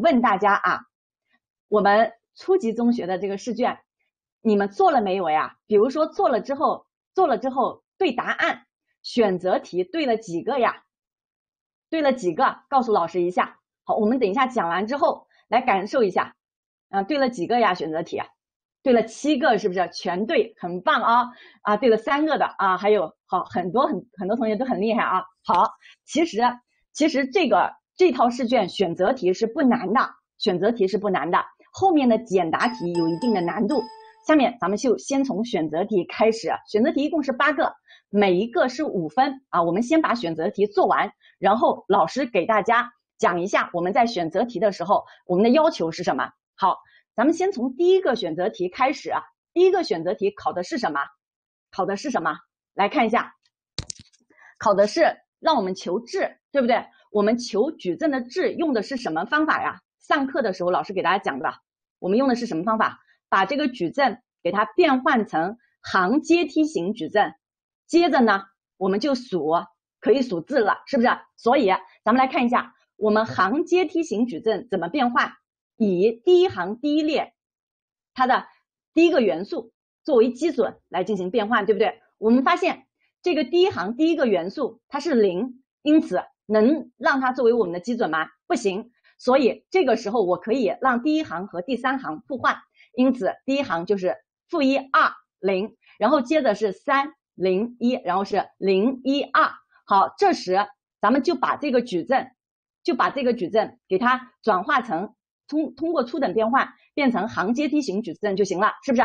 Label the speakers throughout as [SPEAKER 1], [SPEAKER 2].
[SPEAKER 1] 问大家啊，我们初级中学的这个试卷，你们做了没有呀？比如说做了之后，做了之后对答案，选择题对了几个呀？对了几个？告诉老师一下。好，我们等一下讲完之后来感受一下。嗯，对了几个呀？选择题，对了七个，是不是全对？很棒啊！啊，对了三个的啊，还有好很多很很多同学都很厉害啊。好，其实其实这个。这套试卷选择题是不难的，选择题是不难的，后面的简答题有一定的难度。下面咱们就先从选择题开始，选择题一共是八个，每一个是五分啊。我们先把选择题做完，然后老师给大家讲一下我们在选择题的时候我们的要求是什么。好，咱们先从第一个选择题开始，第一个选择题考的是什么？考的是什么？来看一下，考的是让我们求质，对不对？我们求矩阵的质用的是什么方法呀？上课的时候老师给大家讲的，我们用的是什么方法？把这个矩阵给它变换成行阶梯形矩阵，接着呢，我们就数，可以数字了，是不是？所以咱们来看一下，我们行阶梯形矩阵怎么变换？以第一行第一列它的第一个元素作为基准来进行变换，对不对？我们发现这个第一行第一个元素它是零，因此。能让它作为我们的基准吗？不行，所以这个时候我可以让第一行和第三行互换，因此第一行就是负一二零，然后接着是三零一，然后是零一二。好，这时咱们就把这个矩阵，就把这个矩阵给它转化成通通过初等变换变成行阶梯形矩阵就行了，是不是？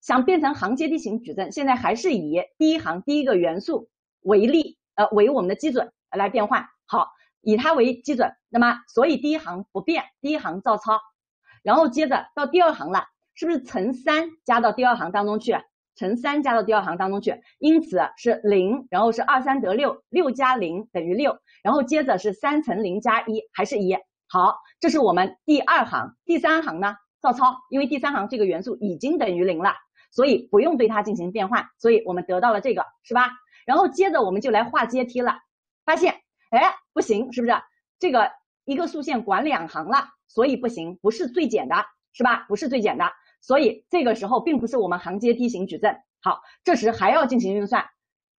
[SPEAKER 1] 想变成行阶梯形矩阵，现在还是以第一行第一个元素为例，呃，为我们的基准来变换。好，以它为基准，那么所以第一行不变，第一行照抄，然后接着到第二行了，是不是乘三加到第二行当中去？乘三加到第二行当中去，因此是零，然后是二三得六，六加零等于六，然后接着是三乘零加一还是一？好，这是我们第二行，第三行呢照抄，因为第三行这个元素已经等于零了，所以不用对它进行变换，所以我们得到了这个是吧？然后接着我们就来画阶梯了，发现。哎，不行，是不是？这个一个竖线管两行了，所以不行，不是最简的，是吧？不是最简的，所以这个时候并不是我们行阶梯形矩阵。好，这时还要进行运算，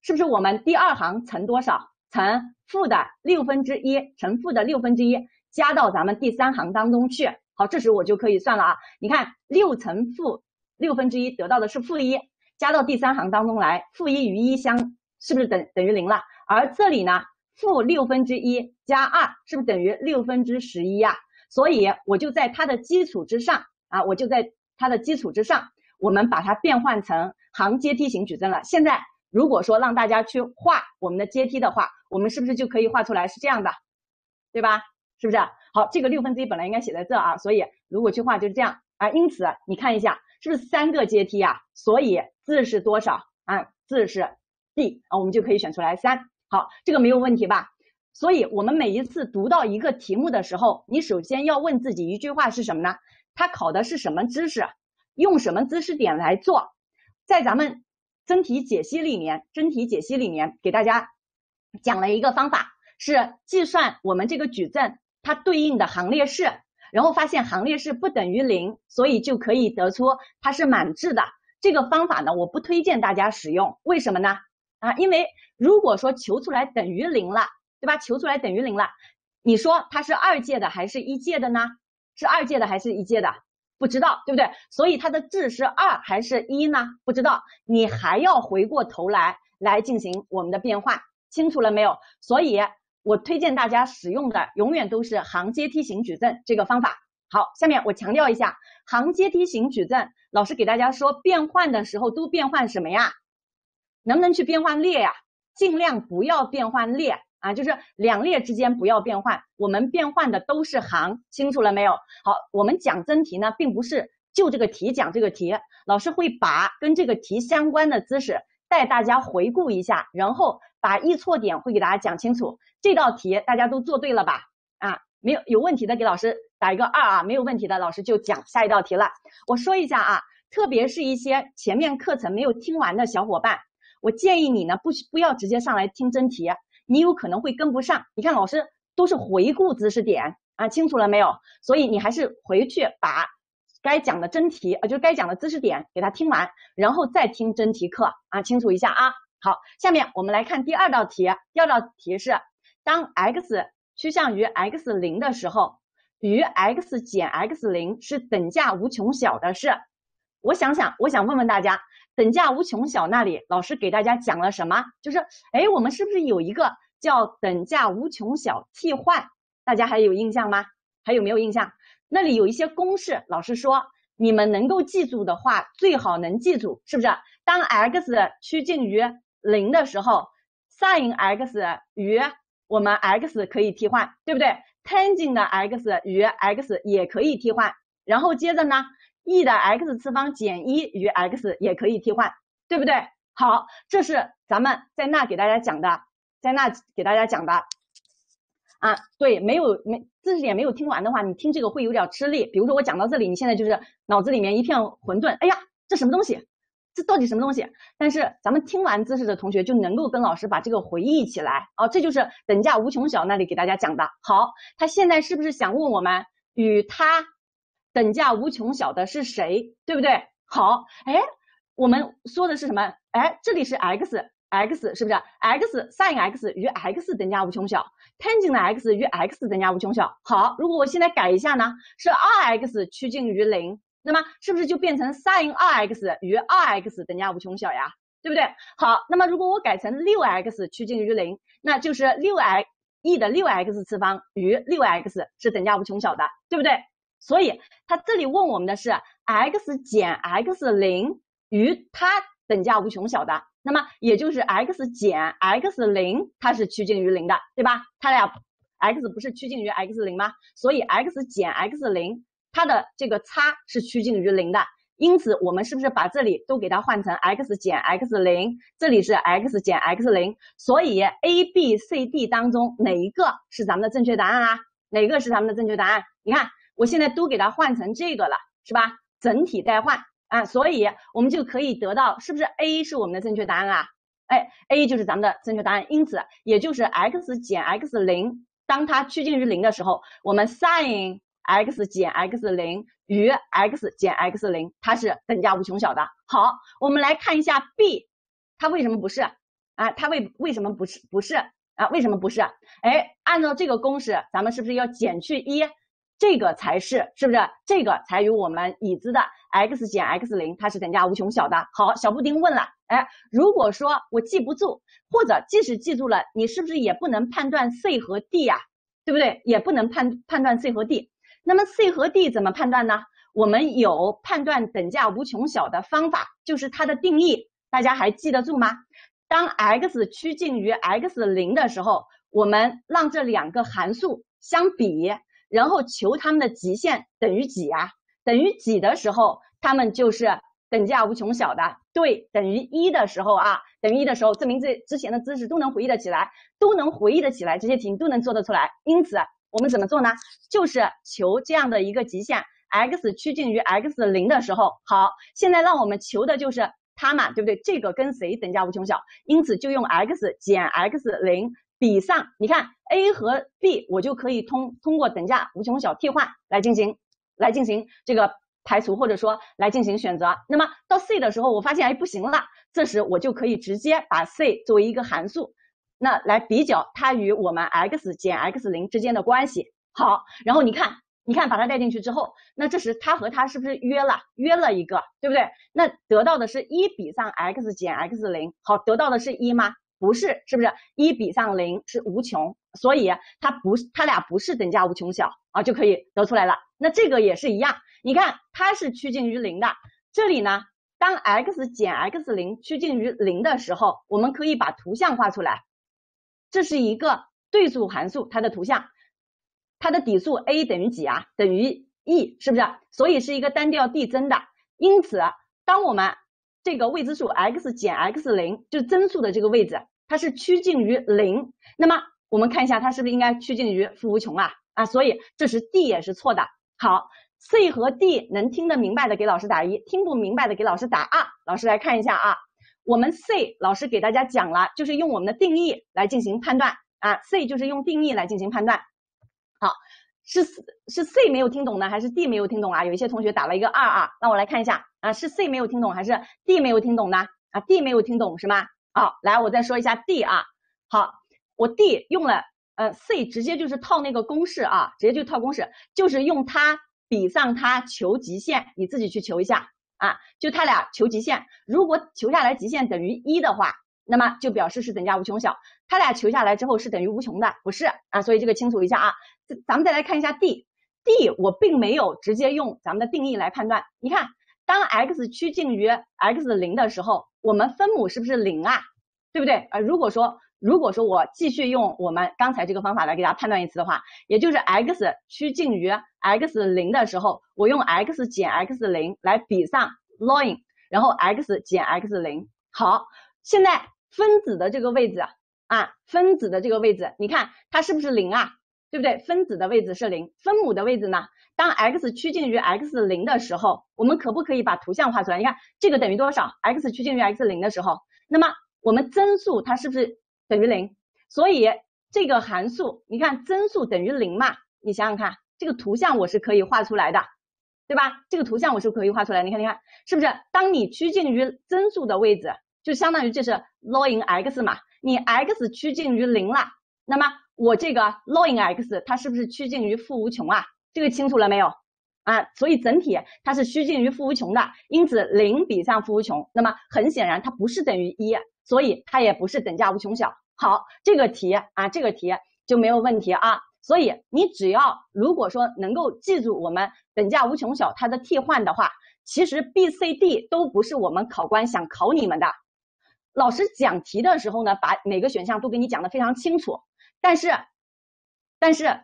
[SPEAKER 1] 是不是我们第二行乘多少？乘负的六分之一，乘负的六分之一，加到咱们第三行当中去。好，这时我就可以算了啊。你看，六乘负六分之一得到的是负一，加到第三行当中来，负一与一相，是不是等等于零了？而这里呢？负六分之一加二是不是等于六分之十一呀？所以我就在它的基础之上啊，我就在它的基础之上，我们把它变换成行阶梯形矩阵了。现在如果说让大家去画我们的阶梯的话，我们是不是就可以画出来是这样的，对吧？是不是？好，这个六分之一本来应该写在这啊，所以如果去画就是这样啊。因此你看一下，是不是三个阶梯呀？所以字是多少啊？字是 D 啊，我们就可以选出来三。好，这个没有问题吧？所以，我们每一次读到一个题目的时候，你首先要问自己一句话是什么呢？它考的是什么知识？用什么知识点来做？在咱们真题解析里面，真题解析里面给大家讲了一个方法，是计算我们这个矩阵它对应的行列式，然后发现行列式不等于零，所以就可以得出它是满质的。这个方法呢，我不推荐大家使用，为什么呢？啊，因为如果说求出来等于零了，对吧？求出来等于零了，你说它是二阶的还是一阶的呢？是二阶的还是一阶的？不知道，对不对？所以它的质是二还是一呢？不知道，你还要回过头来来进行我们的变换，清楚了没有？所以我推荐大家使用的永远都是行阶梯形矩阵这个方法。好，下面我强调一下，行阶梯形矩阵，老师给大家说变换的时候都变换什么呀？能不能去变换列呀？尽量不要变换列啊，就是两列之间不要变换。我们变换的都是行，清楚了没有？好，我们讲真题呢，并不是就这个题讲这个题，老师会把跟这个题相关的知识带大家回顾一下，然后把易错点会给大家讲清楚。这道题大家都做对了吧？啊，没有有问题的给老师打一个二啊，没有问题的老师就讲下一道题了。我说一下啊，特别是一些前面课程没有听完的小伙伴。我建议你呢，不不要直接上来听真题，你有可能会跟不上。你看老师都是回顾知识点，啊，清楚了没有？所以你还是回去把该讲的真题，呃，就是该讲的知识点给它听完，然后再听真题课啊，清楚一下啊。好，下面我们来看第二道题，第二道题是当 x 趋向于 x 零的时候，与 x 减 x 零是等价无穷小的是。我想想，我想问问大家，等价无穷小那里老师给大家讲了什么？就是，哎，我们是不是有一个叫等价无穷小替换？大家还有印象吗？还有没有印象？那里有一些公式，老师说你们能够记住的话，最好能记住，是不是？当 x 趋近于零的时候，sin x 与我们 x 可以替换，对不对？tangent 的 x 与 x 也可以替换，然后接着呢？e 的 x 次方减一与 x 也可以替换，对不对？好，这是咱们在那给大家讲的，在那给大家讲的啊。对，没有没知识点没有听完的话，你听这个会有点吃力。比如说我讲到这里，你现在就是脑子里面一片混沌，哎呀，这什么东西？这到底什么东西？但是咱们听完知识的同学就能够跟老师把这个回忆起来啊。这就是等价无穷小那里给大家讲的。好，他现在是不是想问我们与他？等价无穷小的是谁，对不对？好，哎，我们说的是什么？哎，这里是 x，x 是不是？x sin x 与 x 等价无穷小，tan 的 x 与 x 等价无穷小。好，如果我现在改一下呢？是 2x 趋近于零，那么是不是就变成 sin 2x 与 2x 等价无穷小呀？对不对？好，那么如果我改成 6x 趋近于零，那就是 6x e 的 6x 次方与 6x 是等价无穷小的，对不对？所以他这里问我们的是 x 减 x 零与它等价无穷小的，那么也就是 x 减 x 零它是趋近于零的，对吧？它俩 x 不是趋近于 x 零吗？所以 x 减 x 零它的这个差是趋近于零的，因此我们是不是把这里都给它换成 x 减 x 零？这里是 x 减 x 零，所以 a b c d 当中哪一个是咱们的正确答案啊？哪个是咱们的正确答案？你看。我现在都给它换成这个了，是吧？整体代换啊，所以我们就可以得到，是不是 A 是我们的正确答案啊？哎，A 就是咱们的正确答案，因此也就是 x 减 x 零，当它趋近于零的时候，我们 sin x 减 x 零与 x 减 x 零，它是等价无穷小的。好，我们来看一下 B，它为什么不是啊？它为为什么不是不是啊？为什么不是？哎，按照这个公式，咱们是不是要减去一？这个才是是不是？这个才与我们已知的 x 减 x 零它是等价无穷小的。好，小布丁问了，哎，如果说我记不住，或者即使记住了，你是不是也不能判断 c 和 d 呀？对不对？也不能判判断 c 和 d。那么 c 和 d 怎么判断呢？我们有判断等价无穷小的方法，就是它的定义，大家还记得住吗？当 x 趋近于 x 零的时候，我们让这两个函数相比。然后求它们的极限等于几呀？等于几的时候，它们就是等价无穷小的。对，等于一的时候啊，等于一的时候，证明这之前的知识都能回忆得起来，都能回忆得起来，这些题你都能做得出来。因此，我们怎么做呢？就是求这样的一个极限，x 趋近于 x 零的时候。好，现在让我们求的就是它嘛，对不对？这个跟谁等价无穷小？因此就用 x 减 x 零。比上，你看 A 和 B，我就可以通通过等价无穷小替换来进行来进行这个排除，或者说来进行选择。那么到 C 的时候，我发现哎不行了，这时我就可以直接把 C 作为一个函数，那来比较它与我们 x 减 x 零之间的关系。好，然后你看，你看把它带进去之后，那这时它和它是不是约了约了一个，对不对？那得到的是一比上 x 减 x 零，好，得到的是一吗？不是，是不是一比上零是无穷，所以它不是，它俩不是等价无穷小啊，就可以得出来了。那这个也是一样，你看它是趋近于零的，这里呢，当 x 减 x 零趋近于零的时候，我们可以把图像画出来，这是一个对数函数，它的图像，它的底数 a 等于几啊？等于 e，是不是？所以是一个单调递增的，因此当我们这个未知数 x 减 x 零就是增速的这个位置，它是趋近于零。那么我们看一下，它是不是应该趋近于负无穷啊？啊，所以这是 D 也是错的。好，C 和 D 能听得明白的给老师打一，听不明白的给老师打二。老师来看一下啊，我们 C 老师给大家讲了，就是用我们的定义来进行判断啊，C 就是用定义来进行判断。好，是是 C 没有听懂呢，还是 D 没有听懂啊？有一些同学打了一个二啊，那我来看一下啊，是 C 没有听懂，还是 D 没有听懂呢？啊，D 没有听懂是吗？好，来我再说一下 D 啊，好，我 D 用了呃 C 直接就是套那个公式啊，直接就套公式，就是用它比上它求极限，你自己去求一下啊，就它俩求极限，如果求下来极限等于一的话。那么就表示是等价无穷小，它俩求下来之后是等于无穷的，不是啊？所以这个清楚一下啊。咱们再来看一下 D，D 我并没有直接用咱们的定义来判断。你看，当 x 趋近于 x 零的时候，我们分母是不是零啊？对不对？啊，如果说如果说我继续用我们刚才这个方法来给大家判断一次的话，也就是 x 趋近于 x 零的时候，我用 x 减 x 零来比上 ln，然后 x 减 x 零。好，现在。分子的这个位置啊，分子的这个位置，你看它是不是零啊？对不对？分子的位置是零，分母的位置呢？当 x 趋近于 x 零的时候，我们可不可以把图像画出来？你看这个等于多少？x 趋近于 x 零的时候，那么我们增速它是不是等于零？所以这个函数，你看增速等于零嘛？你想想看，这个图像我是可以画出来的，对吧？这个图像我是可以画出来，你看，你看是不是？当你趋近于增速的位置。就相当于这是 ln x 嘛，你 x 趋近于零了，那么我这个 ln x 它是不是趋近于负无穷啊？这个清楚了没有啊？所以整体它是趋近于负无穷的，因此零比上负无穷，那么很显然它不是等于一，所以它也不是等价无穷小。好，这个题啊，这个题就没有问题啊。所以你只要如果说能够记住我们等价无穷小它的替换的话，其实 B、C、D 都不是我们考官想考你们的。老师讲题的时候呢，把每个选项都给你讲的非常清楚，但是，但是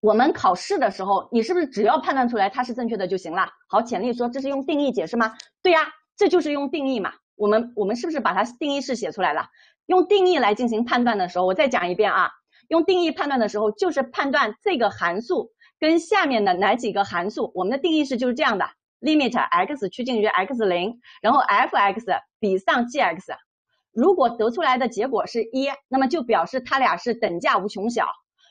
[SPEAKER 1] 我们考试的时候，你是不是只要判断出来它是正确的就行了？好，潜力说这是用定义解释吗？对呀，这就是用定义嘛。我们我们是不是把它定义式写出来了？用定义来进行判断的时候，我再讲一遍啊，用定义判断的时候，就是判断这个函数跟下面的哪几个函数，我们的定义式就是这样的。limit x 趋近于 x 零，然后 f(x) 比上 g(x)，如果得出来的结果是一，那么就表示它俩是等价无穷小。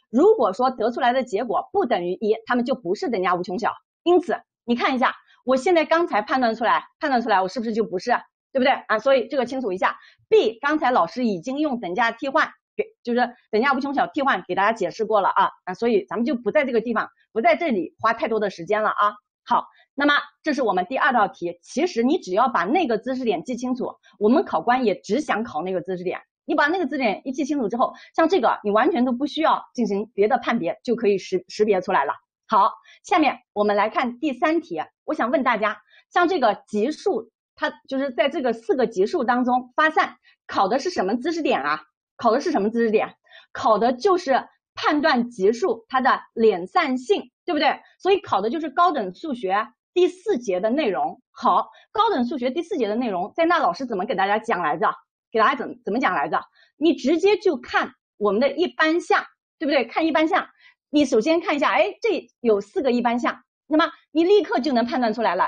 [SPEAKER 1] 如果说得出来的结果不等于一，它们就不是等价无穷小。因此，你看一下，我现在刚才判断出来，判断出来我是不是就不是，对不对啊？所以这个清楚一下。B 刚才老师已经用等价替换给，就是等价无穷小替换给大家解释过了啊啊，所以咱们就不在这个地方，不在这里花太多的时间了啊。好。那么这是我们第二道题，其实你只要把那个知识点记清楚，我们考官也只想考那个知识点。你把那个知识点一记清楚之后，像这个你完全都不需要进行别的判别，就可以识识别出来了。好，下面我们来看第三题，我想问大家，像这个级数，它就是在这个四个级数当中发散，考的是什么知识点啊？考的是什么知识点？考的就是判断级数它的敛散性，对不对？所以考的就是高等数学。第四节的内容好，高等数学第四节的内容在那老师怎么给大家讲来着？给大家怎怎么讲来着？你直接就看我们的一般项，对不对？看一般项，你首先看一下，哎，这有四个一般项，那么你立刻就能判断出来了，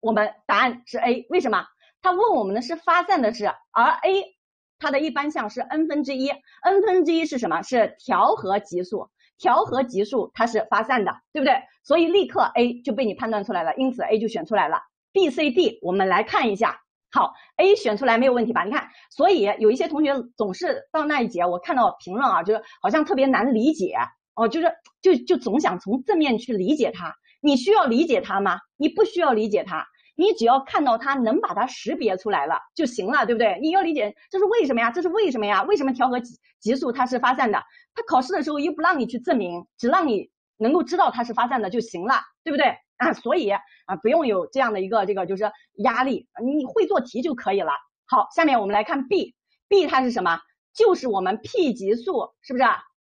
[SPEAKER 1] 我们答案是 A，为什么？他问我们的是发散的是，而 A 它的一般项是 n 分之一，n 分之一是什么？是调和级数。调和级数它是发散的，对不对？所以立刻 A 就被你判断出来了，因此 A 就选出来了。B、C、D 我们来看一下，好，A 选出来没有问题吧？你看，所以有一些同学总是到那一节，我看到评论啊，就是好像特别难理解哦，就是就就总想从正面去理解它。你需要理解它吗？你不需要理解它。你只要看到它能把它识别出来了就行了，对不对？你要理解这是为什么呀？这是为什么呀？为什么调和级级数它是发散的？它考试的时候又不让你去证明，只让你能够知道它是发散的就行了，对不对？啊，所以啊不用有这样的一个这个就是压力，你会做题就可以了。好，下面我们来看 B，B 它是什么？就是我们 P 级数，是不是？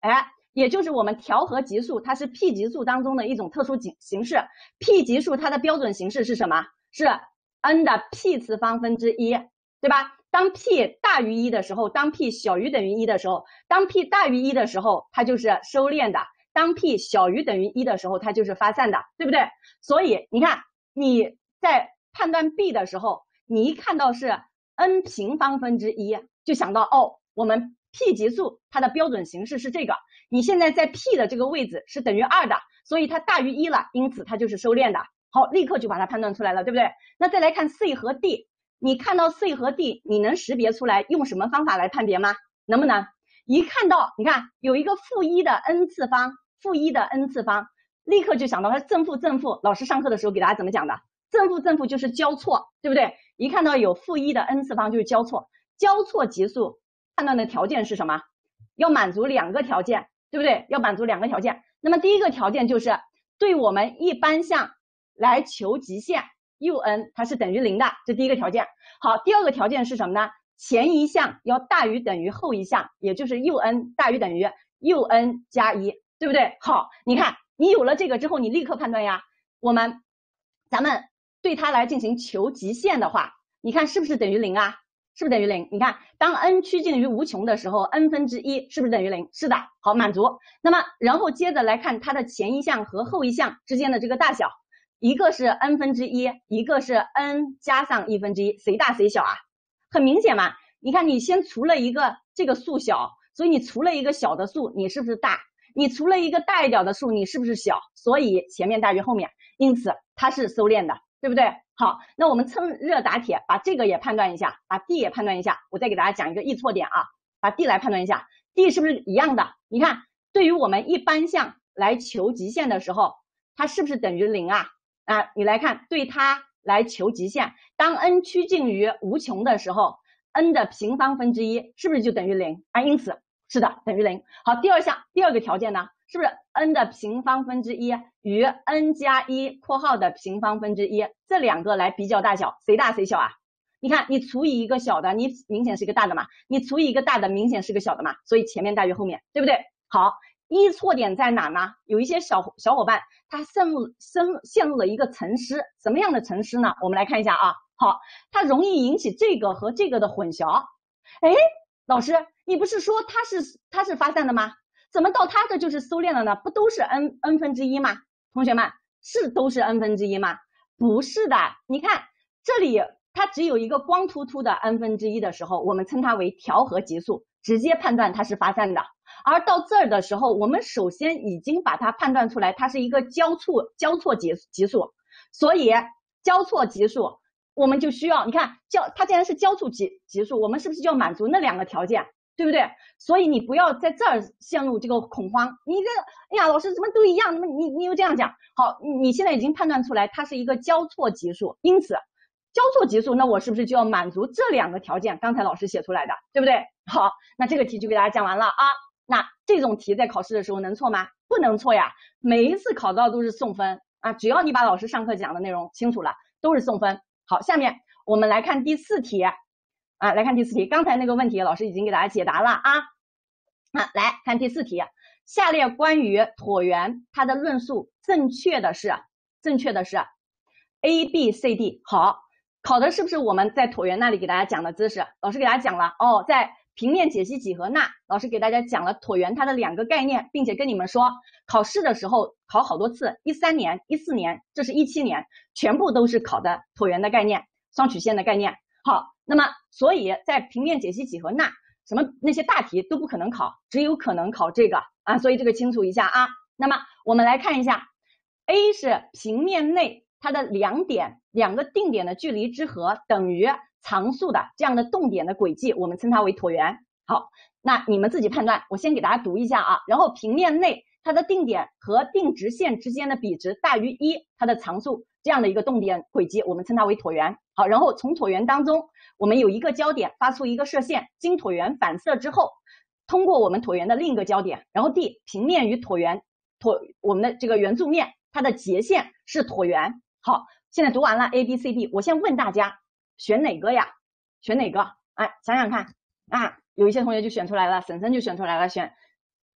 [SPEAKER 1] 哎，也就是我们调和级数，它是 P 级数当中的一种特殊形形式。P 级数它的标准形式是什么？是 n 的 p 次方分之一，对吧？当 p 大于一的时候，当 p 小于等于一的时候，当 p 大于一的时候，它就是收敛的；当 p 小于等于一的时候，它就是发散的，对不对？所以你看你在判断 b 的时候，你一看到是 n 平方分之一，就想到哦，我们 P 级数它的标准形式是这个，你现在在 P 的这个位置是等于二的，所以它大于一了，因此它就是收敛的。好，立刻就把它判断出来了，对不对？那再来看 C 和 D，你看到 C 和 D，你能识别出来用什么方法来判别吗？能不能？一看到，你看有一个负一的 n 次方，负一的 n 次方，立刻就想到它正负正负。老师上课的时候给大家怎么讲的？正负正负就是交错，对不对？一看到有负一的 n 次方就是交错，交错级数判断的条件是什么？要满足两个条件，对不对？要满足两个条件。那么第一个条件就是对我们一般项来求极限，un 它是等于零的，这第一个条件。好，第二个条件是什么呢？前一项要大于等于后一项，也就是 un 大于等于 un 加一，对不对？好，你看你有了这个之后，你立刻判断呀，我们咱们。对它来进行求极限的话，你看是不是等于零啊？是不是等于零？你看，当 n 趋近于无穷的时候，n 分之一是不是等于零？是的，好，满足。那么，然后接着来看它的前一项和后一项之间的这个大小，一个是 n 分之一，一个是 n 加上一分之一，谁大谁小啊？很明显嘛，你看你先除了一个这个数小，所以你除了一个小的数，你是不是大？你除了一个大一点的数，你是不是小？所以前面大于后面，因此它是收敛的。对不对？好，那我们趁热打铁，把这个也判断一下，把 D 也判断一下。我再给大家讲一个易错点啊，把 D 来判断一下，D 是不是一样的？你看，对于我们一般项来求极限的时候，它是不是等于零啊？啊，你来看，对它来求极限，当 n 趋近于无穷的时候，n 的平方分之一是不是就等于零啊？因此，是的，等于零。好，第二项第二个条件呢？是不是 n 的平方分之一与 n 加一括号的平方分之一这两个来比较大小，谁大谁小啊？你看，你除以一个小的，你明显是一个大的嘛；你除以一个大的，明显是个小的嘛。所以前面大于后面，对不对？好，一错点在哪呢？有一些小小伙伴他陷入陷陷入了一个沉思，什么样的沉思呢？我们来看一下啊。好，它容易引起这个和这个的混淆。哎，老师，你不是说它是它是发散的吗？怎么到它的就是收敛了呢？不都是 n n 分之一吗？同学们是都是 n 分之一吗？不是的，你看这里它只有一个光秃秃的 n 分之一的时候，我们称它为调和级数，直接判断它是发散的。而到这儿的时候，我们首先已经把它判断出来，它是一个交错交错级级数，所以交错级数我们就需要你看交它既然是交错级级数，我们是不是就要满足那两个条件？对不对？所以你不要在这儿陷入这个恐慌。你这，哎呀，老师怎么都一样？怎么你你又这样讲？好，你现在已经判断出来它是一个交错级数，因此交错级数，那我是不是就要满足这两个条件？刚才老师写出来的，对不对？好，那这个题就给大家讲完了啊。那这种题在考试的时候能错吗？不能错呀，每一次考到都是送分啊，只要你把老师上课讲的内容清楚了，都是送分。好，下面我们来看第四题。啊，来看第四题，刚才那个问题老师已经给大家解答了啊。啊，来看第四题，下列关于椭圆它的论述正确的是，正确的是 A B C D。好，考的是不是我们在椭圆那里给大家讲的知识？老师给大家讲了哦，在平面解析几何那，老师给大家讲了椭圆它的两个概念，并且跟你们说，考试的时候考好多次，一三年、一四年，这是一七年，全部都是考的椭圆的概念、双曲线的概念。好。那么，所以在平面解析几何那什么那些大题都不可能考，只有可能考这个啊，所以这个清楚一下啊。那么我们来看一下，A 是平面内它的两点两个定点的距离之和等于常数的这样的动点的轨迹，我们称它为椭圆。好，那你们自己判断，我先给大家读一下啊。然后平面内它的定点和定直线之间的比值大于一，它的常数这样的一个动点轨迹，我们称它为椭圆。好，然后从椭圆当中。我们有一个焦点发出一个射线，经椭圆反射之后，通过我们椭圆的另一个焦点，然后 D 平面与椭圆椭我们的这个圆柱面，它的截线是椭圆。好，现在读完了 A B C D，我先问大家选哪个呀？选哪个？哎，想想看啊，有一些同学就选出来了，婶婶就选出来了，选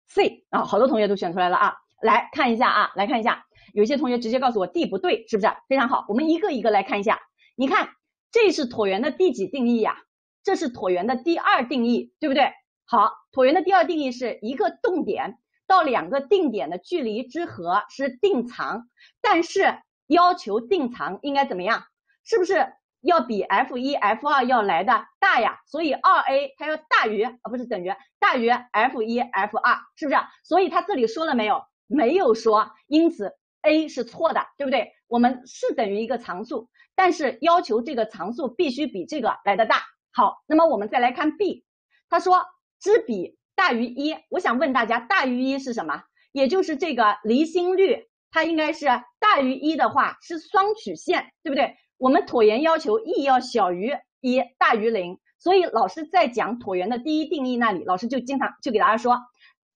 [SPEAKER 1] C 啊，好多同学都选出来了啊。来看一下啊，来看一下，有一些同学直接告诉我 D 不对，是不是？非常好，我们一个一个来看一下，你看。这是椭圆的第几定义呀？这是椭圆的第二定义，对不对？好，椭圆的第二定义是一个动点到两个定点的距离之和是定长，但是要求定长应该怎么样？是不是要比 f 一 f 二要来的大呀，所以二 a 它要大于啊不是等于大于 f 一 f 二，是不是？所以它这里说了没有？没有说，因此 a 是错的，对不对？我们是等于一个常数，但是要求这个常数必须比这个来的大。好，那么我们再来看 b，他说之比大于一，我想问大家，大于一是什么？也就是这个离心率，它应该是大于一的话是双曲线，对不对？我们椭圆要求 e 要小于一，大于零，所以老师在讲椭圆的第一定义那里，老师就经常就给大家说，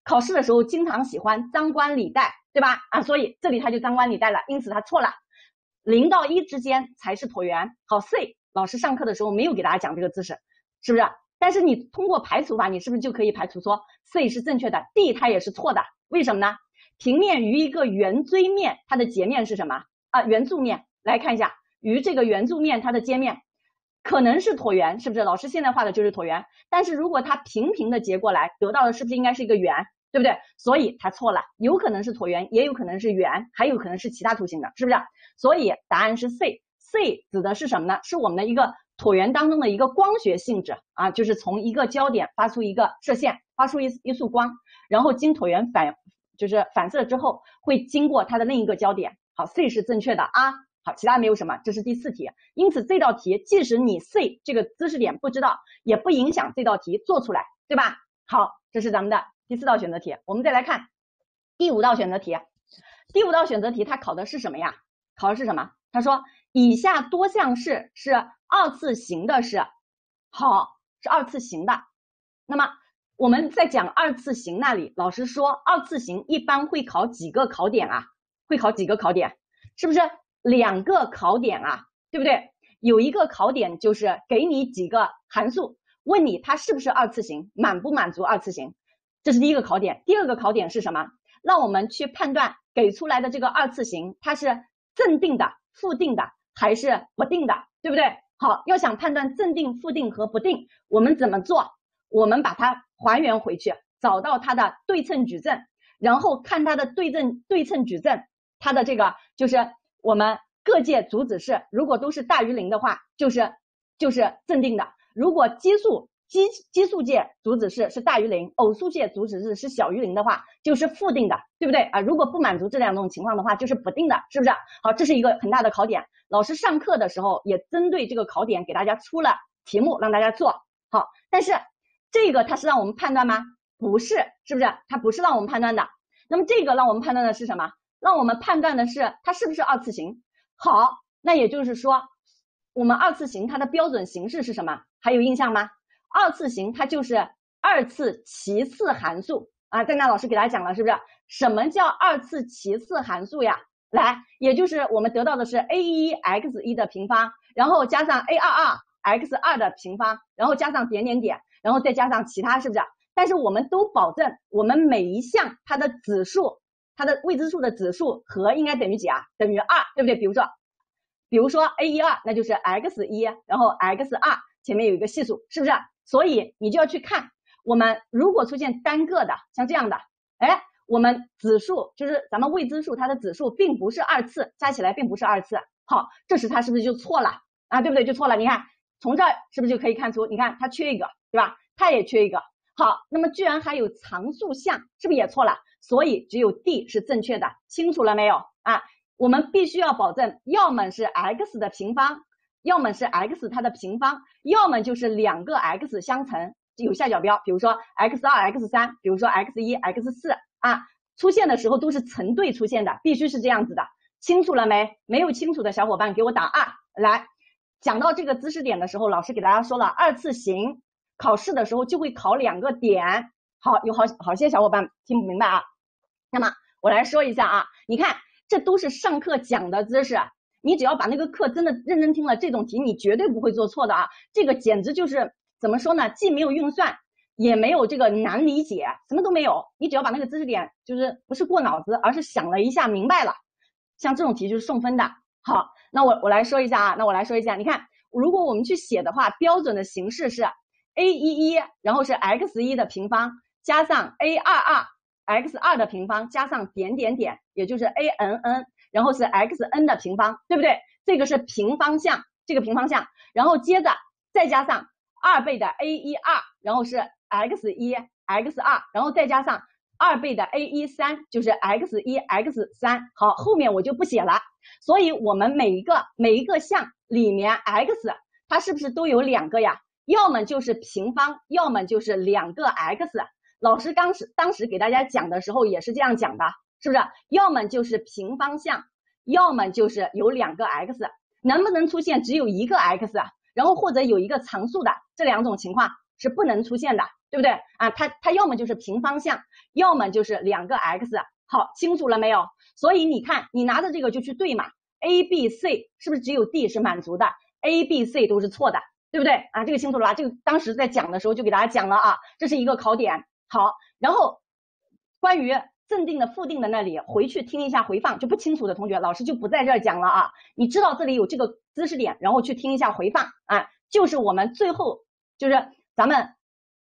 [SPEAKER 1] 考试的时候经常喜欢张冠李戴，对吧？啊，所以这里他就张冠李戴了，因此他错了，零到一之间才是椭圆。好，C 老师上课的时候没有给大家讲这个知识，是不是？但是你通过排除法，你是不是就可以排除说 C 是正确的，D 它也是错的？为什么呢？平面与一个圆锥面，它的截面是什么啊？圆柱面。来看一下，与这个圆柱面它的接面可能是椭圆，是不是？老师现在画的就是椭圆。但是如果它平平的截过来，得到的是不是应该是一个圆？对不对？所以它错了，有可能是椭圆，也有可能是圆，还有可能是其他图形的，是不是？所以答案是 C。C 指的是什么呢？是我们的一个椭圆当中的一个光学性质啊，就是从一个焦点发出一个射线，发出一一束光。然后经椭圆反就是反射之后，会经过它的另一个焦点。好，C 是正确的啊。好，其他没有什么，这是第四题。因此这道题，即使你 C 这个知识点不知道，也不影响这道题做出来，对吧？好，这是咱们的第四道选择题。我们再来看第五道选择题。第五道选择题它考的是什么呀？考的是什么？他说以下多项式是二次形的式。好，是二次形的。那么。我们在讲二次形那里，老师说二次形一般会考几个考点啊？会考几个考点？是不是两个考点啊？对不对？有一个考点就是给你几个函数，问你它是不是二次型，满不满足二次型？这是第一个考点。第二个考点是什么？让我们去判断给出来的这个二次型，它是正定的、负定的还是不定的，对不对？好，要想判断正定、负定和不定，我们怎么做？我们把它。还原回去，找到它的对称矩阵，然后看它的对正对称矩阵，它的这个就是我们各界阻止式，如果都是大于零的话，就是就是正定的；如果奇数奇奇数界阻止式是大于零，偶数界阻止式是小于零的话，就是负定的，对不对啊？如果不满足这两种情况的话，就是不定的，是不是？好，这是一个很大的考点，老师上课的时候也针对这个考点给大家出了题目让大家做好，但是。这个它是让我们判断吗？不是，是不是？它不是让我们判断的。那么这个让我们判断的是什么？让我们判断的是它是不是二次型。好，那也就是说，我们二次型它的标准形式是什么？还有印象吗？二次型它就是二次齐次函数啊。在那老师给大家讲了，是不是？什么叫二次齐次函数呀？来，也就是我们得到的是 a 一 x 一的平方，然后加上 a 二二 x 二的平方，然后加上点点点。然后再加上其他，是不是？但是我们都保证，我们每一项它的指数，它的未知数的指数和应该等于几啊？等于二，对不对？比如说，比如说 a 一二，那就是 x 一，然后 x 二前面有一个系数，是不是？所以你就要去看，我们如果出现单个的，像这样的，哎，我们指数就是咱们未知数它的指数并不是二次，加起来并不是二次，好，这时它是不是就错了啊？对不对？就错了。你看从这是不是就可以看出？你看它缺一个。对吧？它也缺一个。好，那么居然还有常数项，是不是也错了？所以只有 D 是正确的。清楚了没有啊？我们必须要保证，要么是 x 的平方，要么是 x 它的平方，要么就是两个 x 相乘有下角标，比如说 x 二、x 三，比如说 x 一、x 四啊，出现的时候都是成对出现的，必须是这样子的。清楚了没？没有清楚的小伙伴给我打二。来，讲到这个知识点的时候，老师给大家说了二次型。考试的时候就会考两个点，好，有好好些小伙伴听不明白啊。那么我来说一下啊，你看这都是上课讲的知识，你只要把那个课真的认真听了，这种题你绝对不会做错的啊。这个简直就是怎么说呢，既没有运算，也没有这个难理解，什么都没有。你只要把那个知识点就是不是过脑子，而是想了一下明白了，像这种题就是送分的。好，那我我来说一下啊，那我来说一下，你看如果我们去写的话，标准的形式是。a 一一，然后是 x 一的平方加上 a 二二 x 二的平方加上点点点，也就是 a n n，然后是 x n 的平方，对不对？这个是平方项，这个平方项，然后接着再加上二倍的 a 一二，然后是 x 一 x 二，然后再加上二倍的 a 一三，就是 x 一 x 三。好，后面我就不写了。所以我们每一个每一个项里面 x 它是不是都有两个呀？要么就是平方，要么就是两个 x。老师当时当时给大家讲的时候也是这样讲的，是不是？要么就是平方项，要么就是有两个 x，能不能出现只有一个 x，然后或者有一个常数的这两种情况是不能出现的，对不对啊？它它要么就是平方项，要么就是两个 x。好，清楚了没有？所以你看，你拿着这个就去对嘛，a b c 是不是只有 d 是满足的，a b c 都是错的，对不对啊？这个清楚了吧？这个当时在讲的时候就给大家讲了啊，这是一个考点。好，然后关于正定的、负定的那里，回去听一下回放，就不清楚的同学，老师就不在这儿讲了啊。你知道这里有这个知识点，然后去听一下回放啊，就是我们最后就是咱们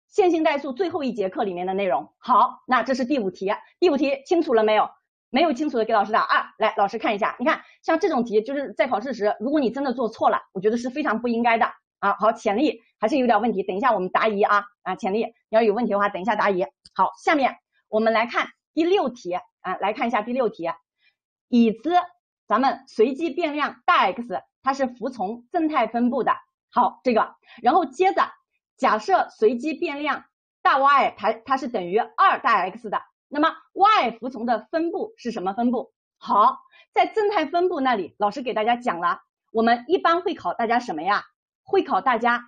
[SPEAKER 1] 线性代数最后一节课里面的内容。好，那这是第五题，第五题清楚了没有？没有清楚的给老师打二。来，老师看一下，你看像这种题，就是在考试时，如果你真的做错了，我觉得是非常不应该的。啊，好，潜力还是有点问题，等一下我们答疑啊啊，潜力，你要有问题的话，等一下答疑。好，下面我们来看第六题啊，来看一下第六题，已知咱们随机变量大 X 它是服从正态分布的。好，这个，然后接着假设随机变量大 Y 它它是等于二大 X 的，那么 Y 服从的分布是什么分布？好，在正态分布那里，老师给大家讲了，我们一般会考大家什么呀？会考大家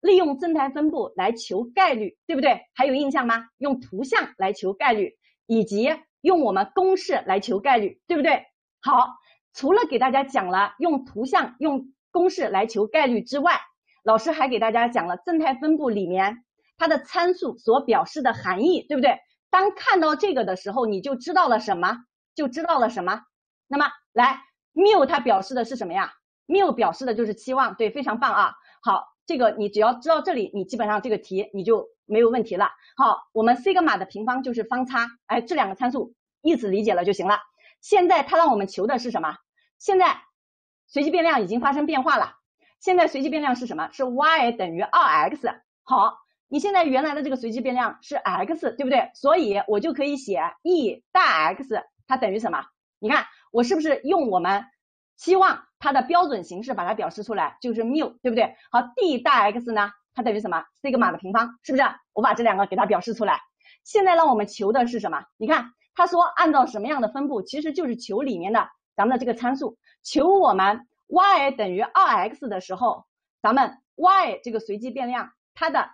[SPEAKER 1] 利用正态分布来求概率，对不对？还有印象吗？用图像来求概率，以及用我们公式来求概率，对不对？好，除了给大家讲了用图像、用公式来求概率之外，老师还给大家讲了正态分布里面它的参数所表示的含义，对不对？当看到这个的时候，你就知道了什么？就知道了什么？那么来，mu 它表示的是什么呀？mu 表示的就是期望，对，非常棒啊！好，这个你只要知道这里，你基本上这个题你就没有问题了。好，我们西格玛的平方就是方差，哎，这两个参数意思理解了就行了。现在它让我们求的是什么？现在随机变量已经发生变化了。现在随机变量是什么？是 y 等于二 x。好，你现在原来的这个随机变量是 x，对不对？所以我就可以写 e 大 x 它等于什么？你看我是不是用我们期望？它的标准形式把它表示出来就是 mu，对不对？好，d 大 x 呢，它等于什么？西格玛的平方，是不是？我把这两个给它表示出来。现在让我们求的是什么？你看，他说按照什么样的分布，其实就是求里面的咱们的这个参数，求我们 y 等于二 x 的时候，咱们 y 这个随机变量它的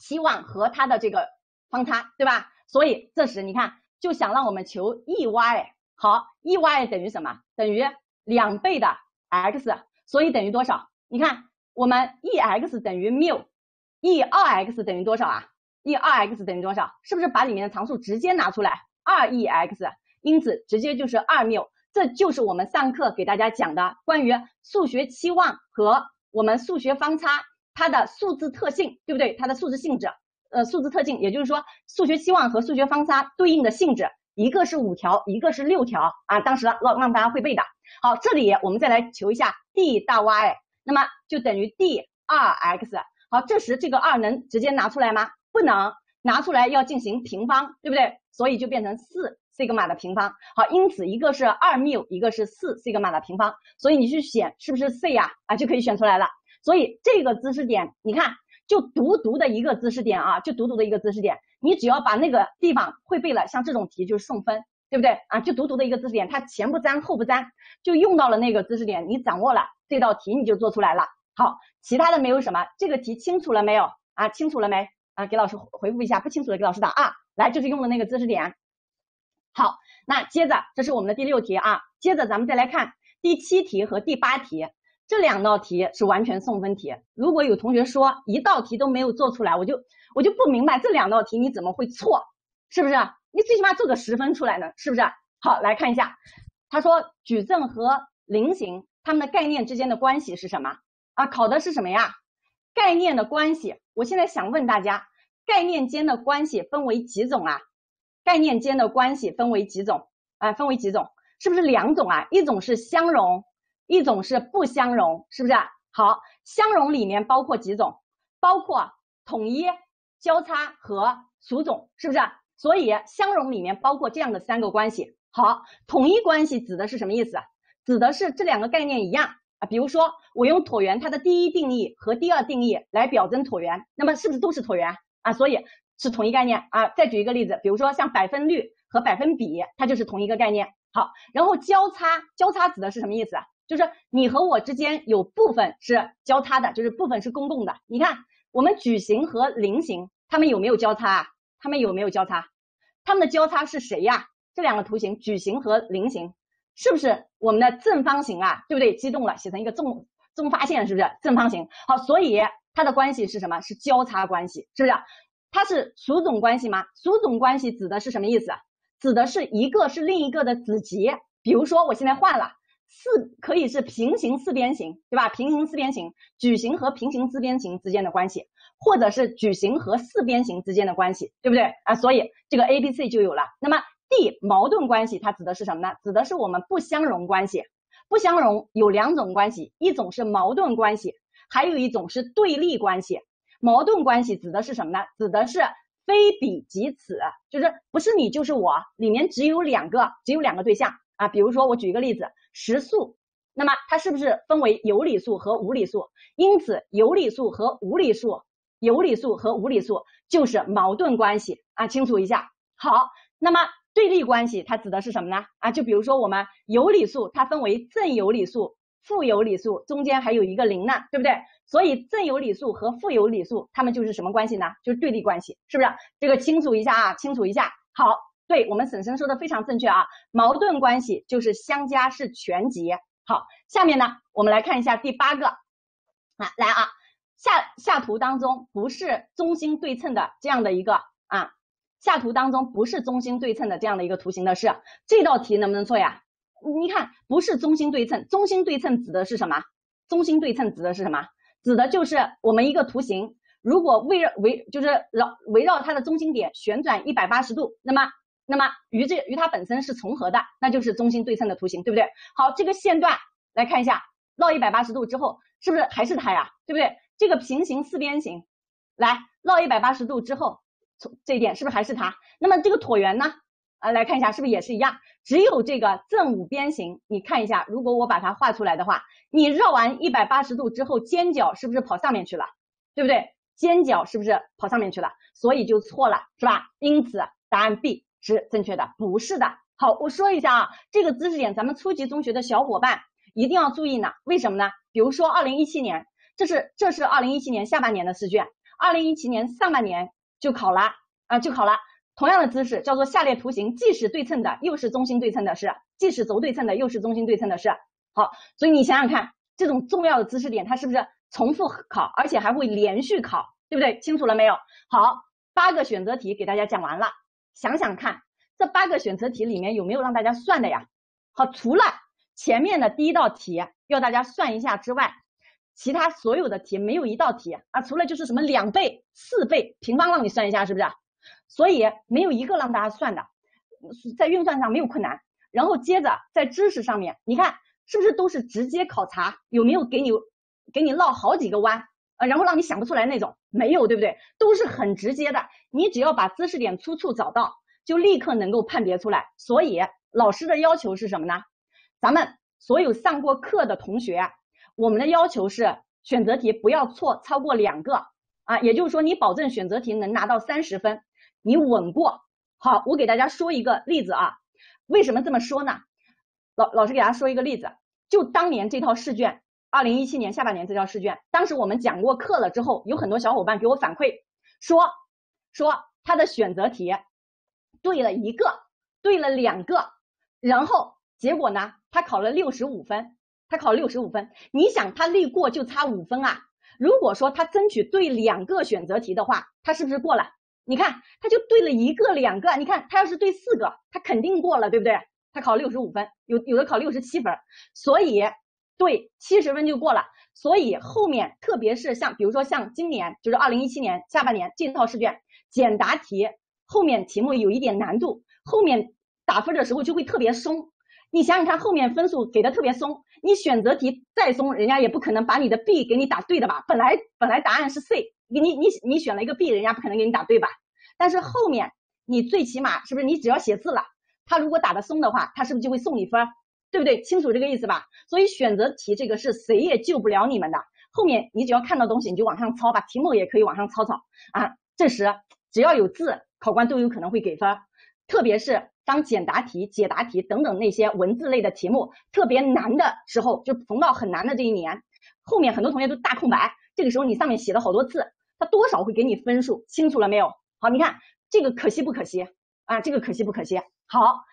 [SPEAKER 1] 期望和它的这个方差，对吧？所以这时你看就想让我们求 e_y，好，e_y 等于什么？等于两倍的。x，所以等于多少？你看，我们 e x 等于 mu，e 二 x 等于多少啊？e 二 x 等于多少？是不是把里面的常数直接拿出来？二 e x，因此直接就是二 mu。这就是我们上课给大家讲的关于数学期望和我们数学方差它的数字特性，对不对？它的数字性质，呃，数字特性，也就是说数学期望和数学方差对应的性质，一个是五条，一个是六条啊。当时让让大家会背的。好，这里我们再来求一下 d 大 y，那么就等于 d 二 x。好，这时这个二能直接拿出来吗？不能，拿出来要进行平方，对不对？所以就变成四西格玛的平方。好，因此一个是二缪，一个是四西格玛的平方，所以你去选是不是 c 呀？啊，就可以选出来了。所以这个知识点，你看就独独的一个知识点啊，就独独的一个知识点，你只要把那个地方会背了，像这种题就是送分。对不对啊？就独独的一个知识点，它前不沾后不沾，就用到了那个知识点，你掌握了这道题你就做出来了。好，其他的没有什么，这个题清楚了没有啊？清楚了没啊？给老师回复一下，不清楚的给老师打啊。来，就是用的那个知识点。好，那接着这是我们的第六题啊，接着咱们再来看第七题和第八题，这两道题是完全送分题。如果有同学说一道题都没有做出来，我就我就不明白这两道题你怎么会错，是不是？你最起码做个十分出来呢，是不是？好，来看一下，他说矩阵和菱形它们的概念之间的关系是什么啊？考的是什么呀？概念的关系。我现在想问大家，概念间的关系分为几种啊？概念间的关系分为几种啊？分为几种？是不是两种啊？一种是相容，一种是不相容，是不是？好，相容里面包括几种？包括统一、交叉和属种，是不是？所以相容里面包括这样的三个关系。好，统一关系指的是什么意思？指的是这两个概念一样啊。比如说，我用椭圆它的第一定义和第二定义来表征椭圆，那么是不是都是椭圆啊？所以是同一概念啊。再举一个例子，比如说像百分率和百分比，它就是同一个概念。好，然后交叉，交叉指的是什么意思？就是你和我之间有部分是交叉的，就是部分是公共的。你看，我们矩形和菱形，它们有没有交叉啊？它们有没有交叉？它们的交叉是谁呀？这两个图形，矩形和菱形，是不是我们的正方形啊？对不对？激动了，写成一个纵纵发线，是不是正方形？好，所以它的关系是什么？是交叉关系，是不是？它是属种关系吗？属种关系指的是什么意思？指的是一个是另一个的子集。比如说，我现在换了四，可以是平行四边形，对吧？平行四边形，矩形和平行四边形之间的关系，或者是矩形和四边形之间的关系，对不对啊？所以这个 A、B、C 就有了。那么 D 矛盾关系，它指的是什么呢？指的是我们不相容关系。不相容有两种关系，一种是矛盾关系，还有一种是对立关系。矛盾关系指的是什么呢？指的是非彼即此，就是不是你就是我，里面只有两个，只有两个对象啊。比如说我举一个例子，实数，那么它是不是分为有理数和无理数？因此有理数和无理数，有理数和无理数就是矛盾关系啊，清楚一下。好，那么。对立关系它指的是什么呢？啊，就比如说我们有理数，它分为正有理数、负有理数，中间还有一个零呢，对不对？所以正有理数和负有理数，它们就是什么关系呢？就是对立关系，是不是？这个清楚一下啊，清楚一下。好，对我们婶婶说的非常正确啊。矛盾关系就是相加是全集。好，下面呢，我们来看一下第八个啊，来啊，下下图当中不是中心对称的这样的一个啊。下图当中不是中心对称的这样的一个图形的是这道题能不能错呀？你看不是中心对称，中心对称指的是什么？中心对称指的是什么？指的就是我们一个图形，如果围绕围就是绕围绕它的中心点旋转一百八十度，那么那么与这与它本身是重合的，那就是中心对称的图形，对不对？好，这个线段来看一下，绕一百八十度之后是不是还是它呀？对不对？这个平行四边形来绕一百八十度之后。从这一点是不是还是它？那么这个椭圆呢？啊，来看一下是不是也是一样？只有这个正五边形，你看一下，如果我把它画出来的话，你绕完一百八十度之后，尖角是不是跑上面去了？对不对？尖角是不是跑上面去了？所以就错了，是吧？因此答案 B 是正确的，不是的。好，我说一下啊，这个知识点咱们初级中学的小伙伴一定要注意呢。为什么呢？比如说二零一七年，这是这是二零一七年下半年的试卷，二零一七年上半年。就考了啊，就考了。同样的知识叫做下列图形既是对称的，又是中心对称的，是既是轴对称的，又是中心对称的，是好。所以你想想看，这种重要的知识点，它是不是重复考，而且还会连续考，对不对？清楚了没有？好，八个选择题给大家讲完了。想想看，这八个选择题里面有没有让大家算的呀？好，除了前面的第一道题要大家算一下之外。其他所有的题没有一道题啊，除了就是什么两倍、四倍、平方让你算一下，是不是？所以没有一个让大家算的，在运算上没有困难。然后接着在知识上面，你看是不是都是直接考察？有没有给你给你绕好几个弯然后让你想不出来那种？没有，对不对？都是很直接的，你只要把知识点出处找到，就立刻能够判别出来。所以老师的要求是什么呢？咱们所有上过课的同学。我们的要求是选择题不要错超过两个啊，也就是说你保证选择题能拿到三十分，你稳过。好，我给大家说一个例子啊，为什么这么说呢？老老师给大家说一个例子，就当年这套试卷，二零一七年下半年这套试卷，当时我们讲过课了之后，有很多小伙伴给我反馈说说他的选择题对了一个，对了两个，然后结果呢，他考了六十五分。他考六十五分，你想他历过就差五分啊？如果说他争取对两个选择题的话，他是不是过了？你看，他就对了一个、两个，你看他要是对四个，他肯定过了，对不对？他考六十五分，有有的考六十七分，所以对七十分就过了。所以后面特别是像比如说像今年就是二零一七年下半年这套试卷简答题后面题目有一点难度，后面打分的时候就会特别松。你想想看，后面分数给的特别松，你选择题再松，人家也不可能把你的 B 给你打对的吧？本来本来答案是 C，你你你选了一个 B，人家不可能给你打对吧？但是后面你最起码是不是你只要写字了，他如果打的松的话，他是不是就会送你分？对不对？清楚这个意思吧？所以选择题这个是谁也救不了你们的。后面你只要看到东西你就往上抄，把题目也可以往上抄抄啊。这时只要有字，考官都有可能会给分。特别是当简答题、解答题等等那些文字类的题目特别难的时候，就逢到很难的这一年，后面很多同学都大空白，这个时候你上面写了好多字，他多少会给你分数。清楚了没有？好，你看这个可惜不可惜啊？这个可惜不可惜？好。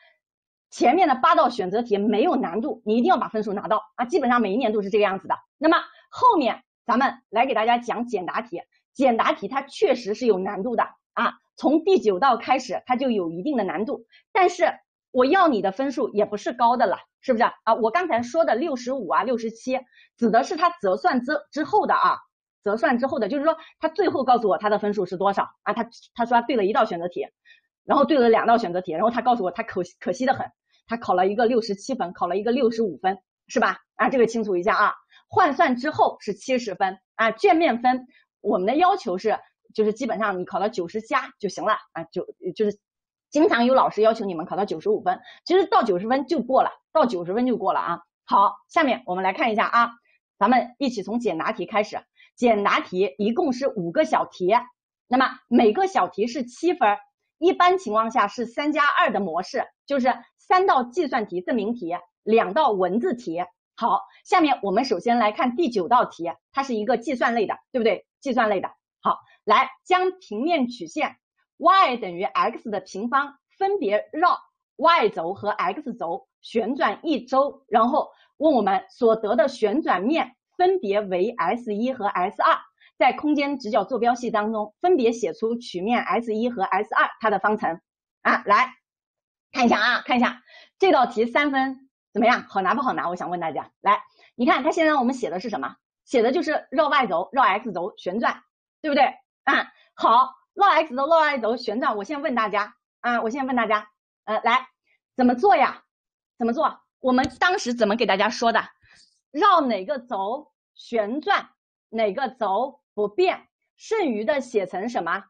[SPEAKER 1] 前面的八道选择题没有难度，你一定要把分数拿到啊！基本上每一年都是这个样子的。那么后面咱们来给大家讲简答题，简答题它确实是有难度的啊。从第九道开始，它就有一定的难度，但是我要你的分数也不是高的了，是不是啊？我刚才说的六十五啊、六十七，指的是它折算之之后的啊，折算之后的，就是说他最后告诉我他的分数是多少啊？他他说他对了一道选择题。然后对了两道选择题，然后他告诉我他可可惜的很，他考了一个六十七分，考了一个六十五分，是吧？啊，这个清楚一下啊。换算之后是七十分啊，卷面分我们的要求是就是基本上你考到九十加就行了啊，就就是经常有老师要求你们考到九十五分，其实到九十分就过了，到九十分就过了啊。好，下面我们来看一下啊，咱们一起从简答题开始，简答题一共是五个小题，那么每个小题是七分。一般情况下是三加二的模式，就是三道计算题证明题，两道文字题。好，下面我们首先来看第九道题，它是一个计算类的，对不对？计算类的。好，来将平面曲线 y 等于 x 的平方分别绕 y 轴和 x 轴旋转一周，然后问我们所得的旋转面分别为 s 一和 s 二。在空间直角坐标系当中，分别写出曲面 S 一和 S 二它的方程啊，来看一下啊，看一下这道题三分怎么样？好拿不好拿？我想问大家，来，你看它现在我们写的是什么？写的就是绕 Y 轴、绕 X 轴旋转，对不对啊？好，绕 X 轴、绕 Y 轴旋转，我现在问大家啊，我现在问大家，呃，来怎么做呀？怎么做？我们当时怎么给大家说的？绕哪个轴旋转，哪个轴？不变，剩余的写成什么？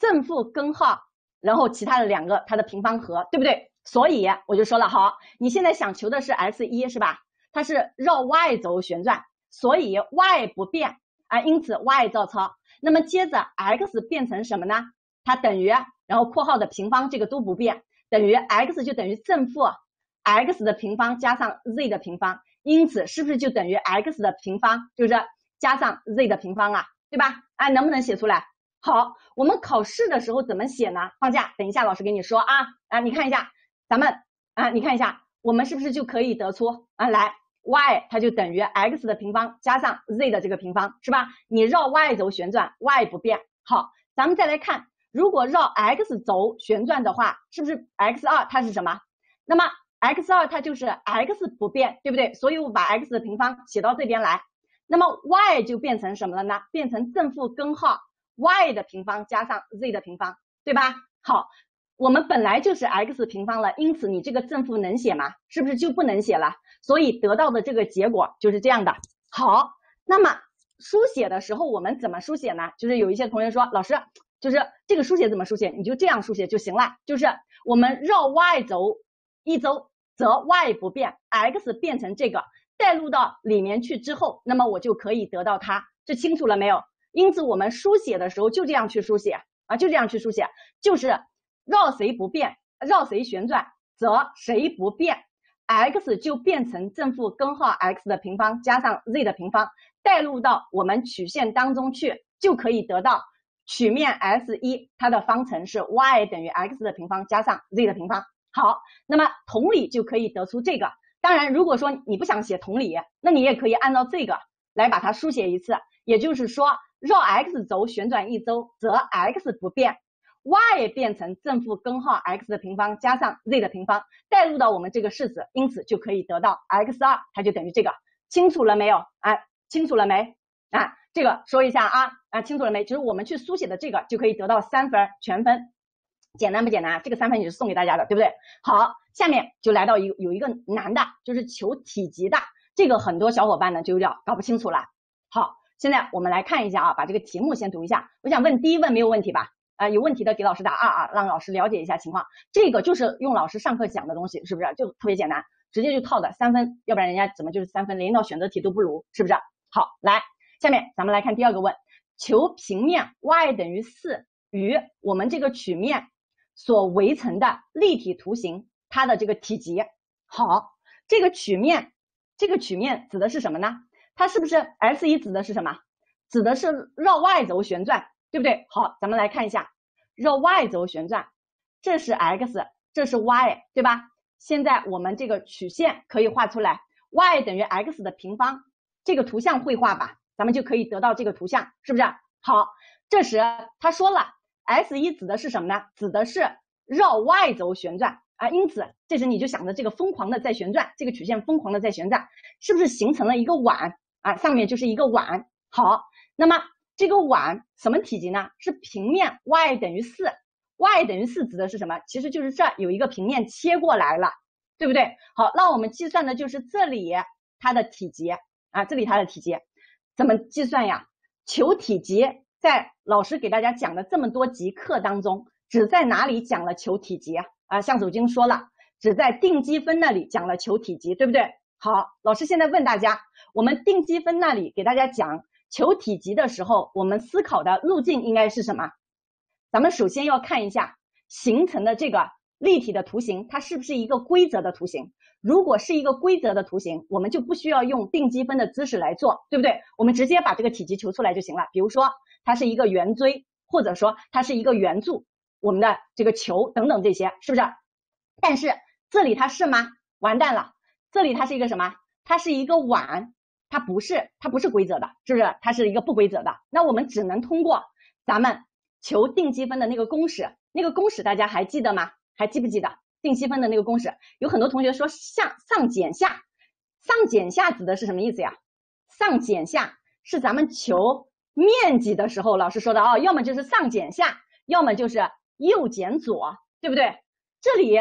[SPEAKER 1] 正负根号，然后其他的两个它的平方和，对不对？所以我就说了，好，你现在想求的是 S 一是吧？它是绕 Y 轴旋转，所以 Y 不变啊，因此 Y 照抄。那么接着 X 变成什么呢？它等于，然后括号的平方这个都不变，等于 X 就等于正负 X 的平方加上 Z 的平方，因此是不是就等于 X 的平方就是加上 Z 的平方啊？对吧？哎，能不能写出来？好，我们考试的时候怎么写呢？放假，等一下老师给你说啊啊，你看一下，咱们啊，你看一下，我们是不是就可以得出啊？来，y 它就等于 x 的平方加上 z 的这个平方，是吧？你绕 y 轴旋转，y 不变。好，咱们再来看，如果绕 x 轴旋转的话，是不是 x 二它是什么？那么 x 二它就是 x 不变，对不对？所以我把 x 的平方写到这边来。那么 y 就变成什么了呢？变成正负根号 y 的平方加上 z 的平方，对吧？好，我们本来就是 x 平方了，因此你这个正负能写吗？是不是就不能写了？所以得到的这个结果就是这样的。好，那么书写的时候我们怎么书写呢？就是有一些同学说，老师，就是这个书写怎么书写？你就这样书写就行了。就是我们绕 y 轴一周，则 y 不变，x 变成这个。带入到里面去之后，那么我就可以得到它，这清楚了没有？因此我们书写的时候就这样去书写啊，就这样去书写，就是绕谁不变，绕谁旋转，则谁不变，x 就变成正负根号 x 的平方加上 z 的平方，带入到我们曲线当中去，就可以得到曲面 S 一它的方程是 y 等于 x 的平方加上 z 的平方。好，那么同理就可以得出这个。当然，如果说你不想写同理，那你也可以按照这个来把它书写一次。也就是说，绕 x 轴旋转一周，则 x 不变，y 变成正负根号 x 的平方加上 z 的平方，带入到我们这个式子，因此就可以得到 x 二，它就等于这个。清楚了没有？啊，清楚了没？啊，这个说一下啊，啊，清楚了没？就是我们去书写的这个就可以得到三分全分。简单不简单？这个三分也是送给大家的，对不对？好，下面就来到一有一个难的，就是求体积的，这个很多小伙伴呢就有点搞不清楚了。好，现在我们来看一下啊，把这个题目先读一下。我想问第一问没有问题吧？啊，有问题的给老师打二啊，让老师了解一下情况。这个就是用老师上课讲的东西，是不是？就特别简单，直接就套的三分，要不然人家怎么就是三分，连一道选择题都不如，是不是？好，来，下面咱们来看第二个问，求平面 y 等于四与我们这个曲面所围成的立体图形它的这个体积。好，这个曲面，这个曲面指的是什么呢？它是不是 S 一指的是什么？指的是绕 y 轴旋转。对不对？好，咱们来看一下，绕 y 轴旋转，这是 x，这是 y，对吧？现在我们这个曲线可以画出来，y 等于 x 的平方，这个图像绘画吧，咱们就可以得到这个图像，是不是？好，这时他说了，S 一指的是什么呢？指的是绕 y 轴旋转啊，因此这时你就想着这个疯狂的在旋转，这个曲线疯狂的在旋转，是不是形成了一个碗啊？上面就是一个碗。好，那么。这个碗什么体积呢？是平面 y 等于四，y 等于四指的是什么？其实就是这有一个平面切过来了，对不对？好，那我们计算的就是这里它的体积啊，这里它的体积怎么计算呀？求体积，在老师给大家讲的这么多节课当中，只在哪里讲了求体积啊？向守经说了，只在定积分那里讲了求体积，对不对？好，老师现在问大家，我们定积分那里给大家讲。求体积的时候，我们思考的路径应该是什么？咱们首先要看一下形成的这个立体的图形，它是不是一个规则的图形？如果是一个规则的图形，我们就不需要用定积分的姿势来做，对不对？我们直接把这个体积求出来就行了。比如说，它是一个圆锥，或者说它是一个圆柱，我们的这个球等等这些，是不是？但是这里它是吗？完蛋了，这里它是一个什么？它是一个碗。它不是，它不是规则的，是不是？它是一个不规则的。那我们只能通过咱们求定积分的那个公式，那个公式大家还记得吗？还记不记得定积分的那个公式？有很多同学说下上减下，上减下指的是什么意思呀？上减下是咱们求面积的时候老师说的啊，要么就是上减下，要么就是右减左，对不对？这里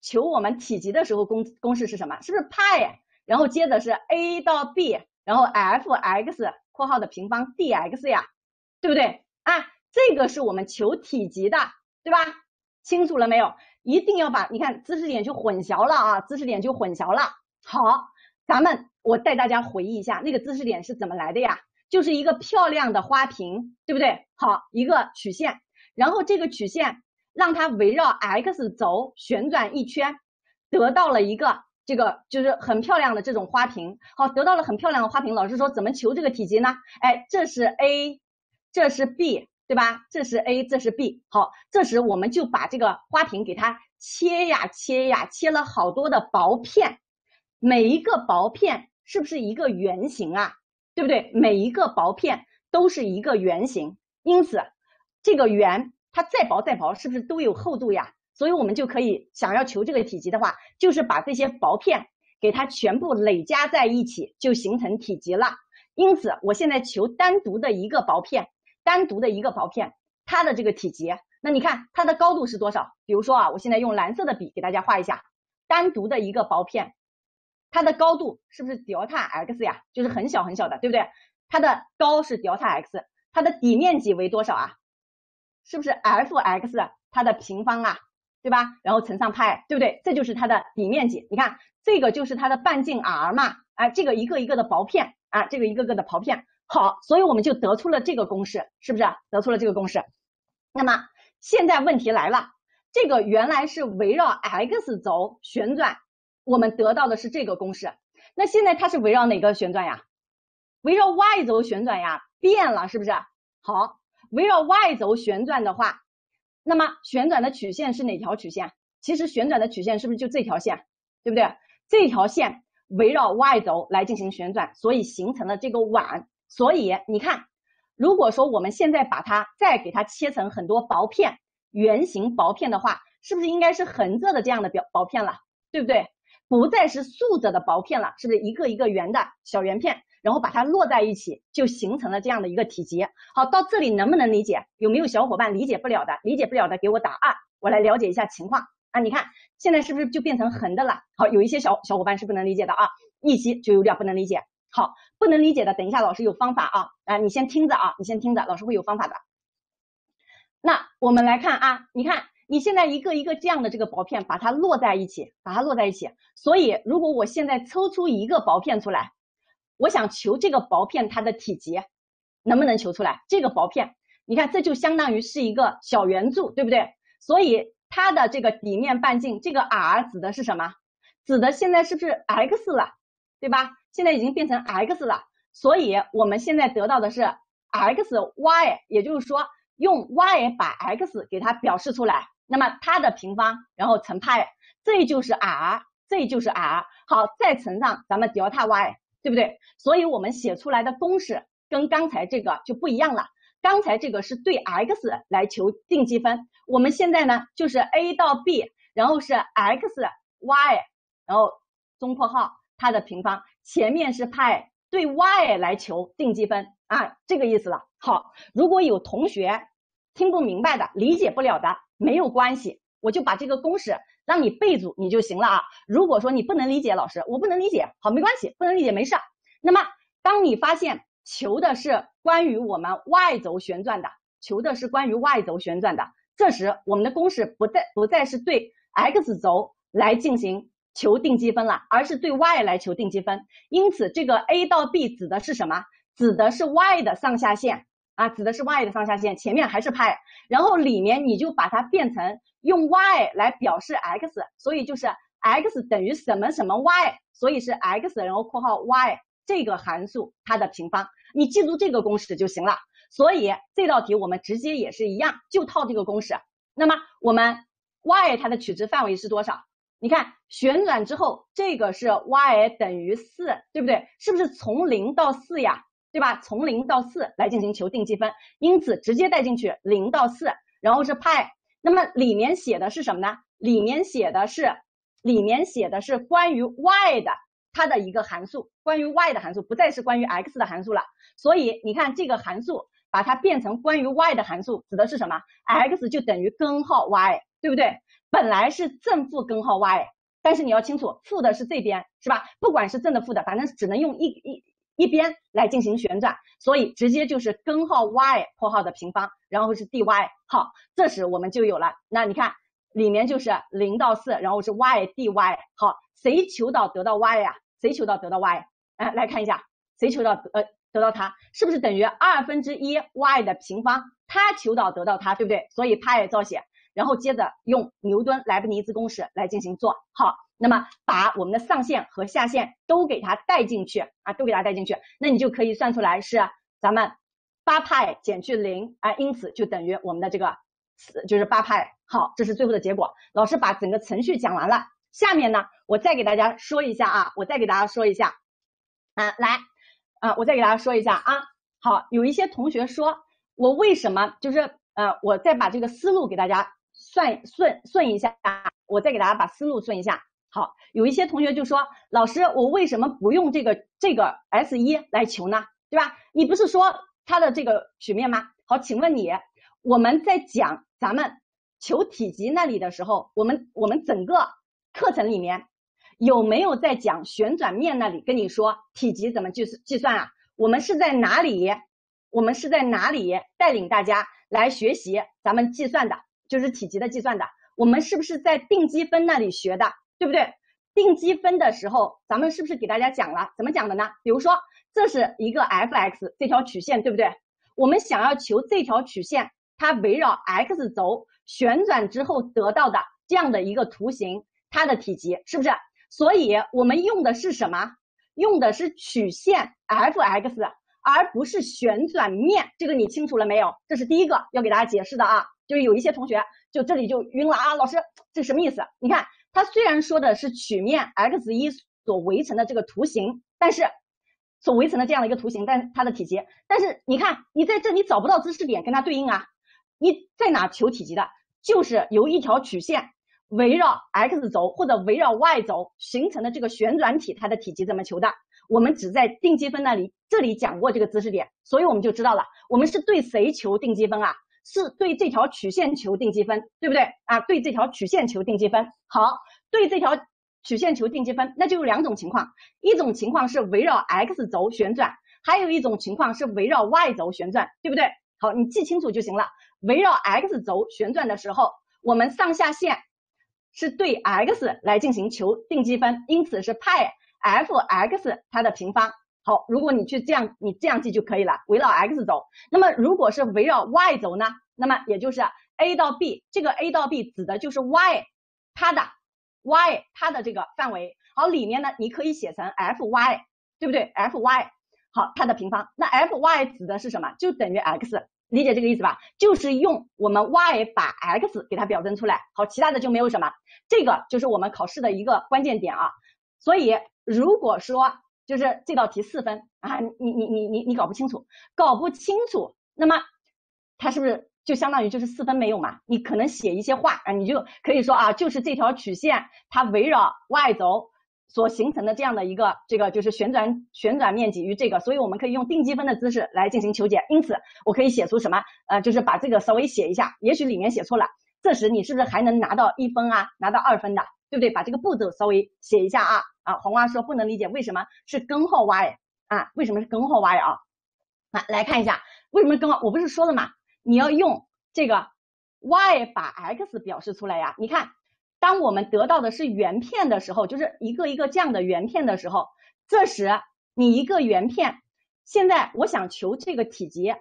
[SPEAKER 1] 求我们体积的时候公公式是什么？是不是派？然后接着是 a 到 b，然后 f x 括号的平方 dx 呀，对不对啊？这个是我们求体积的，对吧？清楚了没有？一定要把你看知识点就混淆了啊，知识点就混淆了。好，咱们我带大家回忆一下那个知识点是怎么来的呀？就是一个漂亮的花瓶，对不对？好，一个曲线，然后这个曲线让它围绕 x 轴旋转一圈，得到了一个。这个就是很漂亮的这种花瓶，好，得到了很漂亮的花瓶。老师说怎么求这个体积呢？哎，这是 A，这是 B，对吧？这是 A，这是 B。好，这时我们就把这个花瓶给它切呀切呀，切了好多的薄片，每一个薄片是不是一个圆形啊？对不对？每一个薄片都是一个圆形，因此这个圆它再薄再薄，是不是都有厚度呀？所以我们就可以想要求这个体积的话，就是把这些薄片给它全部累加在一起，就形成体积了。因此，我现在求单独的一个薄片，单独的一个薄片，它的这个体积，那你看它的高度是多少？比如说啊，我现在用蓝色的笔给大家画一下，单独的一个薄片，它的高度是不是 delta x 呀？就是很小很小的，对不对？它的高是 delta x，它的底面积为多少啊？是不是 f x 它的平方啊？对吧？然后乘上派，对不对？这就是它的底面积。你看，这个就是它的半径 r 嘛？啊，这个一个一个的薄片啊，这个一个个的薄片。好，所以我们就得出了这个公式，是不是？得出了这个公式。那么现在问题来了，这个原来是围绕 x 轴旋转，我们得到的是这个公式。那现在它是围绕哪个旋转呀？围绕 y 轴旋转呀，变了，是不是？好，围绕 y 轴旋转的话。那么旋转的曲线是哪条曲线？其实旋转的曲线是不是就这条线，对不对？这条线围绕 y 轴来进行旋转，所以形成了这个碗。所以你看，如果说我们现在把它再给它切成很多薄片，圆形薄片的话，是不是应该是横着的这样的表薄片了，对不对？不再是竖着的薄片了，是不是一个一个圆的小圆片？然后把它摞在一起，就形成了这样的一个体积。好，到这里能不能理解？有没有小伙伴理解不了的？理解不了的给我打二，我。来了解一下情况啊。你看现在是不是就变成横的了？好，有一些小小伙伴是不能理解的啊，一期就有点不能理解。好，不能理解的，等一下老师有方法啊，啊，你先听着啊，你先听着，老师会有方法的。那我们来看啊，你看你现在一个一个这样的这个薄片，把它摞在一起，把它摞在一起。所以如果我现在抽出一个薄片出来，我想求这个薄片它的体积，能不能求出来？这个薄片，你看这就相当于是一个小圆柱，对不对？所以它的这个底面半径，这个 r 指的是什么？指的现在是不是 x 了，对吧？现在已经变成 x 了，所以我们现在得到的是 x y，也就是说用 y 把 x 给它表示出来，那么它的平方，然后乘派，这就是 r，这就是 r，好，再乘上咱们 delta y。对不对？所以我们写出来的公式跟刚才这个就不一样了。刚才这个是对 x 来求定积分，我们现在呢就是 a 到 b，然后是 x y，然后中括号它的平方，前面是派对 y 来求定积分啊，这个意思了。好，如果有同学听不明白的、理解不了的，没有关系，我就把这个公式。让你备注你就行了啊。如果说你不能理解老师，我不能理解，好，没关系，不能理解没事。那么，当你发现求的是关于我们 y 轴旋转的，求的是关于 y 轴旋转的，这时我们的公式不再不再是对 x 轴来进行求定积分了，而是对 y 来求定积分。因此，这个 a 到 b 指的是什么？指的是 y 的上下限啊，指的是 y 的上下限，前面还是派，然后里面你就把它变成。用 y 来表示 x，所以就是 x 等于什么什么 y，所以是 x 然后括号 y 这个函数它的平方，你记住这个公式就行了。所以这道题我们直接也是一样，就套这个公式。那么我们 y 它的取值范围是多少？你看旋转之后，这个是 y 等于四，对不对？是不是从零到四呀？对吧？从零到四来进行求定积分，因此直接带进去零到四，然后是派。那么里面写的是什么呢？里面写的是，里面写的是关于 y 的它的一个函数，关于 y 的函数不再是关于 x 的函数了。所以你看这个函数把它变成关于 y 的函数，指的是什么？x 就等于根号 y，对不对？本来是正负根号 y，但是你要清楚，负的是这边，是吧？不管是正的负的，反正只能用一一。一边来进行旋转，所以直接就是根号 y 括号的平方，然后是 dy。好，这时我们就有了。那你看里面就是零到四，然后是 y dy。好，谁求导得到 y 呀？谁求导得到 y？哎，来看一下，谁求导得呃得到它，是不是等于二分之一 y 的平方？它求导得到它，对不对？所以派照写，然后接着用牛顿莱布尼兹公式来进行做。好。那么把我们的上限和下限都给它带进去啊，都给它带进去，那你就可以算出来是咱们八派减去零啊，因此就等于我们的这个就是八派。好，这是最后的结果。老师把整个程序讲完了，下面呢，我再给大家说一下啊，我再给大家说一下啊，来啊，我再给大家说一下啊。好，有一些同学说我为什么就是呃，我再把这个思路给大家算顺顺一下啊，我再给大家把思路顺一下。好，有一些同学就说，老师，我为什么不用这个这个 S 一来求呢？对吧？你不是说它的这个曲面吗？好，请问你，我们在讲咱们求体积那里的时候，我们我们整个课程里面有没有在讲旋转面那里跟你说体积怎么计计算啊？我们是在哪里？我们是在哪里带领大家来学习咱们计算的，就是体积的计算的？我们是不是在定积分那里学的？对不对？定积分的时候，咱们是不是给大家讲了怎么讲的呢？比如说，这是一个 f(x) 这条曲线，对不对？我们想要求这条曲线它围绕 x 轴旋转之后得到的这样的一个图形，它的体积是不是？所以我们用的是什么？用的是曲线 f(x)，而不是旋转面。这个你清楚了没有？这是第一个要给大家解释的啊。就是有一些同学就这里就晕了啊，老师这什么意思？你看。它虽然说的是曲面 x 一所围成的这个图形，但是所围成的这样的一个图形，但它的体积，但是你看你在这里找不到知识点跟它对应啊，你在哪求体积的？就是由一条曲线围绕 x 轴或者围绕 y 轴形成的这个旋转体，它的体积怎么求的？我们只在定积分那里这里讲过这个知识点，所以我们就知道了，我们是对谁求定积分啊？是对这条曲线求定积分，对不对啊？对这条曲线求定积分。好，对这条曲线求定积分，那就有两种情况，一种情况是围绕 x 轴旋转，还有一种情况是围绕 y 轴旋转，对不对？好，你记清楚就行了。围绕 x 轴旋转的时候，我们上下线是对 x 来进行求定积分，因此是派 f(x) 它的平方。好，如果你去这样，你这样记就可以了。围绕 x 轴，那么如果是围绕 y 轴呢？那么也就是 a 到 b，这个 a 到 b 指的就是 y 它的 y 它的这个范围。好，里面呢你可以写成 f(y)，对不对？f(y)，好，它的平方。那 f(y) 指的是什么？就等于 x，理解这个意思吧？就是用我们 y 把 x 给它表征出来。好，其他的就没有什么。这个就是我们考试的一个关键点啊。所以如果说就是这道题四分啊，你你你你你搞不清楚，搞不清楚，那么它是不是就相当于就是四分没有嘛？你可能写一些话啊，你就可以说啊，就是这条曲线它围绕 y 轴所形成的这样的一个这个就是旋转旋转面积与这个，所以我们可以用定积分的姿势来进行求解。因此我可以写出什么？呃，就是把这个稍微写一下，也许里面写错了，这时你是不是还能拿到一分啊？拿到二分的，对不对？把这个步骤稍微写一下啊。啊，黄瓜说不能理解为什么是根号 y 啊？为什么是根号 y 啊？啊，来看一下为什么根号？我不是说了吗？你要用这个 y 把 x 表示出来呀。你看，当我们得到的是圆片的时候，就是一个一个这样的圆片的时候，这时你一个圆片，现在我想求这个体积，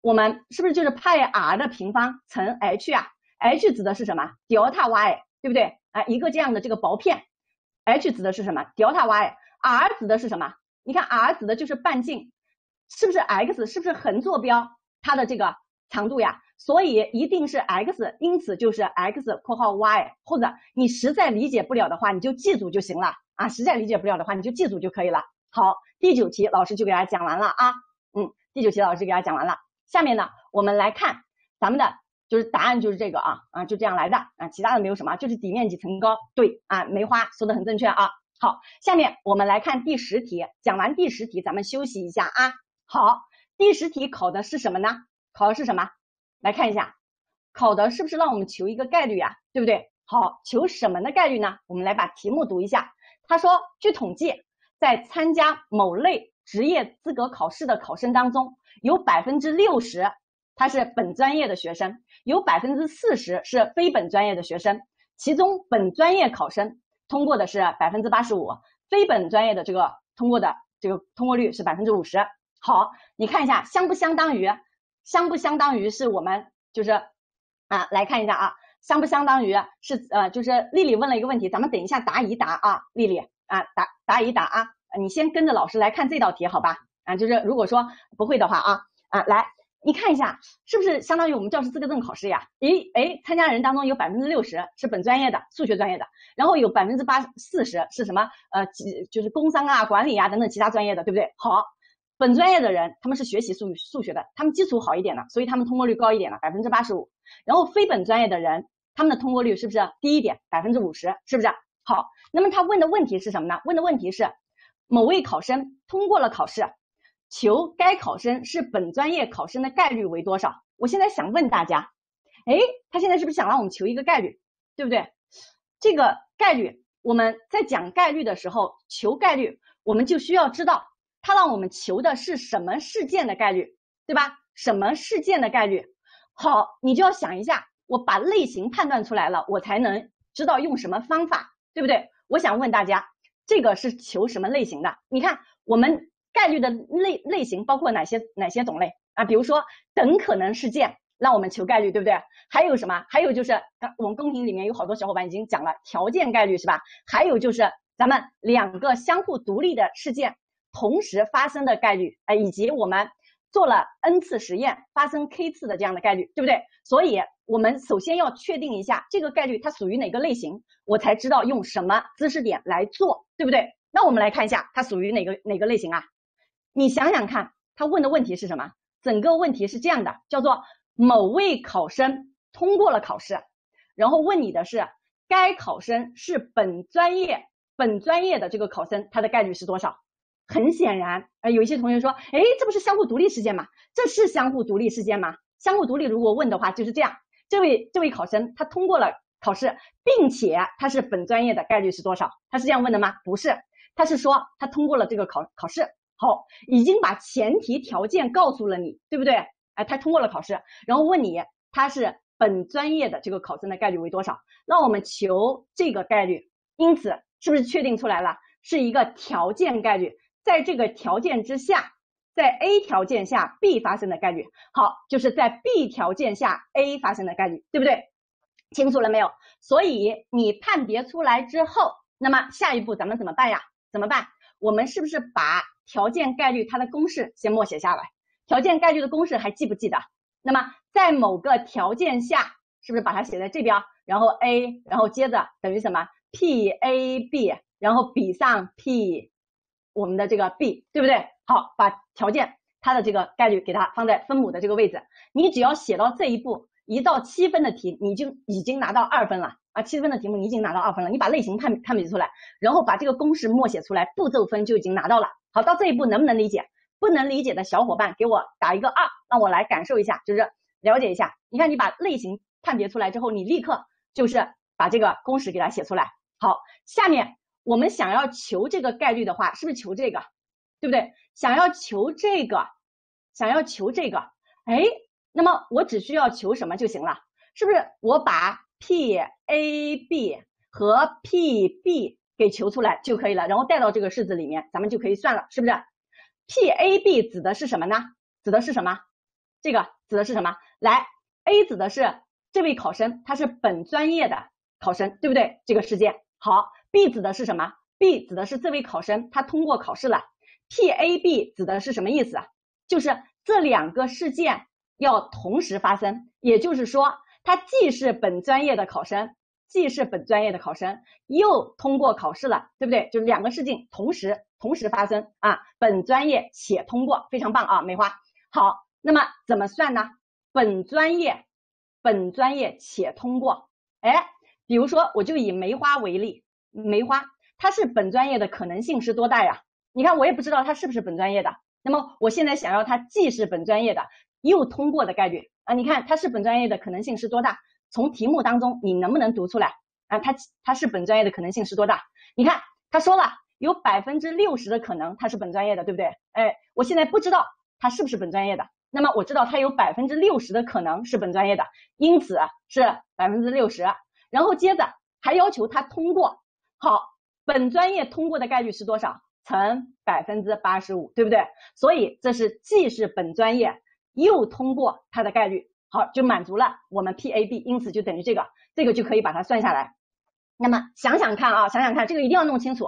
[SPEAKER 1] 我们是不是就是派 r 的平方乘 h 啊？h 指的是什么？delta y，对不对？啊，一个这样的这个薄片。H 指的是什么？delta y，r 指的是什么？你看 r 指的就是半径，是不是 x 是不是横坐标它的这个长度呀？所以一定是 x，因此就是 x 括号 y，或者你实在理解不了的话，你就记住就行了啊！实在理解不了的话，你就记住就可以了。好，第九题老师就给大家讲完了啊，嗯，第九题老师给大家讲完了。下面呢，我们来看咱们的。就是答案就是这个啊啊就这样来的啊，其他的没有什么，就是底面积层高。对啊，梅花说的很正确啊。好，下面我们来看第十题，讲完第十题咱们休息一下啊。好，第十题考的是什么呢？考的是什么？来看一下，考的是不是让我们求一个概率呀？对不对？好，求什么的概率呢？我们来把题目读一下。他说，据统计，在参加某类职业资格考试的考生当中，有百分之六十。他是本专业的学生，有百分之四十是非本专业的学生，其中本专业考生通过的是百分之八十五，非本专业的这个通过的这个通过率是百分之五十。好，你看一下相不相当于，相不相当于是我们就是啊，来看一下啊，相不相当于是呃，就是丽丽问了一个问题，咱们等一下答疑答啊，丽丽啊，答答疑答啊，你先跟着老师来看这道题好吧？啊，就是如果说不会的话啊啊来。你看一下，是不是相当于我们教师资格证考试呀？诶诶，参加人当中有百分之六十是本专业的数学专业的，然后有百分之八四十是什么？呃，就是工商啊、管理啊等等其他专业的，对不对？好，本专业的人他们是学习数数学的，他们基础好一点的，所以他们通过率高一点了，百分之八十五。然后非本专业的人，他们的通过率是不是低一点？百分之五十，是不是？好，那么他问的问题是什么呢？问的问题是某位考生通过了考试。求该考生是本专业考生的概率为多少？我现在想问大家，哎，他现在是不是想让我们求一个概率，对不对？这个概率，我们在讲概率的时候，求概率，我们就需要知道他让我们求的是什么事件的概率，对吧？什么事件的概率？好，你就要想一下，我把类型判断出来了，我才能知道用什么方法，对不对？我想问大家，这个是求什么类型的？你看我们。概率的类类型包括哪些哪些种类啊？比如说等可能事件，让我们求概率，对不对？还有什么？还有就是刚我们公屏里面有好多小伙伴已经讲了条件概率是吧？还有就是咱们两个相互独立的事件同时发生的概率，哎，以及我们做了 n 次实验发生 k 次的这样的概率，对不对？所以我们首先要确定一下这个概率它属于哪个类型，我才知道用什么知识点来做，对不对？那我们来看一下它属于哪个哪个类型啊？你想想看，他问的问题是什么？整个问题是这样的，叫做某位考生通过了考试，然后问你的是该考生是本专业本专业的这个考生，他的概率是多少？很显然，呃，有一些同学说，哎，这不是相互独立事件吗？这是相互独立事件吗？相互独立如果问的话就是这样，这位这位考生他通过了考试，并且他是本专业的概率是多少？他是这样问的吗？不是，他是说他通过了这个考考试，好，已经把前提条件告诉了你，对不对？哎，他通过了考试，然后问你他是本专业的这个考生的概率为多少？那我们求这个概率，因此是不是确定出来了？是一个条件概率，在这个条件之下，在 A 条件下 B 发生的概率，好，就是在 B 条件下 A 发生的概率，对不对？清楚了没有？所以你判别出来之后，那么下一步咱们怎么办呀？怎么办？我们是不是把条件概率它的公式先默写下来？条件概率的公式还记不记得？那么在某个条件下，是不是把它写在这边？然后 A，然后接着等于什么？PAB，然后比上 P，我们的这个 B，对不对？好，把条件它的这个概率给它放在分母的这个位置。你只要写到这一步，一到七分的题，你就已经拿到二分了啊！七分的题目你已经拿到二分了。你把类型判判别出来，然后把这个公式默写出来，步骤分就已经拿到了。好，到这一步能不能理解？不能理解的小伙伴给我打一个二，让我来感受一下，就是了解一下。你看，你把类型判别出来之后，你立刻就是把这个公式给它写出来。好，下面我们想要求这个概率的话，是不是求这个？对不对？想要求这个，想要求这个，哎，那么我只需要求什么就行了？是不是？我把 PAB 和 PB 给求出来就可以了，然后带到这个式子里面，咱们就可以算了，是不是？PAB 指的是什么呢？指的是什么？这个指的是什么？来，A 指的是这位考生，他是本专业的考生，对不对？这个事件好，B 指的是什么？B 指的是这位考生，他通过考试了。PAB 指的是什么意思？就是这两个事件要同时发生，也就是说，他既是本专业的考生。既是本专业的考生，又通过考试了，对不对？就是两个事情同时同时发生啊，本专业且通过，非常棒啊，梅花。好，那么怎么算呢？本专业，本专业且通过。哎，比如说我就以梅花为例，梅花它是本专业的可能性是多大呀？你看我也不知道它是不是本专业的，那么我现在想要它既是本专业的又通过的概率啊，你看它是本专业的可能性是多大？从题目当中你能不能读出来啊？它它是本专业的可能性是多大？你看他说了有百分之六十的可能他是本专业的，对不对？哎，我现在不知道他是不是本专业的，那么我知道他有百分之六十的可能是本专业的，因此是百分之六十。然后接着还要求他通过，好，本专业通过的概率是多少？乘百分之八十五，对不对？所以这是既是本专业又通过它的概率。好，就满足了我们 PAB，因此就等于这个，这个就可以把它算下来。那么想想看啊，想想看，这个一定要弄清楚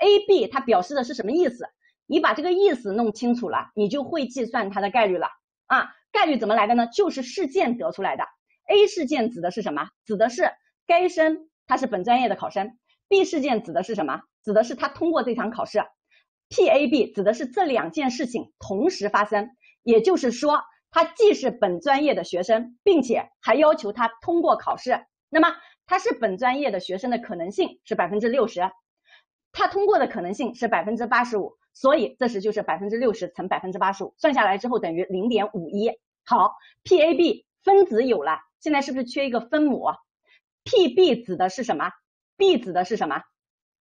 [SPEAKER 1] ，AB 它表示的是什么意思？你把这个意思弄清楚了，你就会计算它的概率了啊。概率怎么来的呢？就是事件得出来的。A 事件指的是什么？指的是该生他是本专业的考生。B 事件指的是什么？指的是他通过这场考试。PAB 指的是这两件事情同时发生，也就是说。他既是本专业的学生，并且还要求他通过考试，那么他是本专业的学生的可能性是百分之六十，他通过的可能性是百分之八十五，所以这时就是百分之六十乘百分之八十五，算下来之后等于零点五一。好，PAB 分子有了，现在是不是缺一个分母？PB 指的是什么？B 指的是什么？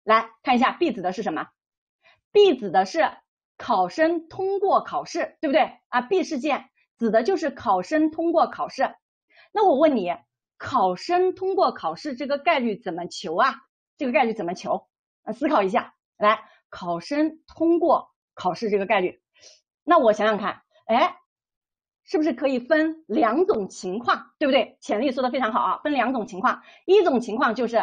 [SPEAKER 1] 来看一下，B 指的是什么？B 指的是考生通过考试，对不对啊？B 事件。指的就是考生通过考试，那我问你，考生通过考试这个概率怎么求啊？这个概率怎么求啊？思考一下，来，考生通过考试这个概率，那我想想看，哎，是不是可以分两种情况，对不对？潜力说的非常好啊，分两种情况，一种情况就是，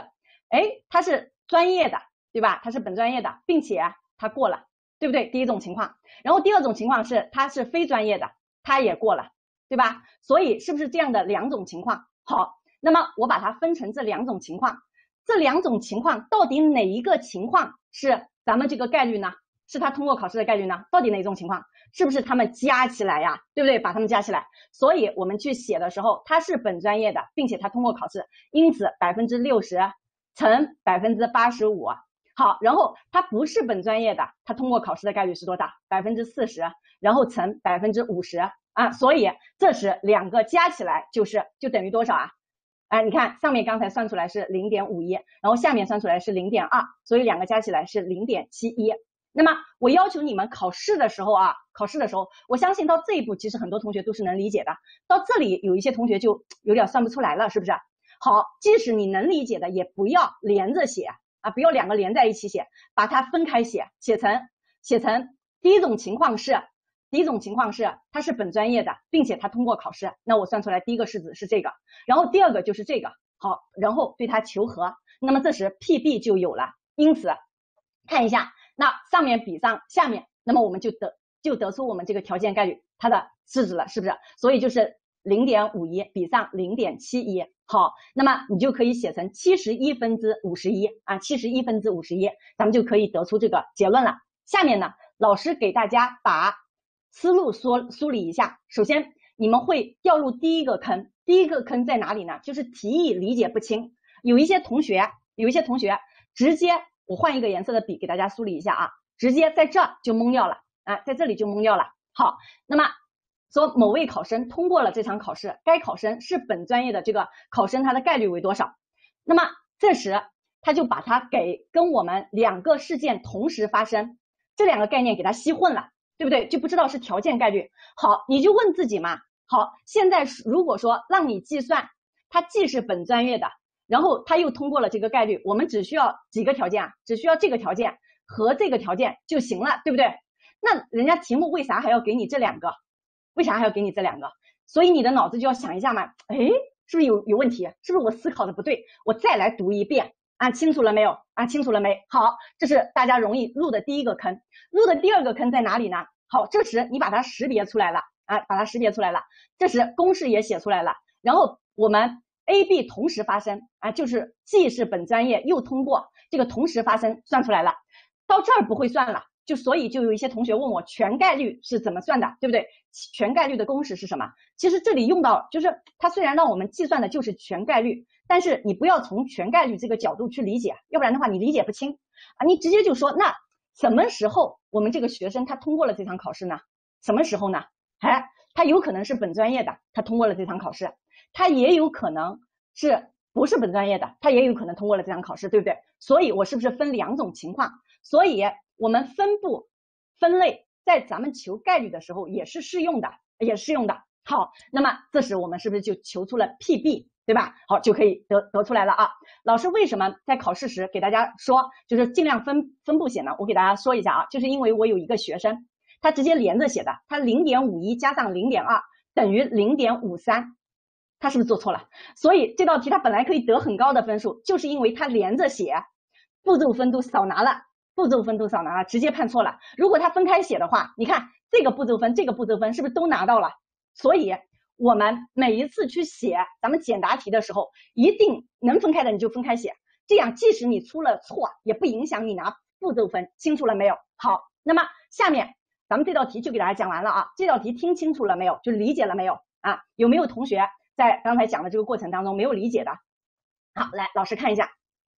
[SPEAKER 1] 哎，他是专业的，对吧？他是本专业的，并且他过了，对不对？第一种情况，然后第二种情况是他是非专业的。他也过了，对吧？所以是不是这样的两种情况？好，那么我把它分成这两种情况，这两种情况到底哪一个情况是咱们这个概率呢？是他通过考试的概率呢？到底哪种情况？是不是他们加起来呀？对不对？把他们加起来，所以我们去写的时候，他是本专业的，并且他通过考试，因此百分之六十乘百分之八十五，好，然后他不是本专业的，他通过考试的概率是多大？百分之四十，然后乘百分之五十啊，所以这时两个加起来就是就等于多少啊？哎，你看上面刚才算出来是零点五一，然后下面算出来是零点二，所以两个加起来是零点七一。那么我要求你们考试的时候啊，考试的时候，我相信到这一步其实很多同学都是能理解的，到这里有一些同学就有点算不出来了，是不是？好，即使你能理解的，也不要连着写。啊，不要两个连在一起写，把它分开写，写成写成第一种情况是，第一种情况是他是本专业的，并且他通过考试，那我算出来第一个式子是这个，然后第二个就是这个，好，然后对它求和，那么这时 PB 就有了，因此看一下，那上面比上下面，那么我们就得就得出我们这个条件概率它的式子了，是不是？所以就是零点五一比上零点七一。好，那么你就可以写成七十一分之五十一啊，七十一分之五十一，咱们就可以得出这个结论了。下面呢，老师给大家把思路说梳理一下。首先，你们会掉入第一个坑，第一个坑在哪里呢？就是题意理解不清。有一些同学，有一些同学直接，我换一个颜色的笔给大家梳理一下啊，直接在这就懵掉了啊，在这里就懵掉了。好，那么。说某位考生通过了这场考试，该考生是本专业的这个考生，他的概率为多少？那么这时他就把它给跟我们两个事件同时发生这两个概念给它吸混了，对不对？就不知道是条件概率。好，你就问自己嘛。好，现在如果说让你计算，他既是本专业的，然后他又通过了这个概率，我们只需要几个条件啊？只需要这个条件和这个条件就行了，对不对？那人家题目为啥还要给你这两个？为啥还要给你这两个？所以你的脑子就要想一下嘛，哎，是不是有有问题？是不是我思考的不对？我再来读一遍啊，清楚了没有？啊，清楚了没？好，这是大家容易入的第一个坑。入的第二个坑在哪里呢？好，这时你把它识别出来了啊，把它识别出来了。这时公式也写出来了，然后我们 A、B 同时发生啊，就是既是本专业又通过这个同时发生算出来了。到这儿不会算了。就所以就有一些同学问我全概率是怎么算的，对不对？全概率的公式是什么？其实这里用到就是它虽然让我们计算的就是全概率，但是你不要从全概率这个角度去理解，要不然的话你理解不清啊。你直接就说那什么时候我们这个学生他通过了这场考试呢？什么时候呢？哎，他有可能是本专业的，他通过了这场考试，他也有可能是不是本专业的，他也有可能通过了这场考试，对不对？所以我是不是分两种情况？所以。我们分布分类在咱们求概率的时候也是适用的，也适用的。好，那么这时我们是不是就求出了 PB，对吧？好，就可以得得出来了啊。老师为什么在考试时给大家说，就是尽量分分布写呢？我给大家说一下啊，就是因为我有一个学生，他直接连着写的，他零点五一加上零点二等于零点五三，他是不是做错了？所以这道题他本来可以得很高的分数，就是因为他连着写，步骤分都少拿了。步骤分多少呢？啊，直接判错了。如果他分开写的话，你看这个步骤分，这个步骤分是不是都拿到了？所以我们每一次去写咱们简答题的时候，一定能分开的你就分开写，这样即使你出了错，也不影响你拿步骤分。清楚了没有？好，那么下面咱们这道题就给大家讲完了啊。这道题听清楚了没有？就理解了没有啊？有没有同学在刚才讲的这个过程当中没有理解的？好，来老师看一下。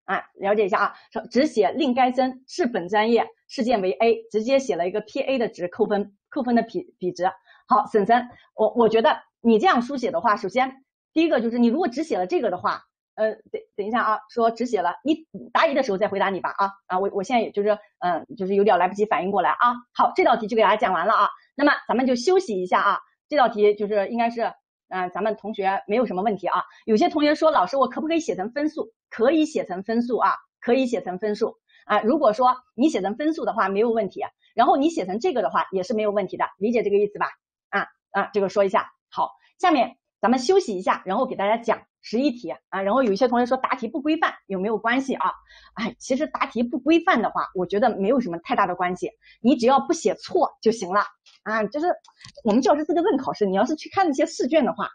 [SPEAKER 1] 啊，了解一下啊，说只写令该生是本专业事件为 A，直接写了一个 P A 的值扣分，扣分的比比值。好，婶婶，我我觉得你这样书写的话，首先第一个就是你如果只写了这个的话，呃，等等一下啊，说只写了，你答疑的时候再回答你吧啊啊，我我现在也就是嗯，就是有点来不及反应过来啊。好，这道题就给大家讲完了啊，那么咱们就休息一下啊，这道题就是应该是。嗯，咱们同学没有什么问题啊。有些同学说，老师，我可不可以写成分数？可以写成分数啊，可以写成分数啊。如果说你写成分数的话，没有问题。然后你写成这个的话，也是没有问题的，理解这个意思吧？啊啊，这个说一下。好，下面咱们休息一下，然后给大家讲十一题啊。然后有一些同学说答题不规范，有没有关系啊？哎，其实答题不规范的话，我觉得没有什么太大的关系，你只要不写错就行了。啊，就是我们教师资格证考试，你要是去看那些试卷的话，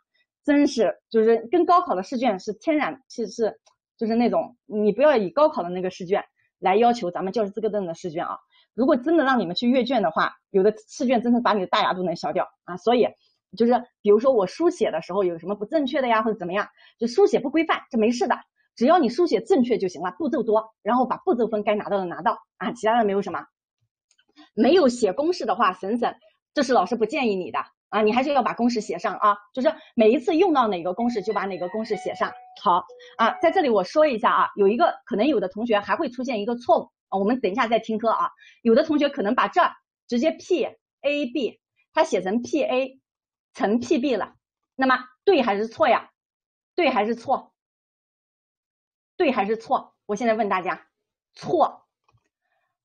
[SPEAKER 1] 真是就是跟高考的试卷是天然，其实是就是那种你不要以高考的那个试卷来要求咱们教师资格证的试卷啊。如果真的让你们去阅卷的话，有的试卷真的把你的大牙都能削掉啊。所以就是比如说我书写的时候有什么不正确的呀，或者怎么样，就书写不规范，这没事的。只要你书写正确就行了，步骤多，然后把步骤分该拿到的拿到啊，其他的没有什么。没有写公式的话，省省，这是老师不建议你的啊，你还是要把公式写上啊，就是每一次用到哪个公式就把哪个公式写上。好啊，在这里我说一下啊，有一个可能有的同学还会出现一个错误啊，我们等一下再听课啊，有的同学可能把这直接 P A B，他写成 P A 乘 P B 了，那么对还是错呀？对还是错？对还是错？我现在问大家，错。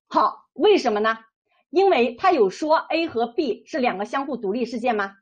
[SPEAKER 1] 好，为什么呢？因为他有说 A 和 B 是两个相互独立事件吗？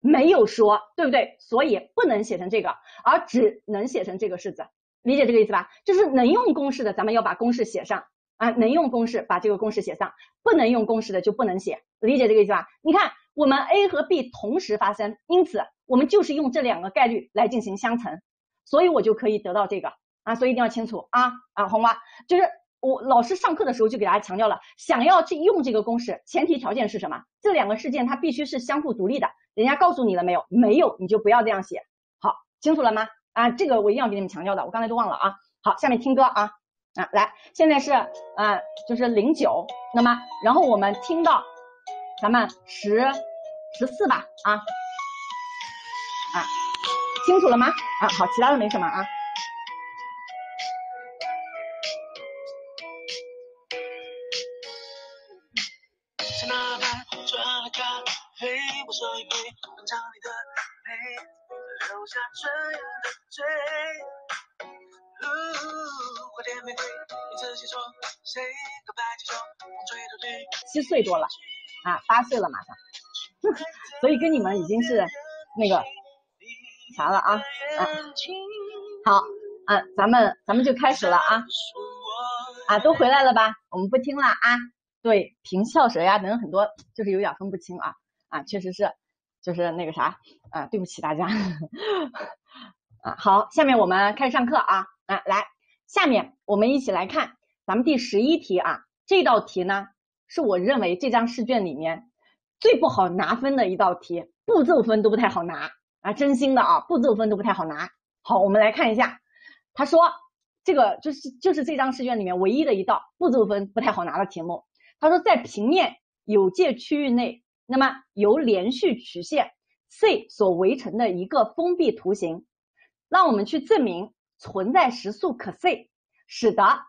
[SPEAKER 1] 没有说，对不对？所以不能写成这个，而只能写成这个式子，理解这个意思吧？就是能用公式的，咱们要把公式写上啊，能用公式把这个公式写上，不能用公式的就不能写，理解这个意思吧？你看，我们 A 和 B 同时发生，因此我们就是用这两个概率来进行相乘，所以我就可以得到这个啊，所以一定要清楚啊啊，红花就是。我老师上课的时候就给大家强调了，想要去用这个公式，前提条件是什么？这两个事件它必须是相互独立的。人家告诉你了没有？没有，你就不要这样写。好，清楚了吗？啊，这个我一定要给你们强调的，我刚才都忘了啊。好，下面听歌啊啊，来，现在是啊，就是零九，那么然后我们听到咱们十十四吧啊啊，清楚了吗？啊，好，其他的没什么啊。七岁多了啊，八岁了马上，所以跟你们已经是那个啥了啊，啊，好啊，咱们咱们就开始了啊，啊，都回来了吧？我们不听了啊，对，平翘舌呀等很多，就是有点分不清啊，啊，确实是，就是那个啥啊，对不起大家，啊，好，下面我们开始上课啊，啊，来，下面我们一起来看咱们第十一题啊，这道题呢。是我认为这张试卷里面最不好拿分的一道题，步骤分都不太好拿啊，真心的啊，步骤分都不太好拿。好，我们来看一下，他说这个就是就是这张试卷里面唯一的一道步骤分不太好拿的题目。他说在平面有界区域内，那么由连续曲线 C 所围成的一个封闭图形，让我们去证明存在实数可 C，使得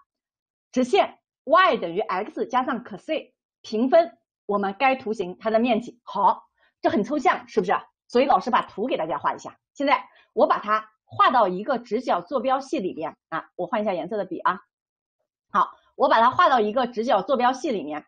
[SPEAKER 1] 直线 y 等于 x 加上可 C。平分我们该图形它的面积，好，这很抽象，是不是？所以老师把图给大家画一下。现在我把它画到一个直角坐标系里边啊，我换一下颜色的笔啊。好，我把它画到一个直角坐标系里面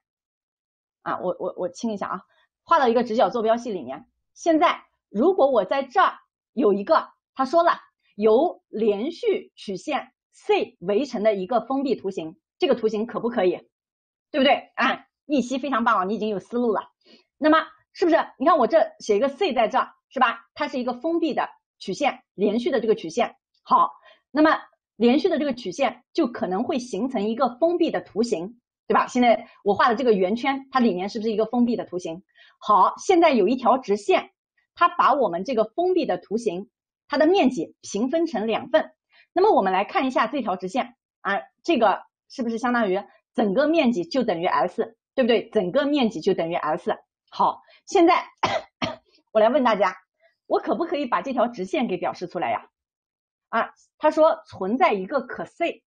[SPEAKER 1] 啊，我我我清一下啊，画到一个直角坐标系里面。现在如果我在这儿有一个，他说了由连续曲线 C 围成的一个封闭图形，这个图形可不可以？对不对？啊？逆袭非常棒啊，你已经有思路了。那么是不是？你看我这写一个 C 在这儿，是吧？它是一个封闭的曲线，连续的这个曲线。好，那么连续的这个曲线就可能会形成一个封闭的图形，对吧？现在我画的这个圆圈，它里面是不是一个封闭的图形？好，现在有一条直线，它把我们这个封闭的图形它的面积平分成两份。那么我们来看一下这条直线啊，这个是不是相当于整个面积就等于 S？对不对？整个面积就等于 S。好，现在 我来问大家，我可不可以把这条直线给表示出来呀？啊，他说存在一个可 C，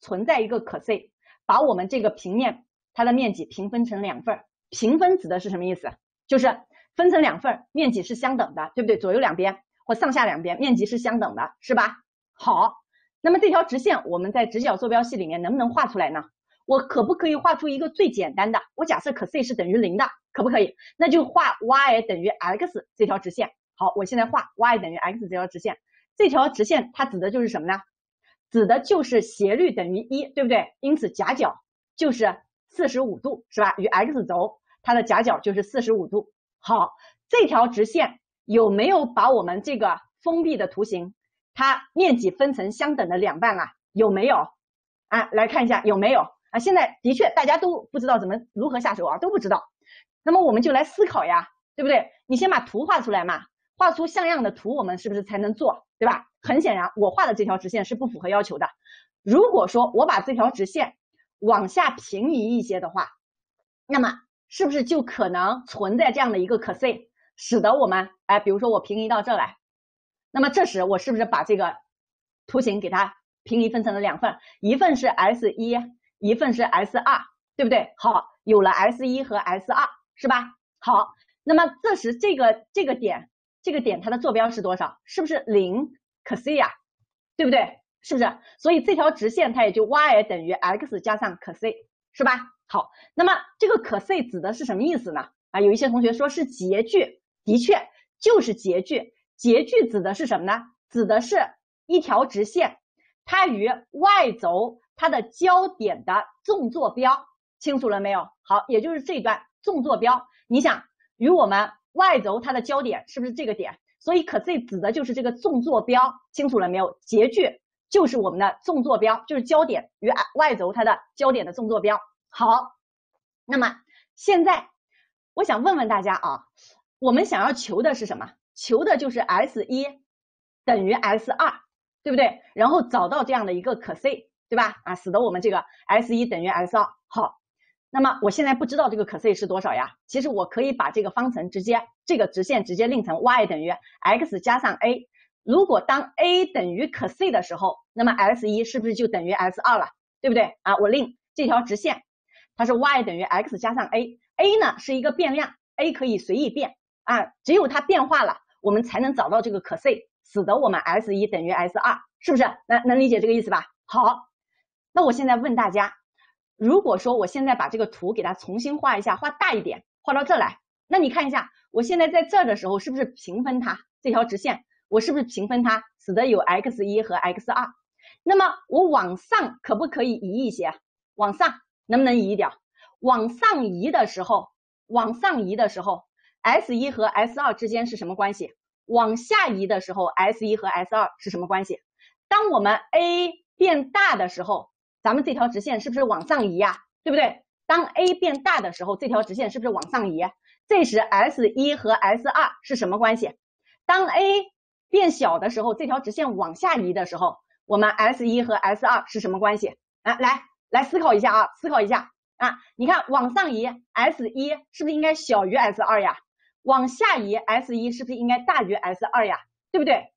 [SPEAKER 1] 存在一个可 C，把我们这个平面它的面积平分成两份儿。平分指的是什么意思？就是分成两份儿，面积是相等的，对不对？左右两边或上下两边面积是相等的，是吧？好，那么这条直线我们在直角坐标系里面能不能画出来呢？我可不可以画出一个最简单的？我假设可 C 是等于零的，可不可以？那就画 y 等于 x 这条直线。好，我现在画 y 等于 x 这条直线。这条直线它指的就是什么呢？指的就是斜率等于一，对不对？因此夹角就是四十五度，是吧？与 x 轴它的夹角就是四十五度。好，这条直线有没有把我们这个封闭的图形它面积分成相等的两半啊？有没有？啊，来看一下有没有？啊，现在的确大家都不知道怎么如何下手啊，都不知道。那么我们就来思考呀，对不对？你先把图画出来嘛，画出像样的图，我们是不是才能做？对吧？很显然，我画的这条直线是不符合要求的。如果说我把这条直线往下平移一些的话，那么是不是就可能存在这样的一个可 C，使得我们哎，比如说我平移到这来，那么这时我是不是把这个图形给它平移分成了两份，一份是 S 一，一份是 S 二，对不对？好，有了 S 一和 S 二，是吧？好，那么这时这个这个点，这个点它的坐标是多少？是不是零可 C 呀？对不对？是不是？所以这条直线它也就 y 等于 x 加上可 C，是吧？好，那么这个可 C 指的是什么意思呢？啊，有一些同学说是截距，的确就是截距。截距指的是什么呢？指的是一条直线，它与 y 轴它的交点的纵坐标，清楚了没有？好，也就是这段纵坐标。你想与我们 y 轴它的交点是不是这个点？所以可 C 指的就是这个纵坐标，清楚了没有？截距。就是我们的纵坐标，就是焦点与 y 轴它的焦点的纵坐标。好，那么现在我想问问大家啊，我们想要求的是什么？求的就是 S 一等于 S 二，对不对？然后找到这样的一个可 C，对吧？啊，使得我们这个 S 一等于 S 二。好，那么我现在不知道这个可 C 是多少呀？其实我可以把这个方程直接这个直线直接令成 y 等于 x 加上 a。如果当 a 等于可 C 的时候，那么 S 一是不是就等于 S 二了？对不对啊？我令这条直线，它是 y 等于 x 加上 a，a 呢是一个变量，a 可以随意变啊，只有它变化了，我们才能找到这个可 C，使得我们 S 一等于 S 二，是不是？能能理解这个意思吧？好，那我现在问大家，如果说我现在把这个图给它重新画一下，画大一点，画到这来，那你看一下，我现在在这儿的时候是不是平分它这条直线？我是不是平分它，使得有 x 一和 x 二？那么我往上可不可以移一些？往上能不能移掉？往上移的时候，往上移的时候，s 一和 s 二之间是什么关系？往下移的时候，s 一和 s 二是什么关系？当我们 a 变大的时候，咱们这条直线是不是往上移呀？对不对？当 a 变大的时候，这条直线是不是往上移？这时 s 一和 s 二是什么关系？当 a 变小的时候，这条直线往下移的时候，我们 S 一和 S 二是什么关系？啊，来来思考一下啊，思考一下啊，你看往上移，S 一是不是应该小于 S 二呀？往下移，S 一是不是应该大于 S 二呀？对不对？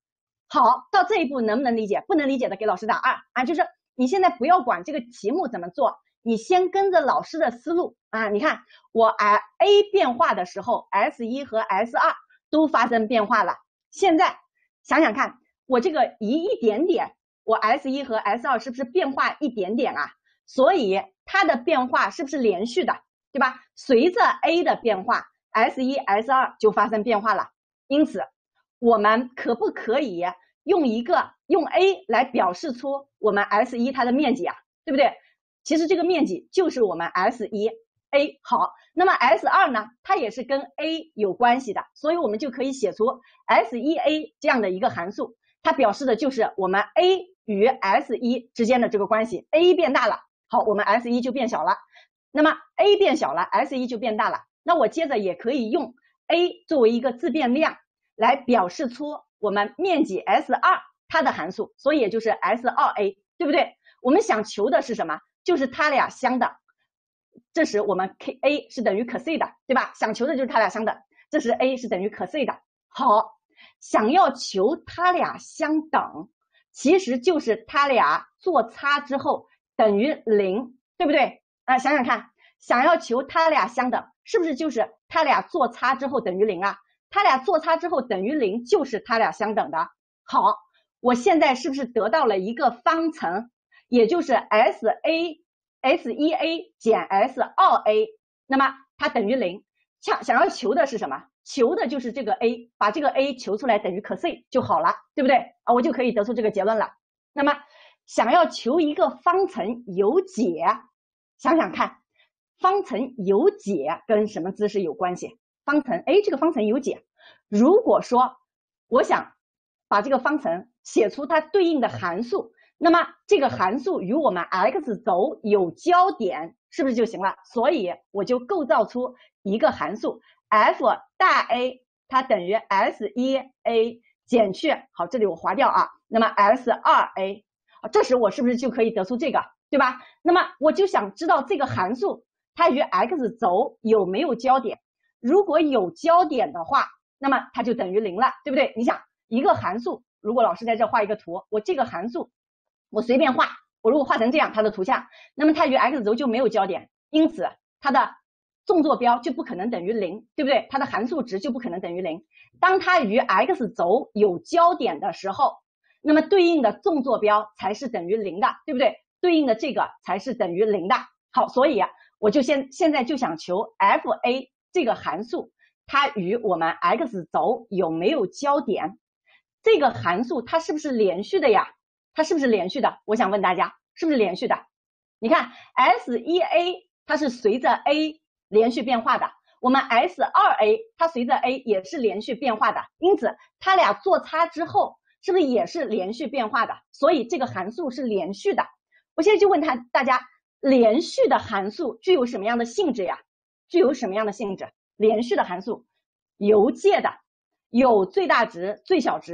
[SPEAKER 1] 好，到这一步能不能理解？不能理解的给老师打二啊，就是你现在不要管这个题目怎么做，你先跟着老师的思路啊，你看我 I A 变化的时候，S 一和 S 二都发生变化了，现在。想想看，我这个移一点点，我 S 一和 S 二是不是变化一点点啊？所以它的变化是不是连续的，对吧？随着 A 的变化，S 一 S 二就发生变化了。因此，我们可不可以用一个用 A 来表示出我们 S 一它的面积啊？对不对？其实这个面积就是我们 S 一 A 好。那么 S 二呢，它也是跟 A 有关系的，所以我们就可以写出 S 一 A 这样的一个函数，它表示的就是我们 A 与 S 一之间的这个关系。A 变大了，好，我们 S 一就变小了。那么 A 变小了，S 一就变大了。那我接着也可以用 A 作为一个自变量来表示出我们面积 S 二它的函数，所以也就是 S 二 A，对不对？我们想求的是什么？就是它俩相等。这时我们 k a 是等于可 C 的，对吧？想求的就是它俩相等。这时 a 是等于可 C 的。好，想要求它俩相等，其实就是它俩做差之后等于零，对不对？啊，想想看，想要求它俩相等，是不是就是它俩做差之后等于零啊？它俩做差之后等于零，就是它俩相等的。好，我现在是不是得到了一个方程，也就是 S A。S 一 A 减 S 二 A，那么它等于零。想想要求的是什么？求的就是这个 A，把这个 A 求出来等于可 C 就好了，对不对啊？我就可以得出这个结论了。那么想要求一个方程有解，想想看，方程有解跟什么知识有关系？方程，哎，这个方程有解。如果说我想把这个方程写出它对应的函数。那么这个函数与我们 x 轴有交点，是不是就行了？所以我就构造出一个函数 f 大 A，它等于 S 一 A 减减去，好，这里我划掉啊，那么 s 二 a，这时我是不是就可以得出这个，对吧？那么我就想知道这个函数它与 x 轴有没有交点，如果有交点的话，那么它就等于零了，对不对？你想一个函数，如果老师在这画一个图，我这个函数我随便画，我如果画成这样它的图像，那么它与 x 轴就没有交点，因此它的纵坐标就不可能等于零，对不对？它的函数值就不可能等于零。当它与 x 轴有交点的时候，那么对应的纵坐标才是等于零的，对不对？对应的这个才是等于零的。好，所以啊我就现现在就想求 f(a) 这个函数，它与我们 x 轴有没有交点？这个函数它是不是连续的呀？它是不是连续的？我想问大家，是不是连续的？你看 s(1a) 它是随着 a 连续变化的，我们 s 二 a 它随着 a 也是连续变化的，因此它俩做差之后是不是也是连续变化的？所以这个函数是连续的。我现在就问他大家，连续的函数具有什么样的性质呀？具有什么样的性质？连续的函数有界的，有最大值、最小值，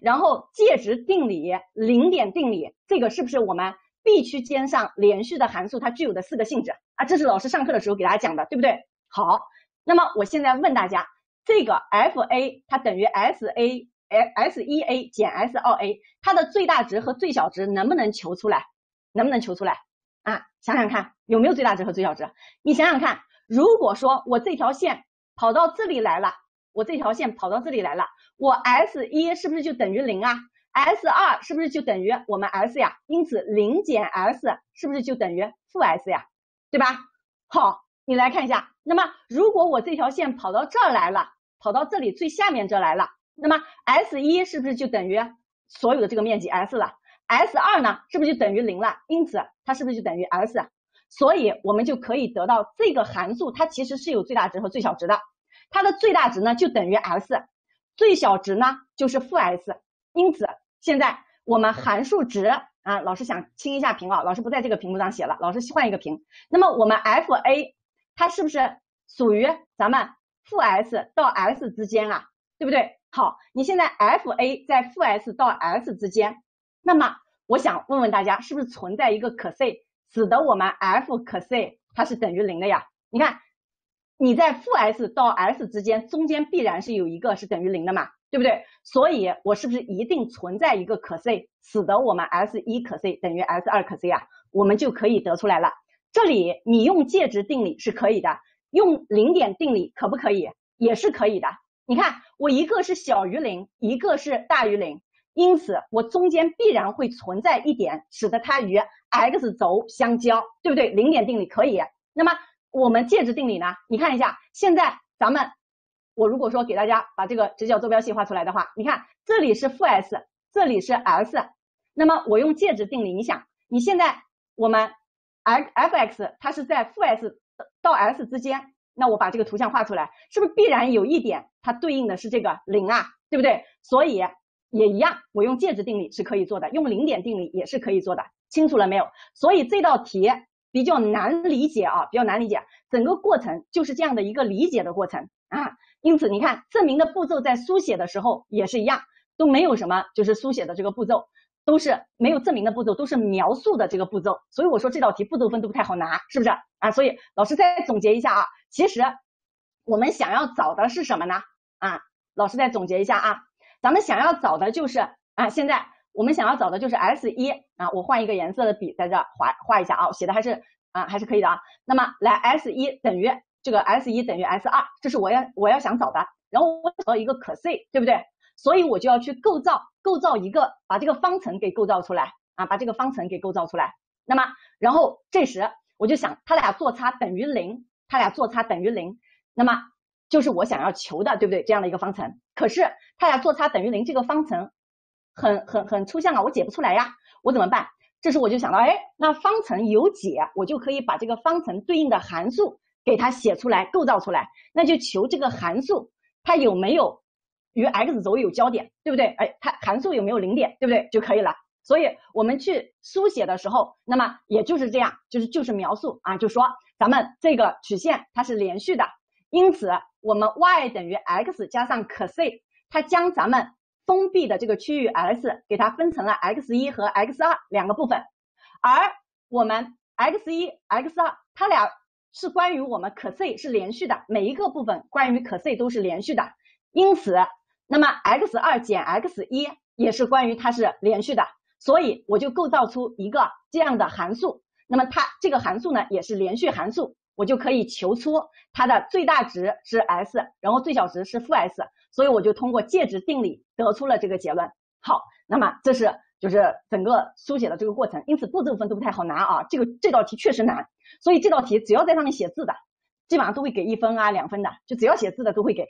[SPEAKER 1] 然后界值定理、零点定理，这个是不是我们？必区间上连续的函数它具有的四个性质啊，这是老师上课的时候给大家讲的，对不对？好，那么我现在问大家，这个 f(a) 它等于 s(a) s 一 a 减 s 二 a，它的最大值和最小值能不能求出来？能不能求出来啊？想想看，有没有最大值和最小值？你想想看，如果说我这条线跑到这里来了，我这条线跑到这里来了，我 s 一是不是就等于零啊？s 二是不是就等于我们 s 呀？因此零减 s 是不是就等于负 s 呀？对吧？好，你来看一下。那么如果我这条线跑到这儿来了，跑到这里最下面这来了，那么 s 一是不是就等于所有的这个面积 s 了？s 二呢，是不是就等于零了？因此它是不是就等于 s？所以我们就可以得到这个函数它其实是有最大值和最小值的。它的最大值呢就等于 s，最小值呢就是负 s。因此现在我们函数值啊，老师想清一下屏啊，老师不在这个屏幕上写了，老师换一个屏。那么我们 f(a) 它是不是属于咱们负 s 到 s 之间啊？对不对？好，你现在 f(a) 在负 s 到 s 之间，那么我想问问大家，是不是存在一个可 c 使得我们 f 可 c 它是等于零的呀？你看你在负 s 到 s 之间，中间必然是有一个是等于零的嘛？对不对？所以我是不是一定存在一个可 c，使得我们 s 一可 c 等于 s 二可 c 啊？我们就可以得出来了。这里你用介值定理是可以的，用零点定理可不可以？也是可以的。你看，我一个是小于零，一个是大于零，因此我中间必然会存在一点，使得它与 x 轴相交，对不对？零点定理可以。那么我们介值定理呢？你看一下，现在咱们。我如果说给大家把这个直角坐标系画出来的话，你看这里是负 s，这里是 s，那么我用介质定理，你想你现在我们 f f x 它是在负 s 到 s 之间，那我把这个图像画出来，是不是必然有一点它对应的是这个零啊，对不对？所以也一样，我用介质定理是可以做的，用零点定理也是可以做的，清楚了没有？所以这道题比较难理解啊，比较难理解，整个过程就是这样的一个理解的过程啊。因此，你看证明的步骤在书写的时候也是一样，都没有什么就是书写的这个步骤，都是没有证明的步骤，都是描述的这个步骤。所以我说这道题步骤分都不太好拿，是不是啊？所以老师再总结一下啊，其实我们想要找的是什么呢？啊，老师再总结一下啊，咱们想要找的就是啊，现在我们想要找的就是 S 一啊，我换一个颜色的笔在这画画一下啊，写的还是啊还是可以的啊。那么来 S 一等于。这个 s 一等于 s 二，这是我要我要想找的，然后我找到一个可 c，对不对？所以我就要去构造构造一个，把这个方程给构造出来啊，把这个方程给构造出来。那么，然后这时我就想，它俩做差等于零，它俩做差等于零，那么就是我想要求的，对不对？这样的一个方程。可是它俩做差等于零这个方程很很很抽象啊，我解不出来呀，我怎么办？这时我就想到，哎，那方程有解，我就可以把这个方程对应的函数。给它写出来，构造出来，那就求这个函数它有没有与 x 轴有交点，对不对？哎，它函数有没有零点，对不对？就可以了。所以我们去书写的时候，那么也就是这样，就是就是描述啊，就说咱们这个曲线它是连续的，因此我们 y 等于 x 加上可 c，它将咱们封闭的这个区域 S 给它分成了 x 一和 x 二两个部分，而我们 x 一、x 二它俩是关于我们可 C 是连续的，每一个部分关于可 C 都是连续的，因此，那么 x 二减 x 一也是关于它是连续的，所以我就构造出一个这样的函数，那么它这个函数呢也是连续函数。我就可以求出它的最大值是 s，然后最小值是负 s，所以我就通过介质定理得出了这个结论。好，那么这是就是整个书写的这个过程，因此步骤分都不太好拿啊。这个这道题确实难，所以这道题只要在上面写字的，基本上都会给一分啊两分的，就只要写字的都会给。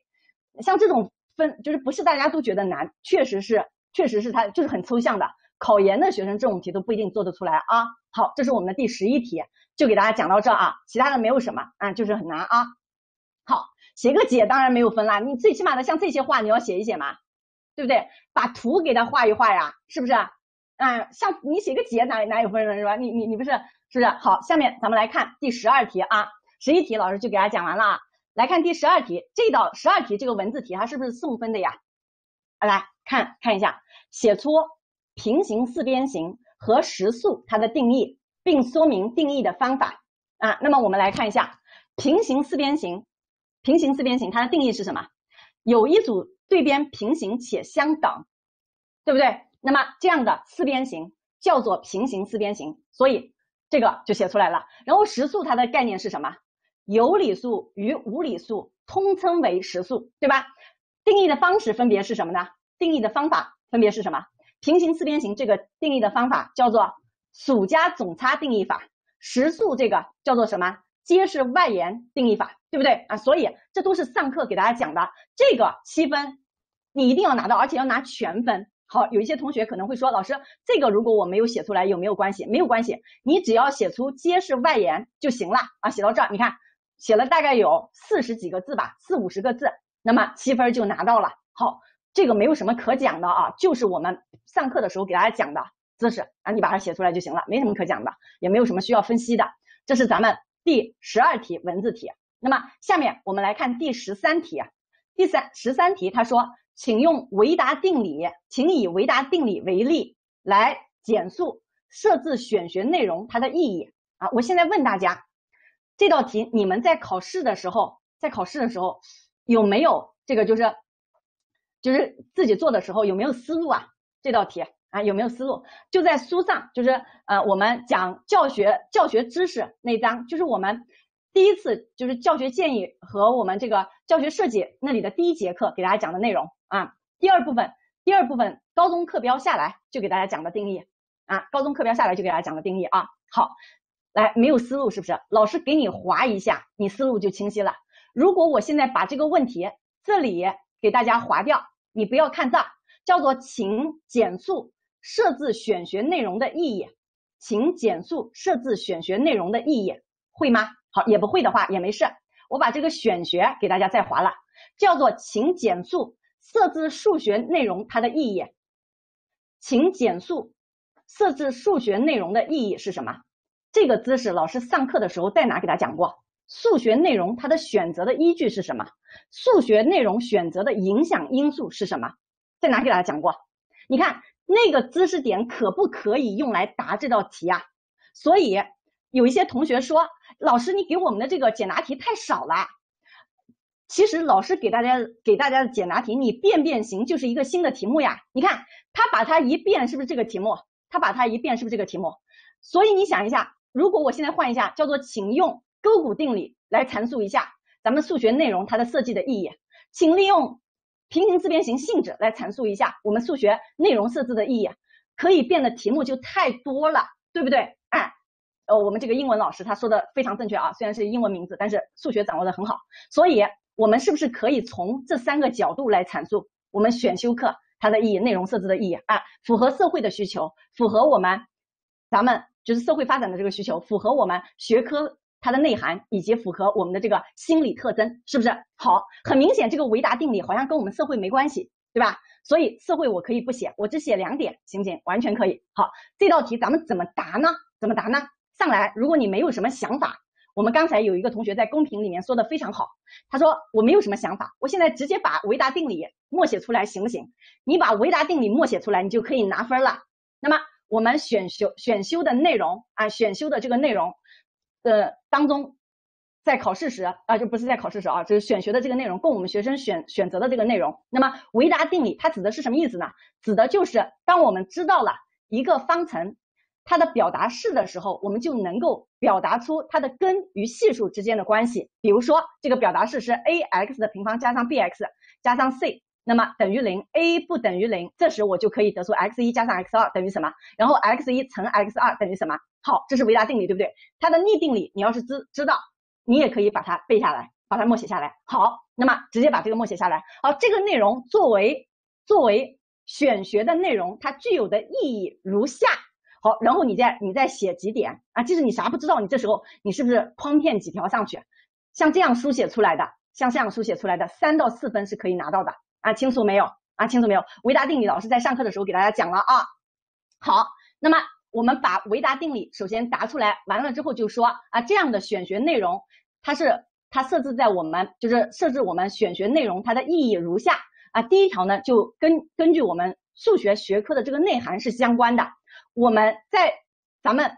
[SPEAKER 1] 像这种分就是不是大家都觉得难，确实是确实是它就是很抽象的，考研的学生这种题都不一定做得出来啊。好，这是我们的第十一题。就给大家讲到这啊，其他的没有什么啊，就是很难啊。好，写个解当然没有分啦，你最起码的像这些话你要写一写嘛，对不对？把图给它画一画呀，是不是？啊，像你写个解哪哪有分了是吧？你你你不是是不是？好，下面咱们来看第十二题啊，十一题老师就给大家讲完了啊。来看第十二题，这道十二题这个文字题它是不是送分的呀？啊来看看一下，写出平行四边形和时速它的定义。并说明定义的方法啊，那么我们来看一下平行四边形，平行四边形它的定义是什么？有一组对边平行且相等，对不对？那么这样的四边形叫做平行四边形，所以这个就写出来了。然后实数它的概念是什么？有理数与无理数通称为实数，对吧？定义的方式分别是什么呢？定义的方法分别是什么？平行四边形这个定义的方法叫做。数加总差定义法，实数这个叫做什么？揭示外延定义法，对不对啊？所以这都是上课给大家讲的。这个七分你一定要拿到，而且要拿全分。好，有一些同学可能会说，老师，这个如果我没有写出来，有没有关系？没有关系，你只要写出揭示外延就行了啊。写到这儿，你看写了大概有四十几个字吧，四五十个字，那么七分就拿到了。好，这个没有什么可讲的啊，就是我们上课的时候给大家讲的。知识啊，你把它写出来就行了，没什么可讲的，也没有什么需要分析的。这是咱们第十二题文字题。那么下面我们来看第十三题。第三十三题，他说，请用维达定理，请以维达定理为例来简述设置选学内容它的意义啊。我现在问大家，这道题你们在考试的时候，在考试的时候有没有这个就是就是自己做的时候有没有思路啊？这道题。啊，有没有思路？就在书上，就是呃，我们讲教学教学知识那章，就是我们第一次就是教学建议和我们这个教学设计那里的第一节课给大家讲的内容啊。第二部分，第二部分高中课标下来就给大家讲的定义啊，高中课标下来就给大家讲的定义啊。好，来，没有思路是不是？老师给你划一下，你思路就清晰了。如果我现在把这个问题这里给大家划掉，你不要看这，叫做请减速。设置选学内容的意义，请简述设置选学内容的意义，会吗？好，也不会的话也没事，我把这个选学给大家再划了，叫做请简述设置数学内容它的意义，请简述设置数学内容的意义是什么？这个知识老师上课的时候在哪给大家讲过？数学内容它的选择的依据是什么？数学内容选择的影响因素是什么？在哪给大家讲过？你看。那个知识点可不可以用来答这道题啊？所以有一些同学说，老师你给我们的这个简答题太少了。其实老师给大家给大家的简答题，你变变形就是一个新的题目呀。你看他把它一变，是不是这个题目？他把它一变，是不是这个题目？所以你想一下，如果我现在换一下，叫做请用勾股定理来阐述一下咱们数学内容它的设计的意义，请利用。平行四边形性质来阐述一下我们数学内容设置的意义，可以变的题目就太多了，对不对？哎，呃，我们这个英文老师他说的非常正确啊，虽然是英文名字，但是数学掌握的很好。所以，我们是不是可以从这三个角度来阐述我们选修课它的意义、内容设置的意义啊？符合社会的需求，符合我们咱们就是社会发展的这个需求，符合我们学科。它的内涵以及符合我们的这个心理特征，是不是好？很明显，这个维达定理好像跟我们社会没关系，对吧？所以社会我可以不写，我只写两点，行不行？完全可以。好，这道题咱们怎么答呢？怎么答呢？上来，如果你没有什么想法，我们刚才有一个同学在公屏里面说的非常好，他说我没有什么想法，我现在直接把维达定理默写出来行不行？你把维达定理默写出来，你就可以拿分了。那么我们选修选修的内容啊，选修的这个内容的当中，在考试时啊，就不是在考试时啊，就是选学的这个内容，供我们学生选选择的这个内容。那么维达定理它指的是什么意思呢？指的就是当我们知道了一个方程它的表达式的时候，我们就能够表达出它的根与系数之间的关系。比如说这个表达式是 a x 的平方加上 b x 加上 c。那么等于零，a 不等于零，这时我就可以得出 x 一加上 x 二等于什么？然后 x 一乘 x 二等于什么？好，这是维达定理，对不对？它的逆定理你要是知知道，你也可以把它背下来，把它默写下来。好，那么直接把这个默写下来。好，这个内容作为作为选学的内容，它具有的意义如下。好，然后你再你再写几点啊？即使你啥不知道，你这时候你是不是框片几条上去？像这样书写出来的，像这样书写出来的，三到四分是可以拿到的。啊，清楚没有？啊，清楚没有？维达定理老师在上课的时候给大家讲了啊。好，那么我们把维达定理首先答出来，完了之后就说啊，这样的选学内容，它是它设置在我们就是设置我们选学内容它的意义如下啊。第一条呢，就根根据我们数学学科的这个内涵是相关的。我们在咱们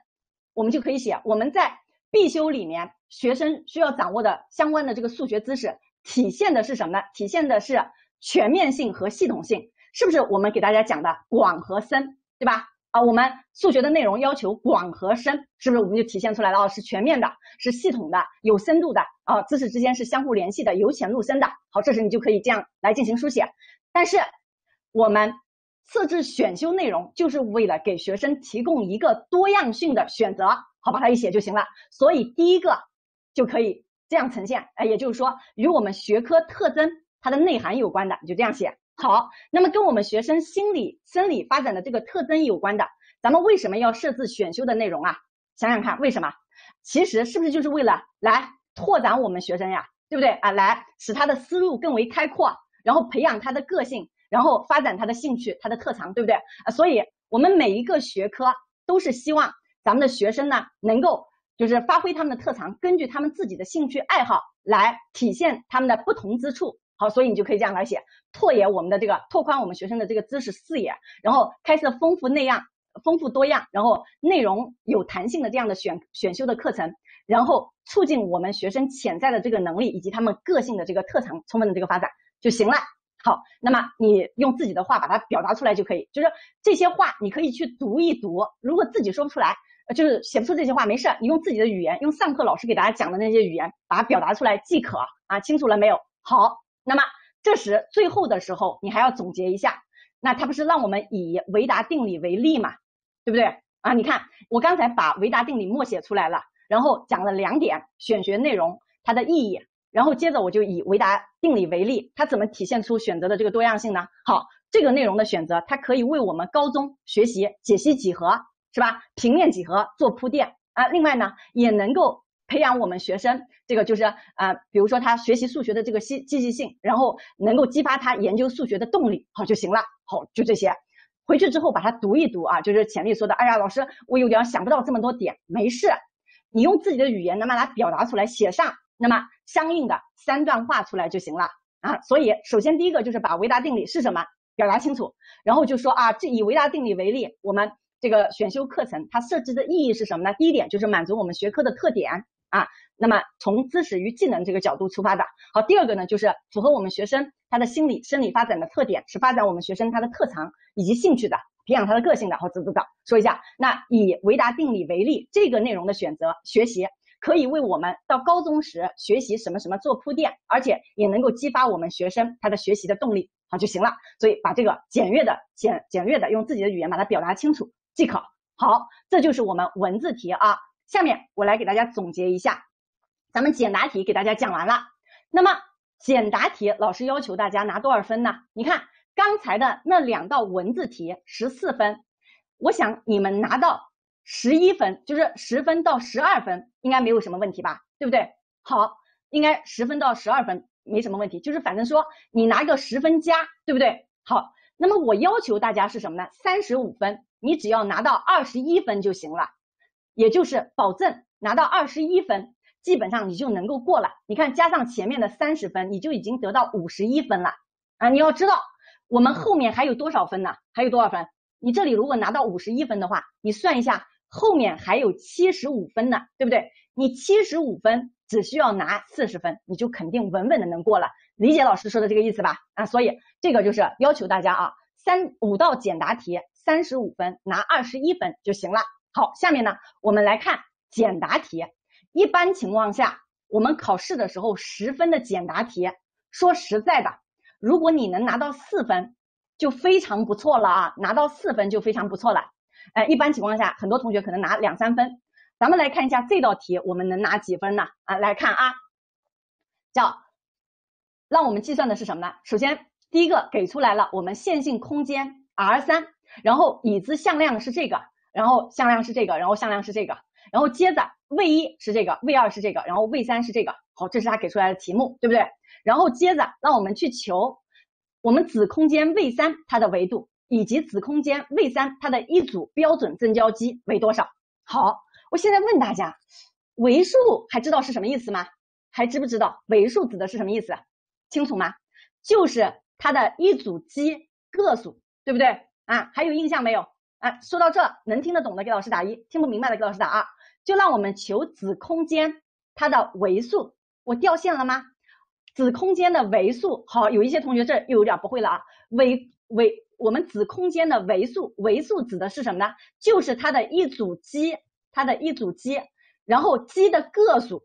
[SPEAKER 1] 我们就可以写我们在必修里面学生需要掌握的相关的这个数学知识，体现的是什么？体现的是。全面性和系统性是不是我们给大家讲的广和深，对吧？啊，我们数学的内容要求广和深，是不是我们就体现出来了啊？是全面的，是系统的，有深度的啊，知识之间是相互联系的，由浅入深的。好，这时你就可以这样来进行书写。但是我们设置选修内容，就是为了给学生提供一个多样性的选择，好，把它一写就行了。所以第一个就可以这样呈现，哎，也就是说与我们学科特征。它的内涵有关的，你就这样写好。那么跟我们学生心理生理发展的这个特征有关的，咱们为什么要设置选修的内容啊？想想看，为什么？其实是不是就是为了来拓展我们学生呀？对不对啊？来使他的思路更为开阔，然后培养他的个性，然后发展他的兴趣、他的特长，对不对啊？所以我们每一个学科都是希望咱们的学生呢，能够就是发挥他们的特长，根据他们自己的兴趣爱好来体现他们的不同之处。好，所以你就可以这样来写，拓野我们的这个，拓宽我们学生的这个知识视野，然后开设丰富那样、丰富多样，然后内容有弹性的这样的选选修的课程，然后促进我们学生潜在的这个能力以及他们个性的这个特长充分的这个发展就行了。好，那么你用自己的话把它表达出来就可以，就是这些话你可以去读一读，如果自己说不出来，就是写不出这些话，没事，你用自己的语言，用上课老师给大家讲的那些语言把它表达出来即可啊，清楚了没有？好。那么这时最后的时候，你还要总结一下，那他不是让我们以维达定理为例嘛，对不对啊？你看我刚才把维达定理默写出来了，然后讲了两点选学内容它的意义，然后接着我就以维达定理为例，它怎么体现出选择的这个多样性呢？好，这个内容的选择，它可以为我们高中学习解析几何是吧？平面几何做铺垫啊，另外呢也能够。培养我们学生，这个就是啊，比如说他学习数学的这个积积极性，然后能够激发他研究数学的动力，好就行了。好，就这些，回去之后把它读一读啊。就是潜力说的，哎呀，老师，我有点想不到这么多点，没事，你用自己的语言能把它表达出来，写上，那么相应的三段话出来就行了啊。所以，首先第一个就是把维达定理是什么表达清楚，然后就说啊，这以维达定理为例，我们这个选修课程它设置的意义是什么呢？第一点就是满足我们学科的特点。啊，那么从知识与技能这个角度出发的，好，第二个呢，就是符合我们学生他的心理生理发展的特点，是发展我们学生他的特长以及兴趣的，培养他的个性的，好，知不知道？说一下，那以维达定理为例，这个内容的选择学习，可以为我们到高中时学习什么什么做铺垫，而且也能够激发我们学生他的学习的动力，好就行了。所以把这个简略的简简略的用自己的语言把它表达清楚即可。好，这就是我们文字题啊。下面我来给大家总结一下，咱们简答题给大家讲完了。那么简答题老师要求大家拿多少分呢？你看刚才的那两道文字题十四分，我想你们拿到十一分，就是十分到十二分，应该没有什么问题吧？对不对？好，应该十分到十二分没什么问题，就是反正说你拿个十分加，对不对？好，那么我要求大家是什么呢？三十五分，你只要拿到二十一分就行了。也就是保证拿到二十一分，基本上你就能够过了。你看加上前面的三十分，你就已经得到五十一分了啊！你要知道我们后面还有多少分呢？还有多少分？你这里如果拿到五十一分的话，你算一下后面还有七十五分呢，对不对？你七十五分只需要拿四十分，你就肯定稳稳的能过了。理解老师说的这个意思吧？啊，所以这个就是要求大家啊，三五道简答题三十五分拿二十一分就行了。好，下面呢我们来看简答题。一般情况下，我们考试的时候十分的简答题，说实在的，如果你能拿到四分，就非常不错了啊，拿到四分就非常不错了。哎，一般情况下，很多同学可能拿两三分。咱们来看一下这道题，我们能拿几分呢？啊，来看啊，叫让我们计算的是什么呢？首先第一个给出来了，我们线性空间 R 三，然后已知向量是这个，然后向量是这个，然后向量是这个。然后接着，V 一是这个，V 二是这个，然后 V 三是这个。好，这是他给出来的题目，对不对？然后接着，让我们去求我们子空间 V 三它的维度，以及子空间 V 三它的一组标准正交积为多少？好，我现在问大家，维数还知道是什么意思吗？还知不知道维数指的是什么意思？清楚吗？就是它的一组积个数，对不对？啊，还有印象没有？哎，说到这，能听得懂的给老师打一，听不明白的给老师打二。就让我们求子空间它的维数，我掉线了吗？子空间的维数，好，有一些同学这又有点不会了啊。维维，我们子空间的维数，维数指的是什么呢？就是它的一组积，它的一组积，然后积的个数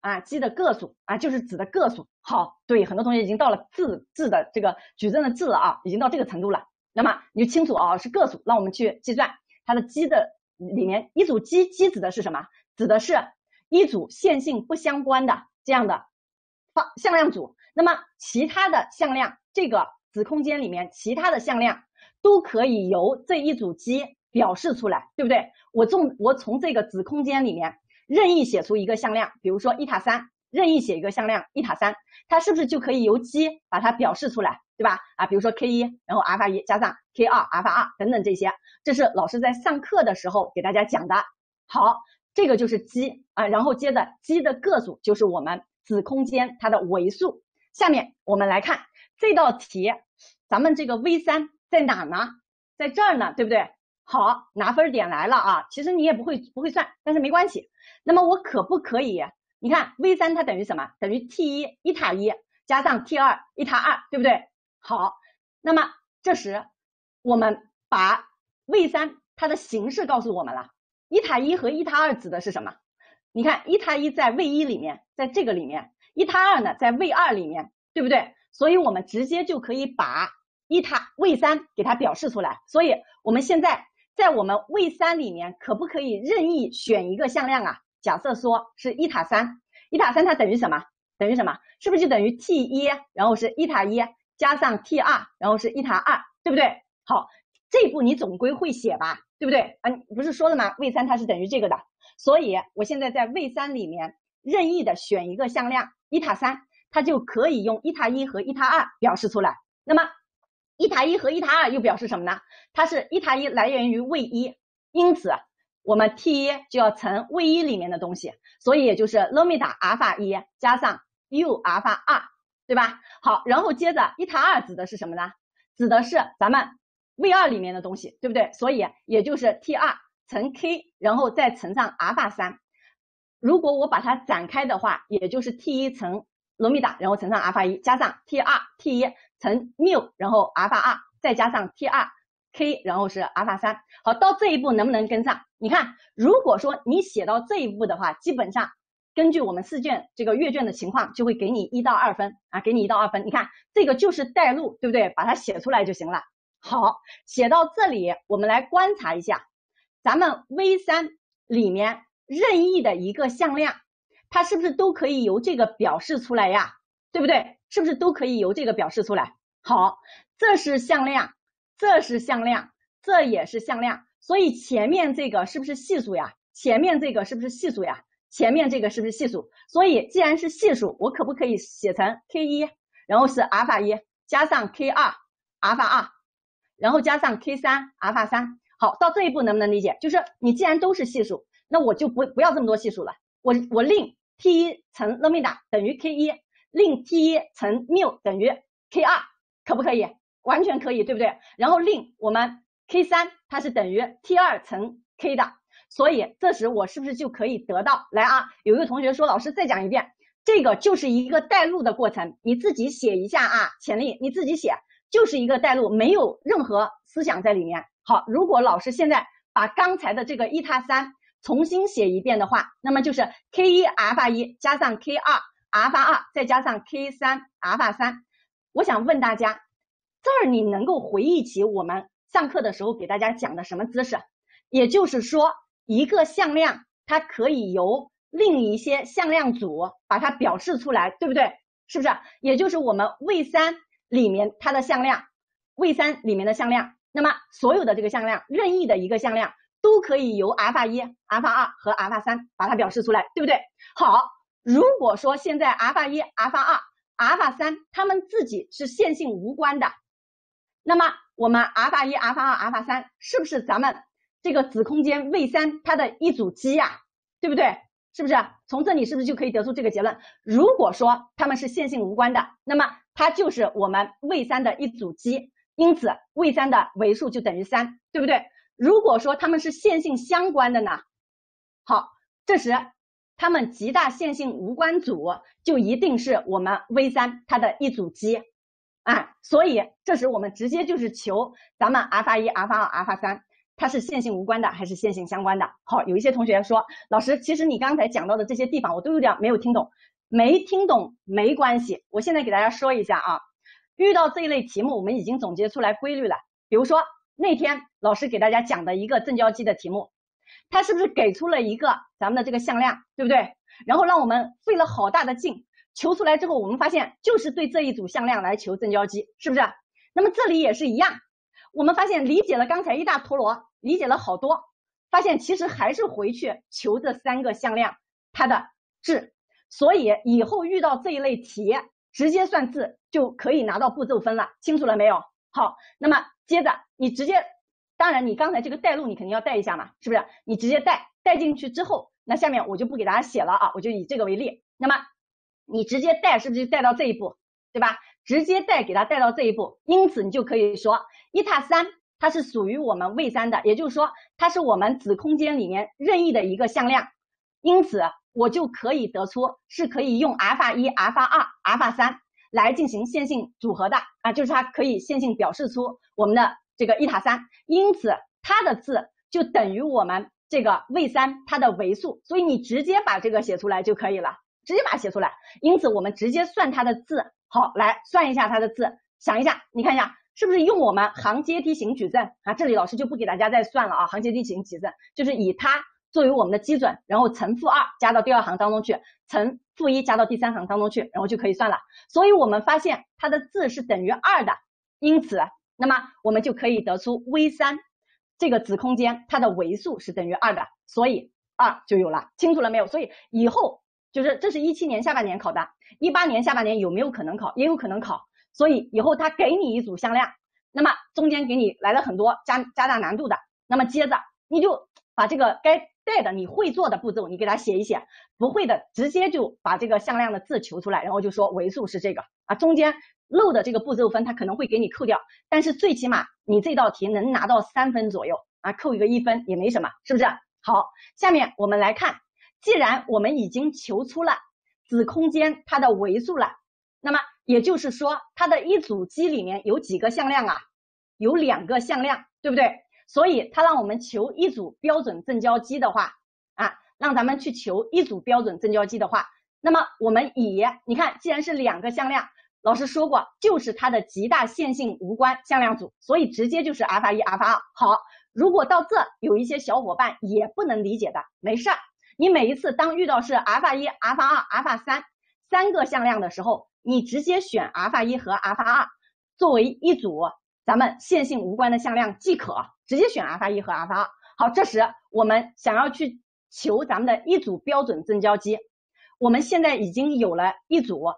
[SPEAKER 1] 啊，积的个数啊，就是指的个数。好，对，很多同学已经到了字字的这个矩阵的字了啊，已经到这个程度了。那么你就清楚啊，是个数，让我们去计算它的积的。里面一组积积指的是什么？指的是一组线性不相关的这样的方向量组。那么其他的向量，这个子空间里面其他的向量都可以由这一组积表示出来，对不对？我从我从这个子空间里面任意写出一个向量，比如说一塔三，任意写一个向量一塔三，它是不是就可以由积把它表示出来？对吧？啊，比如说 k 一，然后阿尔法一加上 k 二阿尔法二等等这些，这是老师在上课的时候给大家讲的。好，这个就是积啊，然后接着积的个数就是我们子空间它的维数。下面我们来看这道题，咱们这个 V 三在哪呢？在这儿呢，对不对？好，拿分点来了啊。其实你也不会不会算，但是没关系。那么我可不可以？你看 V 三它等于什么？等于 T 一一塔一加上 T 二一塔二，对不对？好，那么这时我们把 V 三它的形式告诉我们了，一塔一和一塔二指的是什么？你看一塔一在 V 一里面，在这个里面，一塔二呢在 V 二里面，对不对？所以我们直接就可以把一塔 V 三给它表示出来。所以我们现在在我们 V 三里面，可不可以任意选一个向量啊？假设说是一塔三，一塔三它等于什么？等于什么？是不是就等于 T 一，然后是一塔一？加上 T 二，然后是一塔二，对不对？好，这步你总归会写吧，对不对？啊，不是说了吗？V 三它是等于这个的，所以我现在在 V 三里面任意的选一个向量一塔三，它就可以用一塔一和一塔二表示出来。那么一塔一和一塔二又表示什么呢？它是一塔一来源于 V 一，因此我们 T 一就要乘 V 一里面的东西，所以也就是罗密达阿尔法一加上 U 阿尔法二。对吧？好，然后接着一塔二指的是什么呢？指的是咱们 V 二里面的东西，对不对？所以也就是 T 二乘 K，然后再乘上阿尔法三。如果我把它展开的话，也就是 T 一乘罗密达，然后乘上阿尔法一，加上 T 二 T 一乘缪，然后阿尔法二，再加上 T 二 K，然后是阿尔法三。好，到这一步能不能跟上？你看，如果说你写到这一步的话，基本上。根据我们试卷这个阅卷的情况，就会给你一到二分啊，给你一到二分。你看这个就是带路，对不对？把它写出来就行了。好，写到这里，我们来观察一下，咱们 V 三里面任意的一个向量，它是不是都可以由这个表示出来呀？对不对？是不是都可以由这个表示出来？好，这是向量，这是向量，这也是向量，所以前面这个是不是系数呀？前面这个是不是系数呀？前面这个是不是系数？所以既然是系数，我可不可以写成 k 一，然后是阿尔法一加上 k 二阿尔法二，然后加上 k 三阿尔法三。好，到这一步能不能理解？就是你既然都是系数，那我就不不要这么多系数了，我我令 t 一乘 lambda 等于 k 一，令 t 一乘缪等于 k 二，可不可以？完全可以，对不对？然后令我们 k 三它是等于 t 二乘 k 的，所以这时我是不是就可以得到？来啊，有一个同学说，老师再讲一遍，这个就是一个带路的过程，你自己写一下啊，潜力你自己写，就是一个带路，没有任何思想在里面。好，如果老师现在把刚才的这个一踏三重新写一遍的话，那么就是 k 一阿尔法一加上 k 二阿尔法二再加上 k 三阿尔法三，我想问大家。这儿你能够回忆起我们上课的时候给大家讲的什么知识？也就是说，一个向量它可以由另一些向量组把它表示出来，对不对？是不是？也就是我们 V 三里面它的向量，V 三里面的向量，那么所有的这个向量，任意的一个向量都可以由阿尔法一、阿尔法二和阿尔法三把它表示出来，对不对？好，如果说现在阿尔法一、阿尔法二、阿尔法三它们自己是线性无关的。那么我们阿尔法一、阿尔法二、阿尔法三是不是咱们这个子空间 V 三它的一组基呀？对不对？是不是？从这里是不是就可以得出这个结论？如果说它们是线性无关的，那么它就是我们 V 三的一组基，因此 V 三的维数就等于三，对不对？如果说它们是线性相关的呢？好，这时它们极大线性无关组就一定是我们 V 三它的一组基。啊，所以这时我们直接就是求咱们阿尔法一、阿尔法二、阿尔法三，它是线性无关的还是线性相关的？好，有一些同学说，老师，其实你刚才讲到的这些地方我都有点没有听懂，没听懂没关系，我现在给大家说一下啊，遇到这一类题目，我们已经总结出来规律了。比如说那天老师给大家讲的一个正交基的题目，它是不是给出了一个咱们的这个向量，对不对？然后让我们费了好大的劲。求出来之后，我们发现就是对这一组向量来求正交基，是不是？那么这里也是一样，我们发现理解了刚才一大陀螺，理解了好多，发现其实还是回去求这三个向量它的值，所以以后遇到这一类题，直接算字就可以拿到步骤分了，清楚了没有？好，那么接着你直接，当然你刚才这个带路你肯定要带一下嘛，是不是？你直接带带进去之后，那下面我就不给大家写了啊，我就以这个为例，那么。你直接带是不是就带到这一步，对吧？直接带给它带到这一步，因此你就可以说一塔三它是属于我们 V 三的，也就是说它是我们子空间里面任意的一个向量，因此我就可以得出是可以用阿尔法一、阿尔法二、阿尔法三来进行线性组合的啊，就是它可以线性表示出我们的这个一塔三，因此它的字就等于我们这个 V 三它的维数，所以你直接把这个写出来就可以了。直接把它写出来，因此我们直接算它的字。好，来算一下它的字，想一下，你看一下是不是用我们行阶梯形矩阵啊？这里老师就不给大家再算了啊，行阶梯形矩阵就是以它作为我们的基准，然后乘负二加到第二行当中去，乘负一加到第三行当中去，然后就可以算了。所以我们发现它的字是等于二的，因此那么我们就可以得出 V 三这个子空间它的维数是等于二的，所以二就有了，清楚了没有？所以以后。就是这是一七年下半年考的，一八年下半年有没有可能考？也有可能考，所以以后他给你一组向量，那么中间给你来了很多加加大难度的，那么接着你就把这个该带的你会做的步骤你给他写一写，不会的直接就把这个向量的字求出来，然后就说维数是这个啊，中间漏的这个步骤分他可能会给你扣掉，但是最起码你这道题能拿到三分左右啊，扣一个一分也没什么，是不是？好，下面我们来看。既然我们已经求出了子空间它的维数了，那么也就是说它的一组基里面有几个向量啊？有两个向量，对不对？所以它让我们求一组标准正交基的话啊，让咱们去求一组标准正交基的话，那么我们以你看，既然是两个向量，老师说过就是它的极大线性无关向量组，所以直接就是阿尔法一、阿尔法二。好，如果到这有一些小伙伴也不能理解的，没事儿。你每一次当遇到是阿尔法一、阿尔法二、阿尔法三三个向量的时候，你直接选阿尔法一和阿尔法二作为一组咱们线性无关的向量即可，直接选阿尔法一和阿尔法二。好，这时我们想要去求咱们的一组标准正交基，我们现在已经有了一组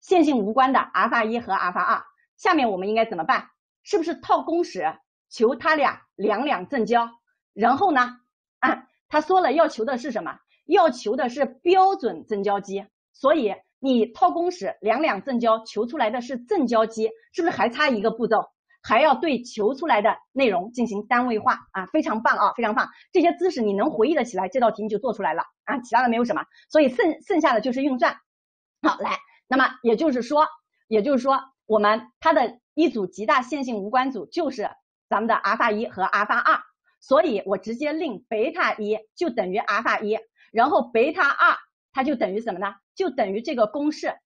[SPEAKER 1] 线性无关的阿尔法一和阿尔法二，下面我们应该怎么办？是不是套公式求它俩两两正交？然后呢，啊，他说了要求的是什么？要求的是标准正交基，所以你套公式两两正交，求出来的是正交积，是不是还差一个步骤？还要对求出来的内容进行单位化啊，非常棒啊，非常棒！这些知识你能回忆的起来，这道题你就做出来了啊，其他的没有什么，所以剩剩下的就是运算。好，来，那么也就是说，也就是说，我们它的一组极大线性无关组就是咱们的阿尔法一和阿尔法二，所以我直接令贝塔一就等于阿尔法一，然后贝塔二它就等于什么呢？就等于这个公式，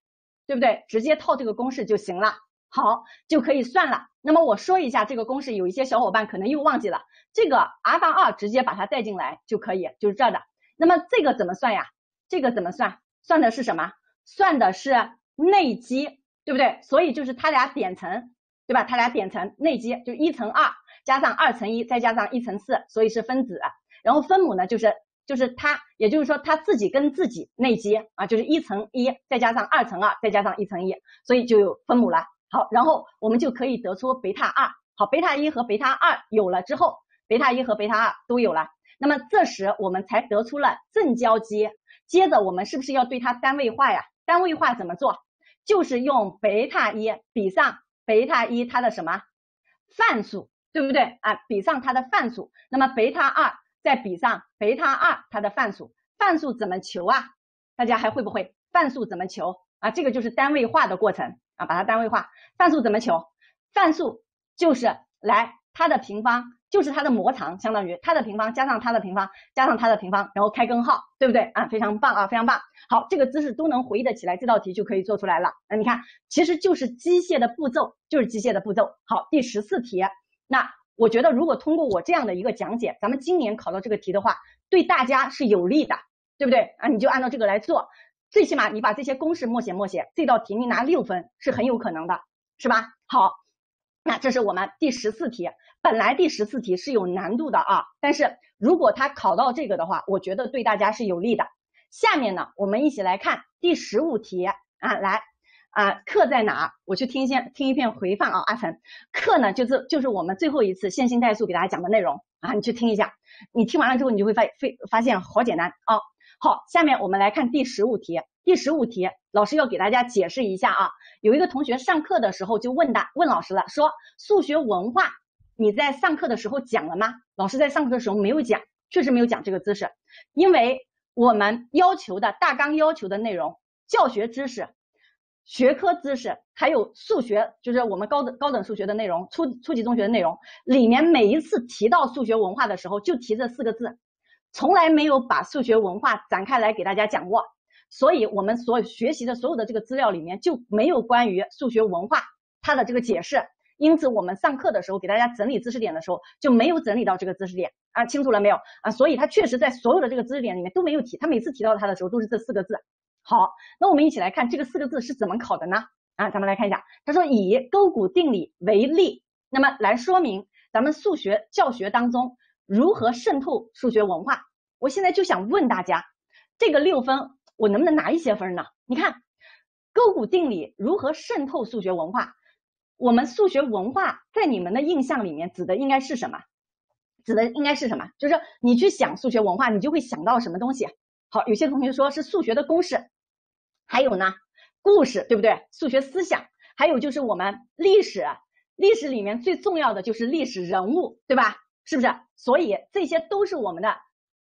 [SPEAKER 1] 对不对？直接套这个公式就行了。好，就可以算了。那么我说一下这个公式，有一些小伙伴可能又忘记了。这个阿尔法二直接把它带进来就可以，就是这的。那么这个怎么算呀？这个怎么算？算的是什么？算的是内积，对不对？所以就是它俩点乘，对吧？它俩点乘内积就一乘二加上二乘一再加上一乘四，所以是分子。然后分母呢就是就是它，也就是说它自己跟自己内积啊，就是一乘一再加上二乘二再加上一乘一，所以就有分母了。好，然后我们就可以得出贝塔二。好，贝塔一和贝塔二有了之后，贝塔一和贝塔二都有了，那么这时我们才得出了正交基。接着我们是不是要对它单位化呀？单位化怎么做？就是用贝塔一比上贝塔一它的什么范数，对不对啊？比上它的范数，那么贝塔二再比上贝塔二它的范数，范数怎么求啊？大家还会不会？范数怎么求啊？这个就是单位化的过程。啊，把它单位化，范数怎么求？范数就是来它的平方，就是它的模长，相当于它的平方加上它的平方加上它的平方，然后开根号，对不对啊？非常棒啊，非常棒。好，这个知识都能回忆得起来，这道题就可以做出来了。那你看，其实就是机械的步骤，就是机械的步骤。好，第十四题，那我觉得如果通过我这样的一个讲解，咱们今年考到这个题的话，对大家是有利的，对不对啊？你就按照这个来做。最起码你把这些公式默写默写，这道题你拿六分是很有可能的，是吧？好，那这是我们第十四题。本来第十四题是有难度的啊，但是如果他考到这个的话，我觉得对大家是有利的。下面呢，我们一起来看第十五题啊，来啊，课在哪？我去听一下，听一遍回放啊，阿晨，课呢就是就是我们最后一次线性代数给大家讲的内容啊，你去听一下，你听完了之后，你就会发发发现好简单啊。好，下面我们来看第十五题。第十五题，老师要给大家解释一下啊。有一个同学上课的时候就问大问老师了，说数学文化你在上课的时候讲了吗？老师在上课的时候没有讲，确实没有讲这个知识，因为我们要求的大纲要求的内容、教学知识、学科知识，还有数学，就是我们高等高等数学的内容、初初级中学的内容里面，每一次提到数学文化的时候，就提这四个字。从来没有把数学文化展开来给大家讲过，所以我们所学习的所有的这个资料里面就没有关于数学文化它的这个解释，因此我们上课的时候给大家整理知识点的时候就没有整理到这个知识点啊，清楚了没有啊？所以它确实在所有的这个知识点里面都没有提，他每次提到它的时候都是这四个字。好，那我们一起来看这个四个字是怎么考的呢？啊，咱们来看一下，他说以勾股定理为例，那么来说明咱们数学教学当中。如何渗透数学文化？我现在就想问大家，这个六分我能不能拿一些分呢？你看，勾股定理如何渗透数学文化？我们数学文化在你们的印象里面指的应该是什么？指的应该是什么？就是你去想数学文化，你就会想到什么东西？好，有些同学说是数学的公式，还有呢，故事，对不对？数学思想，还有就是我们历史，历史里面最重要的就是历史人物，对吧？是不是？所以这些都是我们的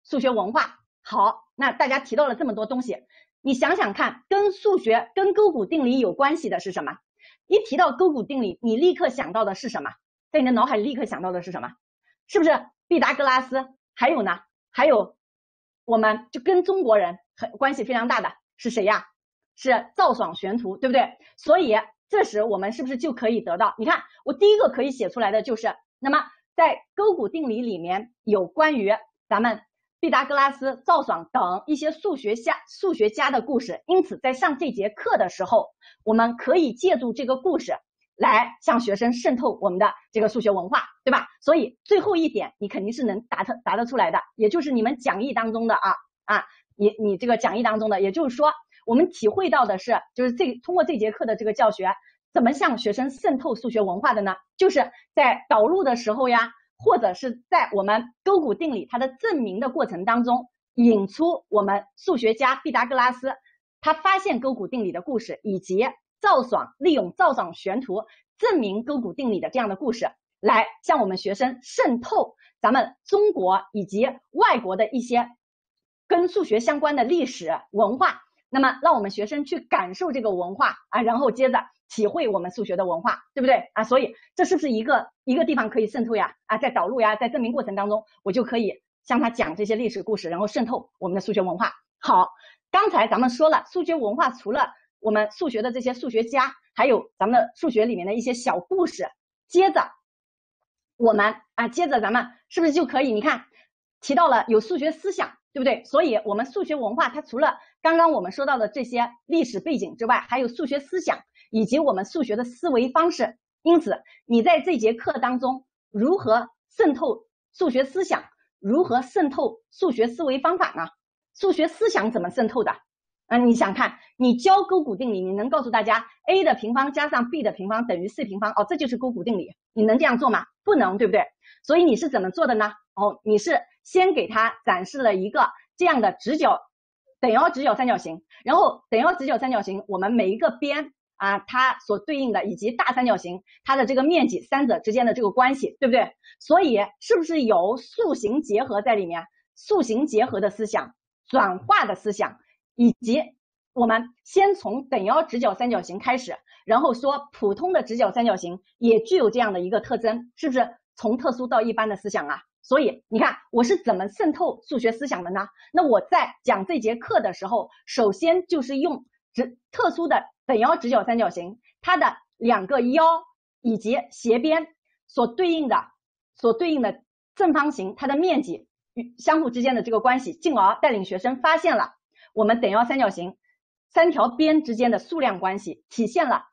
[SPEAKER 1] 数学文化。好，那大家提到了这么多东西，你想想看，跟数学、跟勾股定理有关系的是什么？一提到勾股定理，你立刻想到的是什么？在你的脑海里立刻想到的是什么？是不是毕达哥拉斯？还有呢？还有，我们就跟中国人很关系非常大的是谁呀？是赵爽玄图，对不对？所以这时我们是不是就可以得到？你看，我第一个可以写出来的就是，那么。在勾股定理里面有关于咱们毕达哥拉斯、赵爽等一些数学家、数学家的故事，因此在上这节课的时候，我们可以借助这个故事来向学生渗透我们的这个数学文化，对吧？所以最后一点你肯定是能答得答得出来的，也就是你们讲义当中的啊啊，你你这个讲义当中的，也就是说我们体会到的是，就是这通过这节课的这个教学。怎么向学生渗透数学文化的呢？就是在导入的时候呀，或者是在我们勾股定理它的证明的过程当中，引出我们数学家毕达哥拉斯他发现勾股定理的故事，以及赵爽利用赵爽悬图证明勾股定理的这样的故事，来向我们学生渗透咱们中国以及外国的一些跟数学相关的历史文化。那么，让我们学生去感受这个文化啊，然后接着体会我们数学的文化，对不对啊？所以这是不是一个一个地方可以渗透呀？啊，在导入呀，在证明过程当中，我就可以向他讲这些历史故事，然后渗透我们的数学文化。好，刚才咱们说了，数学文化除了我们数学的这些数学家，还有咱们的数学里面的一些小故事。接着，我们啊，接着咱们是不是就可以？你看，提到了有数学思想。对不对？所以，我们数学文化它除了刚刚我们说到的这些历史背景之外，还有数学思想以及我们数学的思维方式。因此，你在这节课当中如何渗透数学思想？如何渗透数学思维方法呢？数学思想怎么渗透的？嗯，你想看，你教勾股定理，你能告诉大家 a 的平方加上 b 的平方等于 c 平方？哦，这就是勾股定理。你能这样做吗？不能，对不对？所以你是怎么做的呢？哦，你是。先给他展示了一个这样的直角等腰直角三角形，然后等腰直角三角形，我们每一个边啊，它所对应的以及大三角形它的这个面积，三者之间的这个关系，对不对？所以是不是有塑形结合在里面？塑形结合的思想、转化的思想，以及我们先从等腰直角三角形开始，然后说普通的直角三角形也具有这样的一个特征，是不是从特殊到一般的思想啊？所以你看我是怎么渗透数学思想的呢？那我在讲这节课的时候，首先就是用直特殊的等腰直角三角形，它的两个腰以及斜边所对应的所对应的正方形，它的面积与相互之间的这个关系，进而带领学生发现了我们等腰三角形三条边之间的数量关系，体现了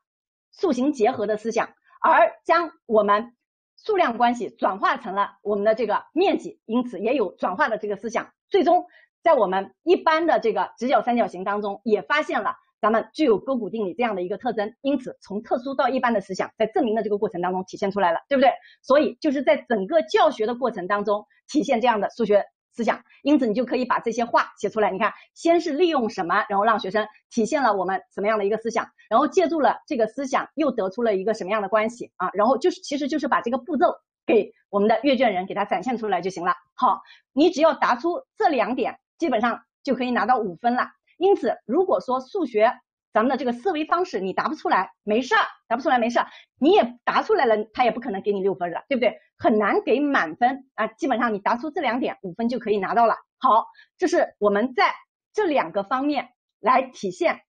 [SPEAKER 1] 塑形结合的思想，而将我们。数量关系转化成了我们的这个面积，因此也有转化的这个思想。最终在我们一般的这个直角三角形当中，也发现了咱们具有勾股定理这样的一个特征。因此，从特殊到一般的思想，在证明的这个过程当中体现出来了，对不对？所以就是在整个教学的过程当中体现这样的数学。思想，因此你就可以把这些话写出来。你看，先是利用什么，然后让学生体现了我们什么样的一个思想，然后借助了这个思想，又得出了一个什么样的关系啊？然后就是，其实就是把这个步骤给我们的阅卷人给他展现出来就行了。好，你只要答出这两点，基本上就可以拿到五分了。因此，如果说数学，咱们的这个思维方式你答不出来，没事儿，答不出来没事儿，你也答出来了，他也不可能给你六分了，对不对？很难给满分啊，基本上你答出这两点，五分就可以拿到了。好，这是我们在这两个方面来体现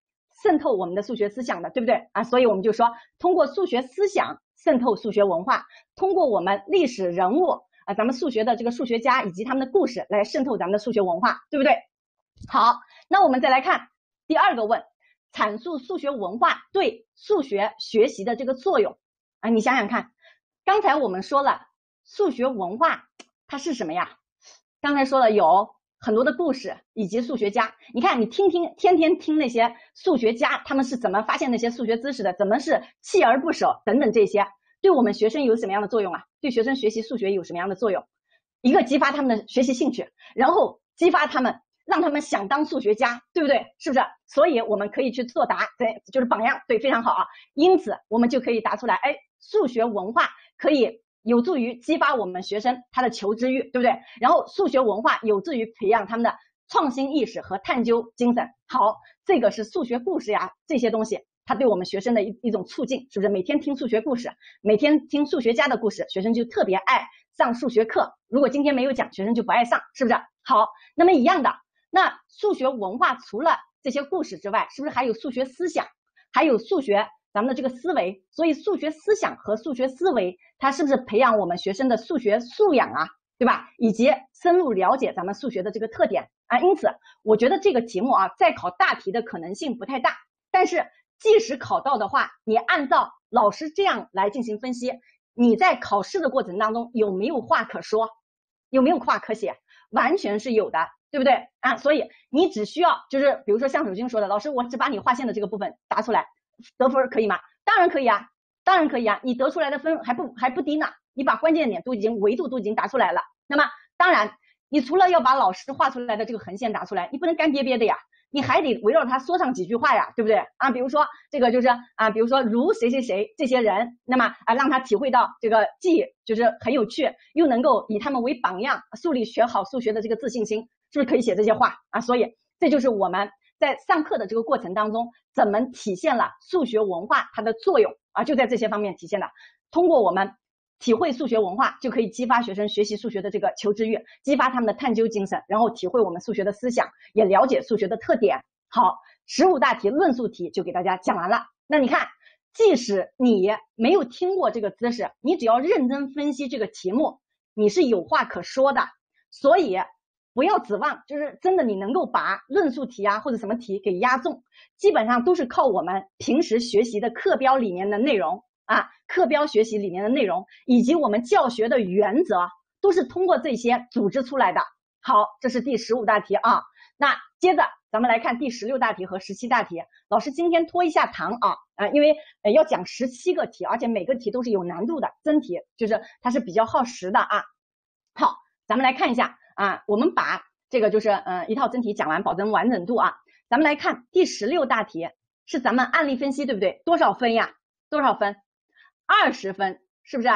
[SPEAKER 1] 渗透我们的数学思想的，对不对啊？所以我们就说，通过数学思想渗透数学文化，通过我们历史人物啊，咱们数学的这个数学家以及他们的故事来渗透咱们的数学文化，对不对？好，那我们再来看第二个问。阐述数学文化对数学学习的这个作用啊，你想想看，刚才我们说了数学文化它是什么呀？刚才说了有很多的故事以及数学家，你看你听听，天天听那些数学家他们是怎么发现那些数学知识的，怎么是锲而不舍等等这些，对我们学生有什么样的作用啊？对学生学习数学有什么样的作用？一个激发他们的学习兴趣，然后激发他们。让他们想当数学家，对不对？是不是？所以我们可以去作答，对，就是榜样，对，非常好啊。因此，我们就可以答出来，哎，数学文化可以有助于激发我们学生他的求知欲，对不对？然后，数学文化有助于培养他们的创新意识和探究精神。好，这个是数学故事呀，这些东西，它对我们学生的一一种促进，是不是？每天听数学故事，每天听数学家的故事，学生就特别爱上数学课。如果今天没有讲，学生就不爱上，是不是？好，那么一样的。那数学文化除了这些故事之外，是不是还有数学思想，还有数学咱们的这个思维？所以数学思想和数学思维，它是不是培养我们学生的数学素养啊？对吧？以及深入了解咱们数学的这个特点啊？因此，我觉得这个题目啊，再考大题的可能性不太大。但是，即使考到的话，你按照老师这样来进行分析，你在考试的过程当中有没有话可说？有没有话可写？完全是有的。对不对啊？所以你只需要就是，比如说像手君说的，老师，我只把你划线的这个部分答出来，得分可以吗？当然可以啊，当然可以啊，你得出来的分还不还不低呢。你把关键点都已经维度都已经答出来了，那么当然你除了要把老师画出来的这个横线打出来，你不能干瘪瘪的呀。你还得围绕他说上几句话呀，对不对啊？比如说这个就是啊，比如说如谁谁谁这些人，那么啊让他体会到这个既就是很有趣，又能够以他们为榜样，树立学好数学的这个自信心，是不是可以写这些话啊？所以这就是我们在上课的这个过程当中，怎么体现了数学文化它的作用啊？就在这些方面体现的。通过我们体会数学文化，就可以激发学生学习数学的这个求知欲，激发他们的探究精神，然后体会我们数学的思想，也了解数学的特点。好，十五大题论述题就给大家讲完了。那你看，即使你没有听过这个知识，你只要认真分析这个题目，你是有话可说的。所以不要指望就是真的你能够把论述题啊或者什么题给压中，基本上都是靠我们平时学习的课标里面的内容。啊，课标学习里面的内容以及我们教学的原则，都是通过这些组织出来的。好，这是第十五大题啊。那接着咱们来看第十六大题和十七大题。老师今天拖一下堂啊，啊，因为呃要讲十七个题，而且每个题都是有难度的真题，就是它是比较耗时的啊。好，咱们来看一下啊，我们把这个就是嗯一套真题讲完，保证完整度啊。咱们来看第十六大题，是咱们案例分析，对不对？多少分呀？多少分？二十分是不是？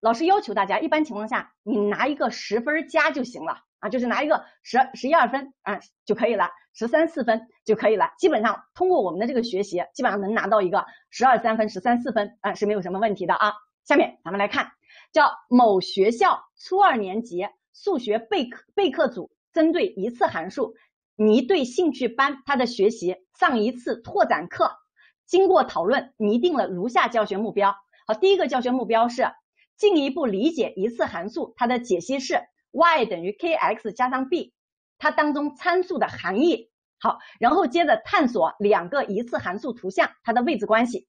[SPEAKER 1] 老师要求大家，一般情况下你拿一个十分加就行了啊，就是拿一个十十一二分啊就可以了，十三四分就可以了。基本上通过我们的这个学习，基本上能拿到一个十二三分、十三四分啊是没有什么问题的啊。下面咱们来看，叫某学校初二年级数学备课备课组针对一次函数你对兴趣班他的学习上一次拓展课，经过讨论拟定了如下教学目标。好，第一个教学目标是进一步理解一次函数，它的解析是 y 等于 kx 加上 b，它当中参数的含义。好，然后接着探索两个一次函数图像它的位置关系。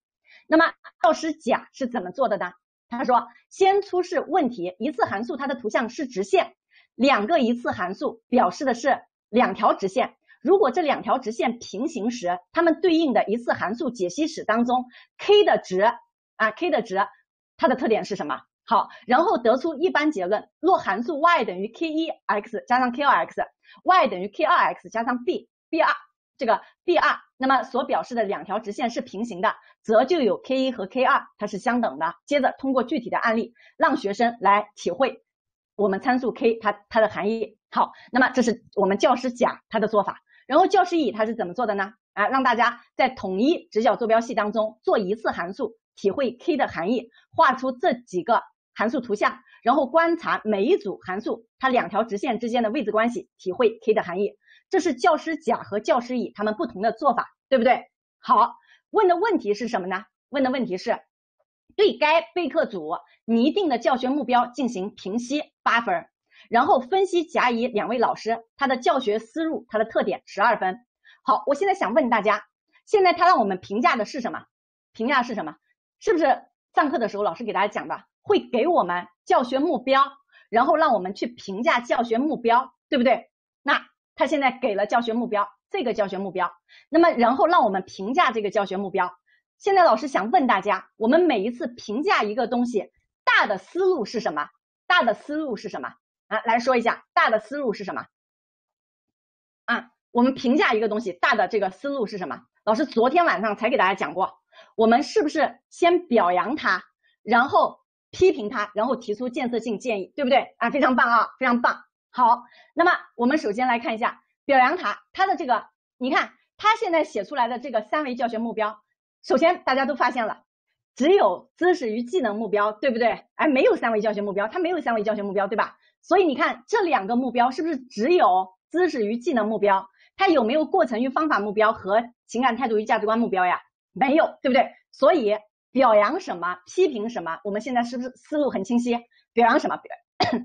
[SPEAKER 1] 那么教师甲是怎么做的呢？他说，先出示问题，一次函数它的图像是直线，两个一次函数表示的是两条直线。如果这两条直线平行时，它们对应的一次函数解析式当中 k 的值。啊，k 的值它的特点是什么？好，然后得出一般结论：若函数 y 等于 k 一 x 加上 k 二 x，y 等于 k 二 x 加上 b，b 二这个 b 二，那么所表示的两条直线是平行的，则就有 k 一和 k 二它是相等的。接着通过具体的案例，让学生来体会我们参数 k 它它的含义。好，那么这是我们教师甲他的做法，然后教师乙他是怎么做的呢？啊，让大家在统一直角坐标系当中做一次函数。体会 k 的含义，画出这几个函数图像，然后观察每一组函数它两条直线之间的位置关系，体会 k 的含义。这是教师甲和教师乙他们不同的做法，对不对？好，问的问题是什么呢？问的问题是对该备课组拟定的教学目标进行评析八分，然后分析甲乙两位老师他的教学思路、他的特点十二分。好，我现在想问大家，现在他让我们评价的是什么？评价是什么？是不是上课的时候老师给大家讲的，会给我们教学目标，然后让我们去评价教学目标，对不对？那他现在给了教学目标，这个教学目标，那么然后让我们评价这个教学目标。现在老师想问大家，我们每一次评价一个东西，大的思路是什么？大的思路是什么？啊，来说一下大的思路是什么？啊，我们评价一个东西，大的这个思路是什么？老师昨天晚上才给大家讲过。我们是不是先表扬他，然后批评他，然后提出建设性建议，对不对啊？非常棒啊，非常棒。好，那么我们首先来看一下表扬他，他的这个，你看他现在写出来的这个三维教学目标，首先大家都发现了，只有知识与技能目标，对不对？哎，没有三维教学目标，他没有三维教学目标，对吧？所以你看这两个目标是不是只有知识与技能目标？它有没有过程与方法目标和情感态度与价值观目标呀？没有，对不对？所以表扬什么，批评什么，我们现在是不是思路很清晰？表扬什么？表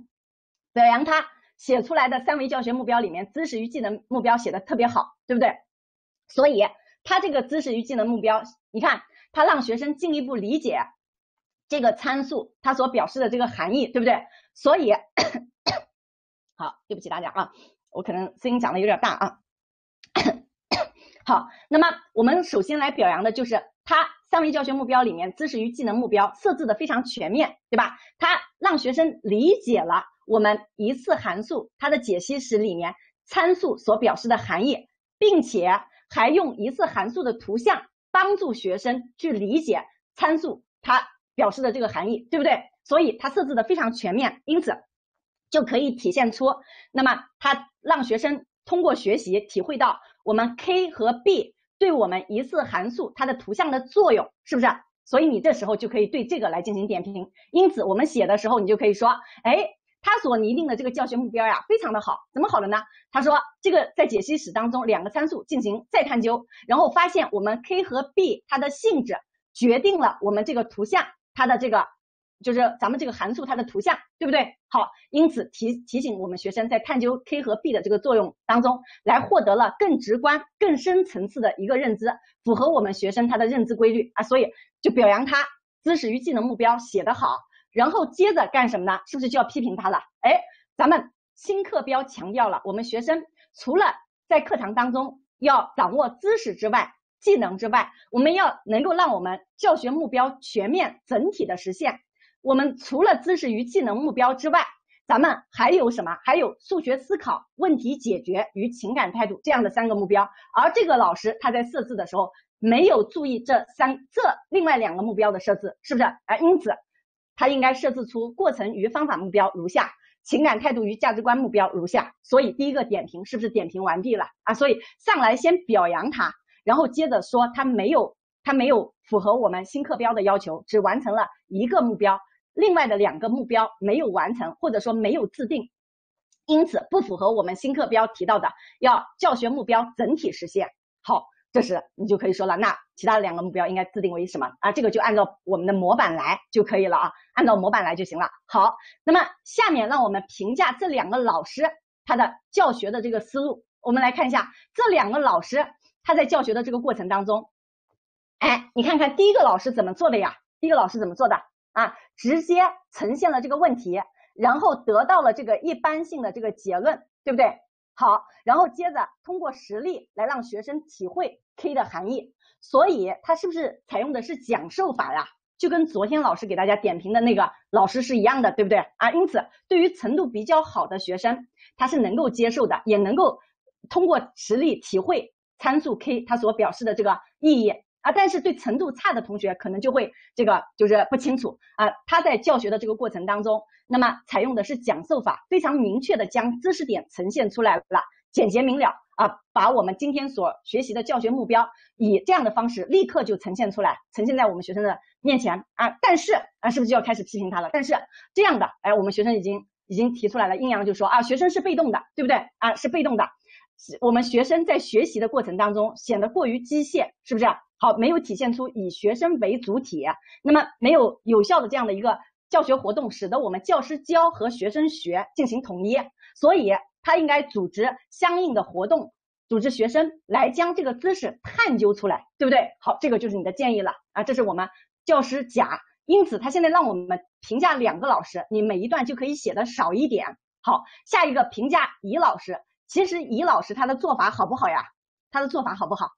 [SPEAKER 1] 表扬他写出来的三维教学目标里面，知识与技能目标写的特别好，对不对？所以他这个知识与技能目标，你看他让学生进一步理解这个参数它所表示的这个含义，对不对？所以好，对不起大家啊，我可能声音讲的有点大啊。好，那么我们首先来表扬的就是它三维教学目标里面知识与技能目标设置的非常全面，对吧？它让学生理解了我们一次函数它的解析时里面参数所表示的含义，并且还用一次函数的图像帮助学生去理解参数它表示的这个含义，对不对？所以它设置的非常全面，因此就可以体现出，那么它让学生通过学习体会到我们 k 和 b 对我们一次函数它的图像的作用，是不是？所以你这时候就可以对这个来进行点评。因此我们写的时候，你就可以说，哎，他所拟定的这个教学目标呀，非常的好。怎么好的呢？他说这个在解析史当中，两个参数进行再探究，然后发现我们 k 和 b 它的性质决定了我们这个图像它的这个。就是咱们这个函数它的图像，对不对？好，因此提提醒我们学生在探究 k 和 b 的这个作用当中，来获得了更直观、更深层次的一个认知，符合我们学生他的认知规律啊，所以就表扬他知识与技能目标写得好，然后接着干什么呢？是不是就要批评他了？哎，咱们新课标强调了，我们学生除了在课堂当中要掌握知识之外，技能之外，我们要能够让我们教学目标全面整体的实现。我们除了知识与技能目标之外，咱们还有什么？还有数学思考、问题解决与情感态度这样的三个目标。而这个老师他在设置的时候没有注意这三这另外两个目标的设置，是不是？啊，因此他应该设置出过程与方法目标如下，情感态度与价值观目标如下。所以第一个点评是不是点评完毕了啊？所以上来先表扬他，然后接着说他没有他没有符合我们新课标的要求，只完成了一个目标。另外的两个目标没有完成，或者说没有制定，因此不符合我们新课标提到的要教学目标整体实现。好，这时你就可以说了，那其他的两个目标应该制定为什么啊？这个就按照我们的模板来就可以了啊，按照模板来就行了。好，那么下面让我们评价这两个老师他的教学的这个思路。我们来看一下这两个老师他在教学的这个过程当中，哎，你看看第一个老师怎么做的呀？第一个老师怎么做的？啊，直接呈现了这个问题，然后得到了这个一般性的这个结论，对不对？好，然后接着通过实例来让学生体会 k 的含义，所以他是不是采用的是讲授法呀？就跟昨天老师给大家点评的那个老师是一样的，对不对？啊，因此对于程度比较好的学生，他是能够接受的，也能够通过实例体会参数 k 它所表示的这个意义。啊，但是对程度差的同学可能就会这个就是不清楚啊。他在教学的这个过程当中，那么采用的是讲授法，非常明确的将知识点呈现出来了，简洁明了啊，把我们今天所学习的教学目标以这样的方式立刻就呈现出来，呈现在我们学生的面前啊。但是啊，是不是就要开始批评他了？但是这样的，哎，我们学生已经已经提出来了，阴阳就说啊，学生是被动的，对不对啊？是被动的，我们学生在学习的过程当中显得过于机械，是不是？好，没有体现出以学生为主体，那么没有有效的这样的一个教学活动，使得我们教师教和学生学进行统一，所以他应该组织相应的活动，组织学生来将这个知识探究出来，对不对？好，这个就是你的建议了啊，这是我们教师甲，因此他现在让我们评价两个老师，你每一段就可以写的少一点。好，下一个评价乙老师，其实乙老师他的做法好不好呀？他的做法好不好？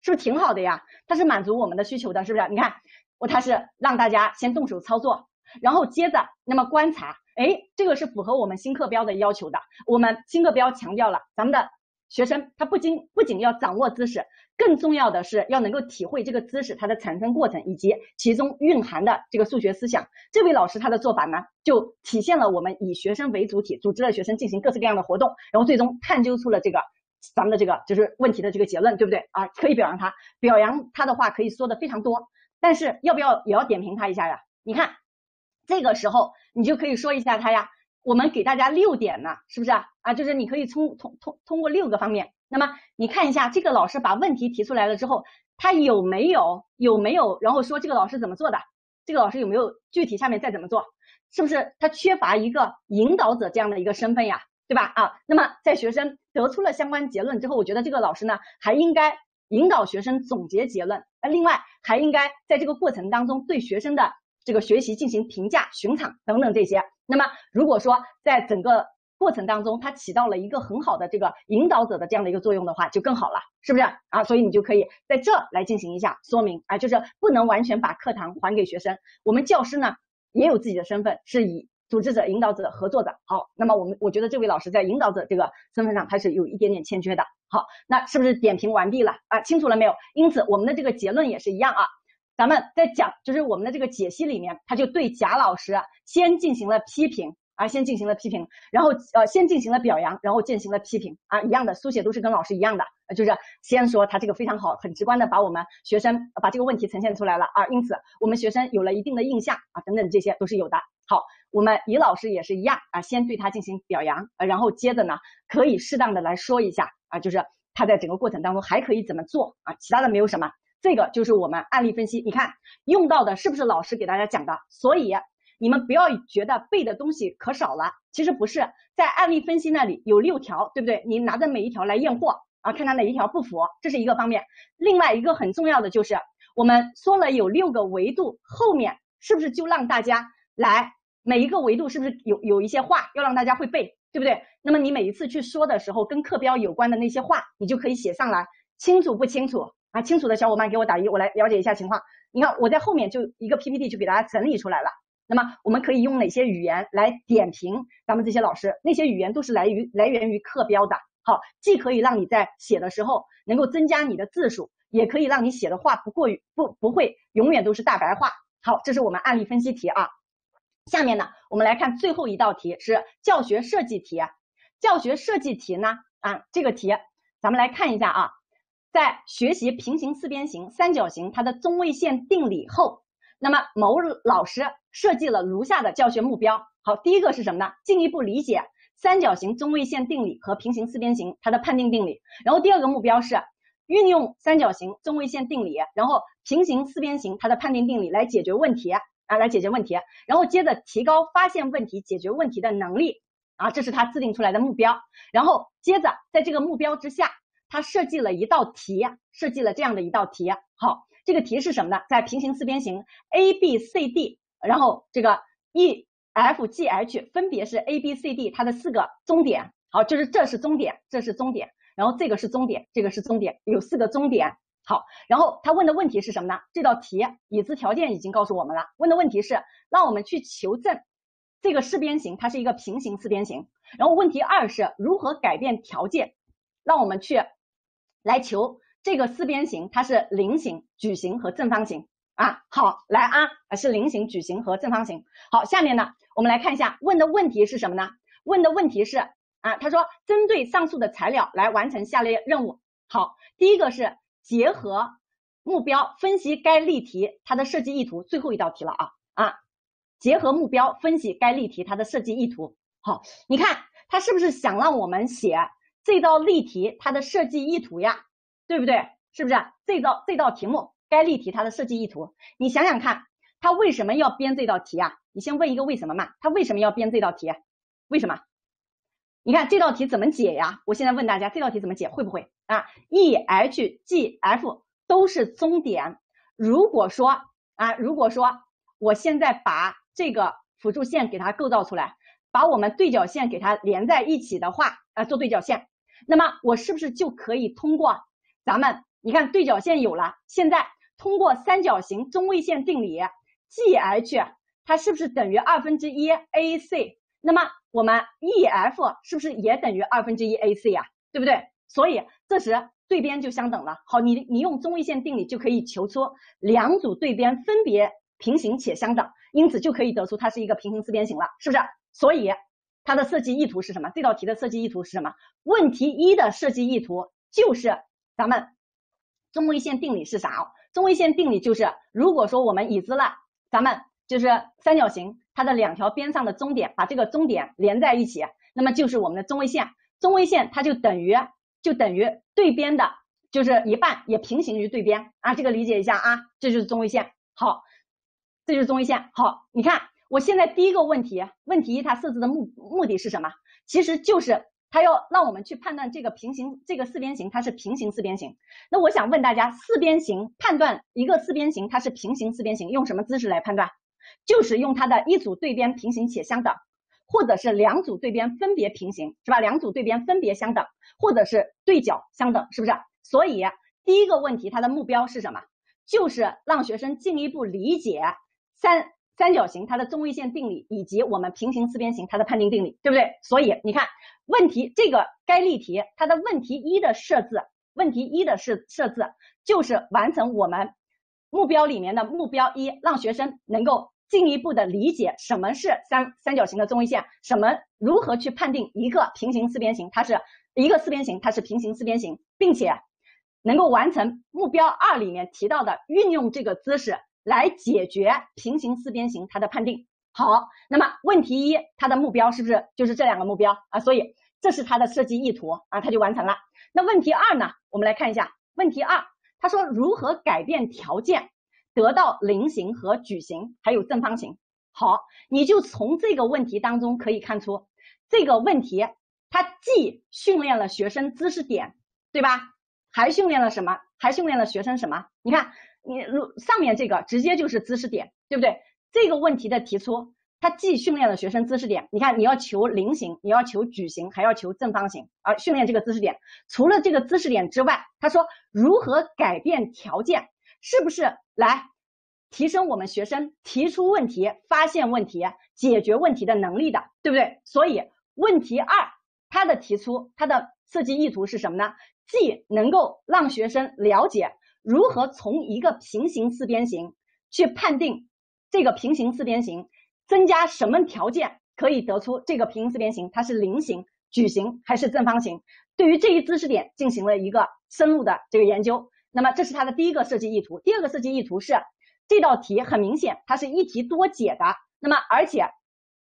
[SPEAKER 1] 是不是挺好的呀？他是满足我们的需求的，是不是？你看，我他是让大家先动手操作，然后接着那么观察，哎，这个是符合我们新课标的要求的。我们新课标强调了，咱们的学生他不仅不仅要掌握知识，更重要的是要能够体会这个知识它的产生过程以及其中蕴含的这个数学思想。这位老师他的做法呢，就体现了我们以学生为主体，组织了学生进行各式各样的活动，然后最终探究出了这个。咱们的这个就是问题的这个结论，对不对啊？可以表扬他，表扬他的话可以说的非常多，但是要不要也要点评他一下呀？你看这个时候你就可以说一下他呀。我们给大家六点呢，是不是啊？啊，就是你可以通通通通过六个方面。那么你看一下这个老师把问题提出来了之后，他有没有有没有然后说这个老师怎么做的？这个老师有没有具体下面再怎么做？是不是他缺乏一个引导者这样的一个身份呀？对吧？啊，那么在学生得出了相关结论之后，我觉得这个老师呢，还应该引导学生总结结论。那另外还应该在这个过程当中对学生的这个学习进行评价、巡场等等这些。那么如果说在整个过程当中，他起到了一个很好的这个引导者的这样的一个作用的话，就更好了，是不是啊？所以你就可以在这来进行一下说明啊，就是不能完全把课堂还给学生。我们教师呢也有自己的身份，是以组织者、引导者、合作者。好，那么我们我觉得这位老师在引导者这个身份上他是有一点点欠缺的。好，那是不是点评完毕了啊？清楚了没有？因此我们的这个结论也是一样啊。咱们在讲就是我们的这个解析里面，他就对贾老师先进行了批评。啊，先进行了批评，然后呃，先进行了表扬，然后进行了批评啊，一样的书写都是跟老师一样的，就是先说他这个非常好，很直观的把我们学生把这个问题呈现出来了啊，因此我们学生有了一定的印象啊，等等这些都是有的。好，我们李老师也是一样啊，先对他进行表扬，呃，然后接着呢，可以适当的来说一下啊，就是他在整个过程当中还可以怎么做啊，其他的没有什么，这个就是我们案例分析，你看用到的是不是老师给大家讲的？所以。你们不要觉得背的东西可少了，其实不是，在案例分析那里有六条，对不对？你拿着每一条来验货啊，看它哪一条不符，这是一个方面。另外一个很重要的就是，我们说了有六个维度，后面是不是就让大家来每一个维度是不是有有一些话要让大家会背，对不对？那么你每一次去说的时候，跟课标有关的那些话，你就可以写上来，清楚不清楚啊？清楚的小伙伴给我打一，我来了解一下情况。你看我在后面就一个 PPT 就给大家整理出来了。那么我们可以用哪些语言来点评咱们这些老师？那些语言都是来于来源于课标的。好，既可以让你在写的时候能够增加你的字数，也可以让你写的话不过于不不会永远都是大白话。好，这是我们案例分析题啊。下面呢，我们来看最后一道题是教学设计题。教学设计题呢啊，这个题咱们来看一下啊，在学习平行四边形、三角形它的中位线定理后。那么某老师设计了如下的教学目标。好，第一个是什么呢？进一步理解三角形中位线定理和平行四边形它的判定定理。然后第二个目标是运用三角形中位线定理，然后平行四边形它的判定定理来解决问题啊，来解决问题。然后接着提高发现问题、解决问题的能力啊，这是他制定出来的目标。然后接着在这个目标之下，他设计了一道题，设计了这样的一道题。好。这个题是什么呢？在平行四边形 A B C D，然后这个 E F G H 分别是 A B C D 它的四个终点。好，就是这是终点，这是终点，然后这个是终点，这个是终点，有四个终点。好，然后他问的问题是什么呢？这道题已知条件已经告诉我们了，问的问题是让我们去求证这个四边形它是一个平行四边形。然后问题二是如何改变条件，让我们去来求。这个四边形它是菱形、矩形和正方形啊。好，来啊，是菱形、矩形和正方形。好，下面呢，我们来看一下问的问题是什么呢？问的问题是啊，他说针对上述的材料来完成下列任务。好，第一个是结合目标分析该例题它的设计意图。最后一道题了啊啊，结合目标分析该例题它的设计意图。好，你看他是不是想让我们写这道例题它的设计意图呀？对不对？是不是这道这道题目该例题它的设计意图？你想想看，他为什么要编这道题啊？你先问一个为什么嘛？他为什么要编这道题？为什么？你看这道题怎么解呀？我现在问大家，这道题怎么解？会不会啊？E H G F 都是终点。如果说啊，如果说我现在把这个辅助线给它构造出来，把我们对角线给它连在一起的话啊，做对角线，那么我是不是就可以通过？咱们你看对角线有了，现在通过三角形中位线定理，G H 它是不是等于二分之一 A C？那么我们 E F 是不是也等于二分之一 A C 呀？对不对？所以这时对边就相等了。好，你你用中位线定理就可以求出两组对边分别平行且相等，因此就可以得出它是一个平行四边形了，是不是？所以它的设计意图是什么？这道题的设计意图是什么？问题一的设计意图就是。咱们中位线定理是啥？中位线定理就是，如果说我们已知了，咱们就是三角形它的两条边上的中点，把这个中点连在一起，那么就是我们的中位线。中位线它就等于就等于对边的，就是一半也平行于对边啊，这个理解一下啊，这就是中位线。好，这就是中位线。好，你看我现在第一个问题，问题一它设置的目目的是什么？其实就是。它要让我们去判断这个平行这个四边形它是平行四边形，那我想问大家，四边形判断一个四边形它是平行四边形，用什么姿势来判断？就是用它的一组对边平行且相等，或者是两组对边分别平行，是吧？两组对边分别相等，或者是对角相等，是不是？所以第一个问题它的目标是什么？就是让学生进一步理解三三角形它的中位线定理以及我们平行四边形它的判定定理，对不对？所以你看问题这个该例题它的问题一的设置，问题一的设设置就是完成我们目标里面的目标一，让学生能够进一步的理解什么是三三角形的中位线，什么如何去判定一个平行四边形它是一个四边形它是平行四边形，并且。能够完成目标二里面提到的运用这个知识来解决平行四边形它的判定。好，那么问题一它的目标是不是就是这两个目标啊？所以这是它的设计意图啊，它就完成了。那问题二呢？我们来看一下问题二，他说如何改变条件得到菱形和矩形还有正方形？好，你就从这个问题当中可以看出，这个问题它既训练了学生知识点，对吧？还训练了什么？还训练了学生什么？你看，你如上面这个直接就是知识点，对不对？这个问题的提出，它既训练了学生知识点，你看你要求菱形，你要求矩形，还要求正方形，而训练这个知识点。除了这个知识点之外，他说如何改变条件，是不是来提升我们学生提出问题、发现问题、解决问题的能力的，对不对？所以问题二，它的提出，它的设计意图是什么呢？既能够让学生了解如何从一个平行四边形去判定这个平行四边形增加什么条件可以得出这个平行四边形它是菱形、矩形还是正方形，对于这一知识点进行了一个深入的这个研究。那么这是它的第一个设计意图。第二个设计意图是这道题很明显它是一题多解的，那么而且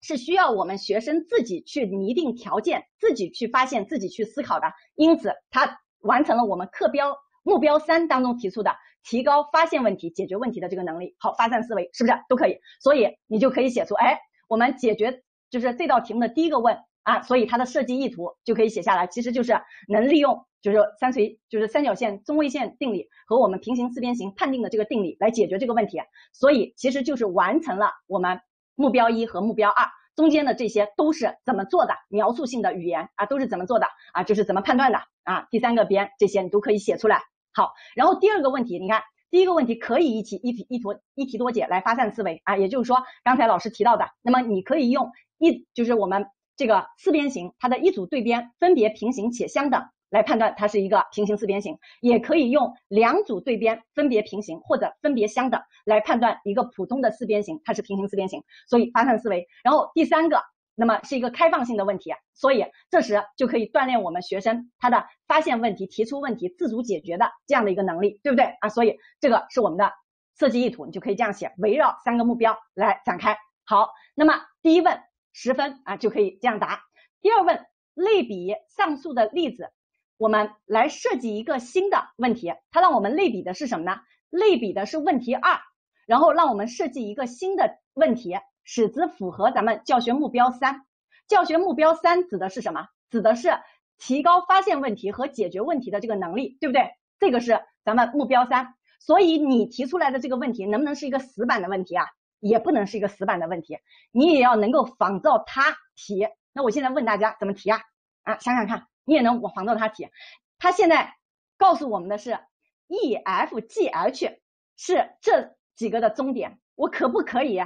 [SPEAKER 1] 是需要我们学生自己去拟定条件、自己去发现、自己去思考的，因此它。完成了我们课标目标三当中提出的提高发现问题、解决问题的这个能力。好，发散思维是不是都可以？所以你就可以写出，哎，我们解决就是这道题目的第一个问啊，所以它的设计意图就可以写下来，其实就是能利用就是三垂就是三角线中位线定理和我们平行四边形判定的这个定理来解决这个问题。所以其实就是完成了我们目标一和目标二。中间的这些都是怎么做的描述性的语言啊，都是怎么做的啊，就是怎么判断的啊。第三个边这些你都可以写出来。好，然后第二个问题，你看第一个问题可以一题一题一题一题多解来发散思维啊，也就是说刚才老师提到的，那么你可以用一就是我们这个四边形它的一组对边分别平行且相等。来判断它是一个平行四边形，也可以用两组对边分别平行或者分别相等来判断一个普通的四边形它是平行四边形。所以发散思维。然后第三个，那么是一个开放性的问题，所以这时就可以锻炼我们学生他的发现问题、提出问题、自主解决的这样的一个能力，对不对啊？所以这个是我们的设计意图，你就可以这样写：围绕三个目标来展开。好，那么第一问十分啊，就可以这样答。第二问类比上述的例子。我们来设计一个新的问题，它让我们类比的是什么呢？类比的是问题二，然后让我们设计一个新的问题，使之符合咱们教学目标三。教学目标三指的是什么？指的是提高发现问题和解决问题的这个能力，对不对？这个是咱们目标三。所以你提出来的这个问题能不能是一个死板的问题啊？也不能是一个死板的问题，你也要能够仿照它提。那我现在问大家怎么提啊？啊，想想看。你也能我仿照它提，它现在告诉我们的是 E F G H 是这几个的终点，我可不可以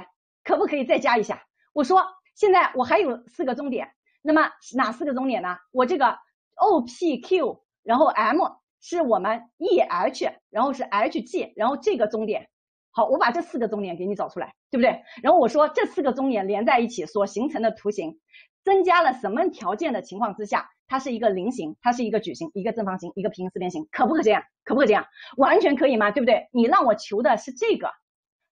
[SPEAKER 1] 可不可以再加一下？我说现在我还有四个终点，那么哪四个终点呢？我这个 O P Q，然后 M 是我们 E H，然后是 H G，然后这个终点，好，我把这四个终点给你找出来，对不对？然后我说这四个终点连在一起所形成的图形，增加了什么条件的情况之下？它是一个菱形，它是一个矩形，一个正方形，一个平行四边形，可不可这样？可不可这样？完全可以吗？对不对？你让我求的是这个，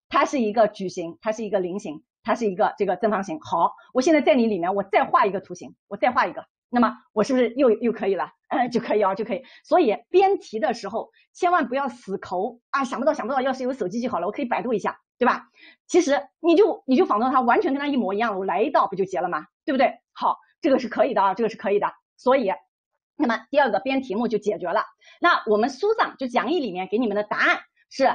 [SPEAKER 1] 它是一个矩形，它是一个菱形，它是一个这个正方形。好，我现在在你里面，我再画一个图形，我再画一个，那么我是不是又又可以了？嗯，就可以啊，就可以。所以编题的时候千万不要死抠啊，想不到想不到，要是有手机就好了，我可以百度一下，对吧？其实你就你就仿照它，完全跟它一模一样，我来一道不就结了吗？对不对？好，这个是可以的啊，这个是可以的。所以，那么第二个编题目就解决了。那我们书上就讲义里面给你们的答案是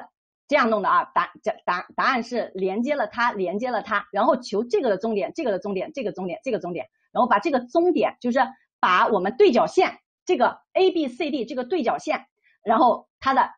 [SPEAKER 1] 这样弄的啊，答答答答案是连接了它，连接了它，然后求这个的终点，这个的终点，这个终点，这个终点，然后把这个终点就是把我们对角线这个 A B C D 这个对角线，然后它的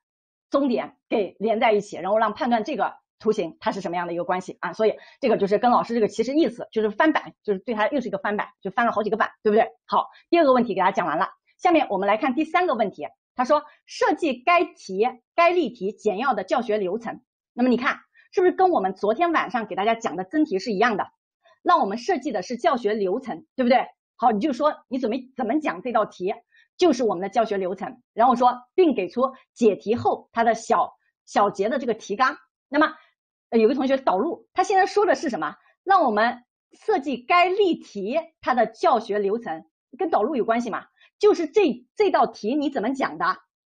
[SPEAKER 1] 终点给连在一起，然后让判断这个。图形它是什么样的一个关系啊？所以这个就是跟老师这个其实意思就是翻版，就是对它又是一个翻版，就翻了好几个版，对不对？好，第二个问题给大家讲完了，下面我们来看第三个问题。他说设计该题该例题简要的教学流程。那么你看是不是跟我们昨天晚上给大家讲的真题是一样的？让我们设计的是教学流程，对不对？好，你就说你准备怎么讲这道题，就是我们的教学流程。然后说并给出解题后它的小小节的这个提纲。那么有个同学导入，他现在说的是什么？让我们设计该例题它的教学流程，跟导入有关系吗？就是这这道题你怎么讲的？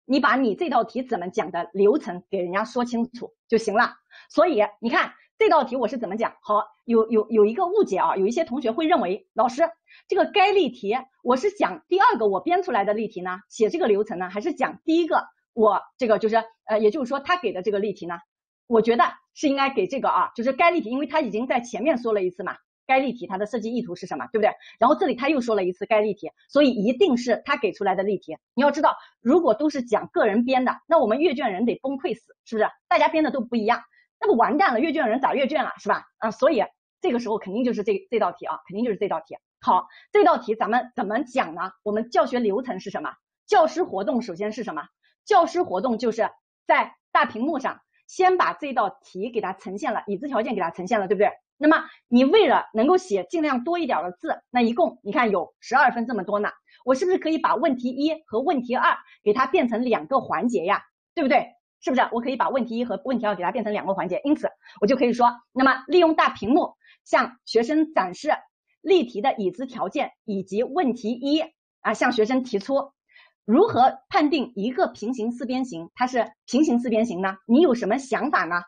[SPEAKER 1] 你把你这道题怎么讲的流程给人家说清楚就行了。所以你看这道题我是怎么讲？好，有有有一个误解啊，有一些同学会认为老师这个该例题我是讲第二个我编出来的例题呢，写这个流程呢，还是讲第一个我这个就是呃，也就是说他给的这个例题呢？我觉得是应该给这个啊，就是该例题，因为他已经在前面说了一次嘛。该例题它的设计意图是什么，对不对？然后这里他又说了一次该例题，所以一定是他给出来的例题。你要知道，如果都是讲个人编的，那我们阅卷人得崩溃死，是不是？大家编的都不一样，那不完蛋了，阅卷人咋阅卷啊，是吧？啊，所以这个时候肯定就是这这道题啊，肯定就是这道题。好，这道题咱们怎么讲呢？我们教学流程是什么？教师活动首先是什么？教师活动就是在大屏幕上先把这道题给它呈现了，已知条件给它呈现了，对不对？那么你为了能够写尽量多一点的字，那一共你看有十二分这么多呢，我是不是可以把问题一和问题二给它变成两个环节呀？对不对？是不是？我可以把问题一和问题二给它变成两个环节，因此我就可以说，那么利用大屏幕向学生展示例题的已知条件以及问题一啊，向学生提出如何判定一个平行四边形它是平行四边形呢？你有什么想法呢？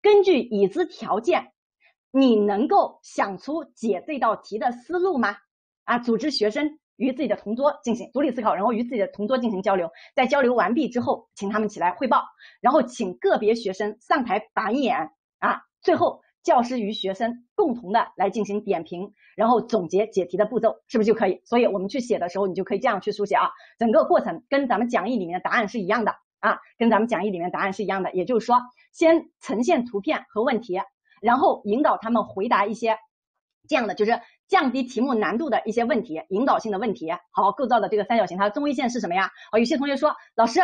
[SPEAKER 1] 根据已知条件。你能够想出解这道题的思路吗？啊，组织学生与自己的同桌进行独立思考，然后与自己的同桌进行交流。在交流完毕之后，请他们起来汇报，然后请个别学生上台板演啊。最后，教师与学生共同的来进行点评，然后总结解题的步骤，是不是就可以？所以我们去写的时候，你就可以这样去书写啊。整个过程跟咱们讲义里面的答案是一样的啊，跟咱们讲义里面答案是一样的。也就是说，先呈现图片和问题。然后引导他们回答一些这样的，就是降低题目难度的一些问题，引导性的问题。好，构造的这个三角形，它的中位线是什么呀？好，有些同学说，老师，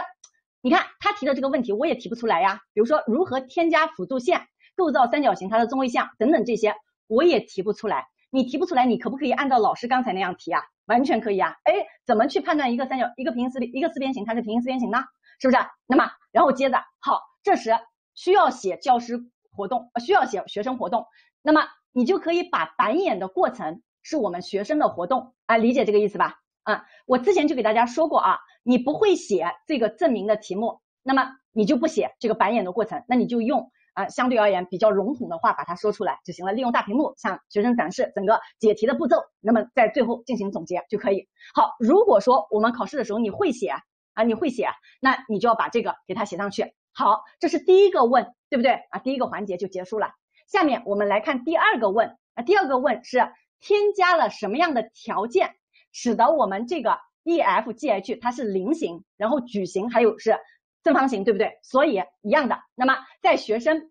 [SPEAKER 1] 你看他提的这个问题，我也提不出来呀。比如说，如何添加辅助线，构造三角形它的中位线等等这些，我也提不出来。你提不出来，你可不可以按照老师刚才那样提啊？完全可以啊。哎，怎么去判断一个三角一个平行四边一个四边形它是平行四边形呢？是不是？那么，然后接着，好，这时需要写教师。活动需要写学生活动，那么你就可以把板演的过程是我们学生的活动啊，理解这个意思吧？啊，我之前就给大家说过啊，你不会写这个证明的题目，那么你就不写这个板演的过程，那你就用啊相对而言比较笼统的话把它说出来就行了，利用大屏幕向学生展示整个解题的步骤，那么在最后进行总结就可以。好，如果说我们考试的时候你会写啊，你会写，那你就要把这个给它写上去。好，这是第一个问，对不对啊？第一个环节就结束了。下面我们来看第二个问啊，第二个问是添加了什么样的条件，使得我们这个 E F G H 它是菱形，然后矩形还有是正方形，对不对？所以一样的。那么在学生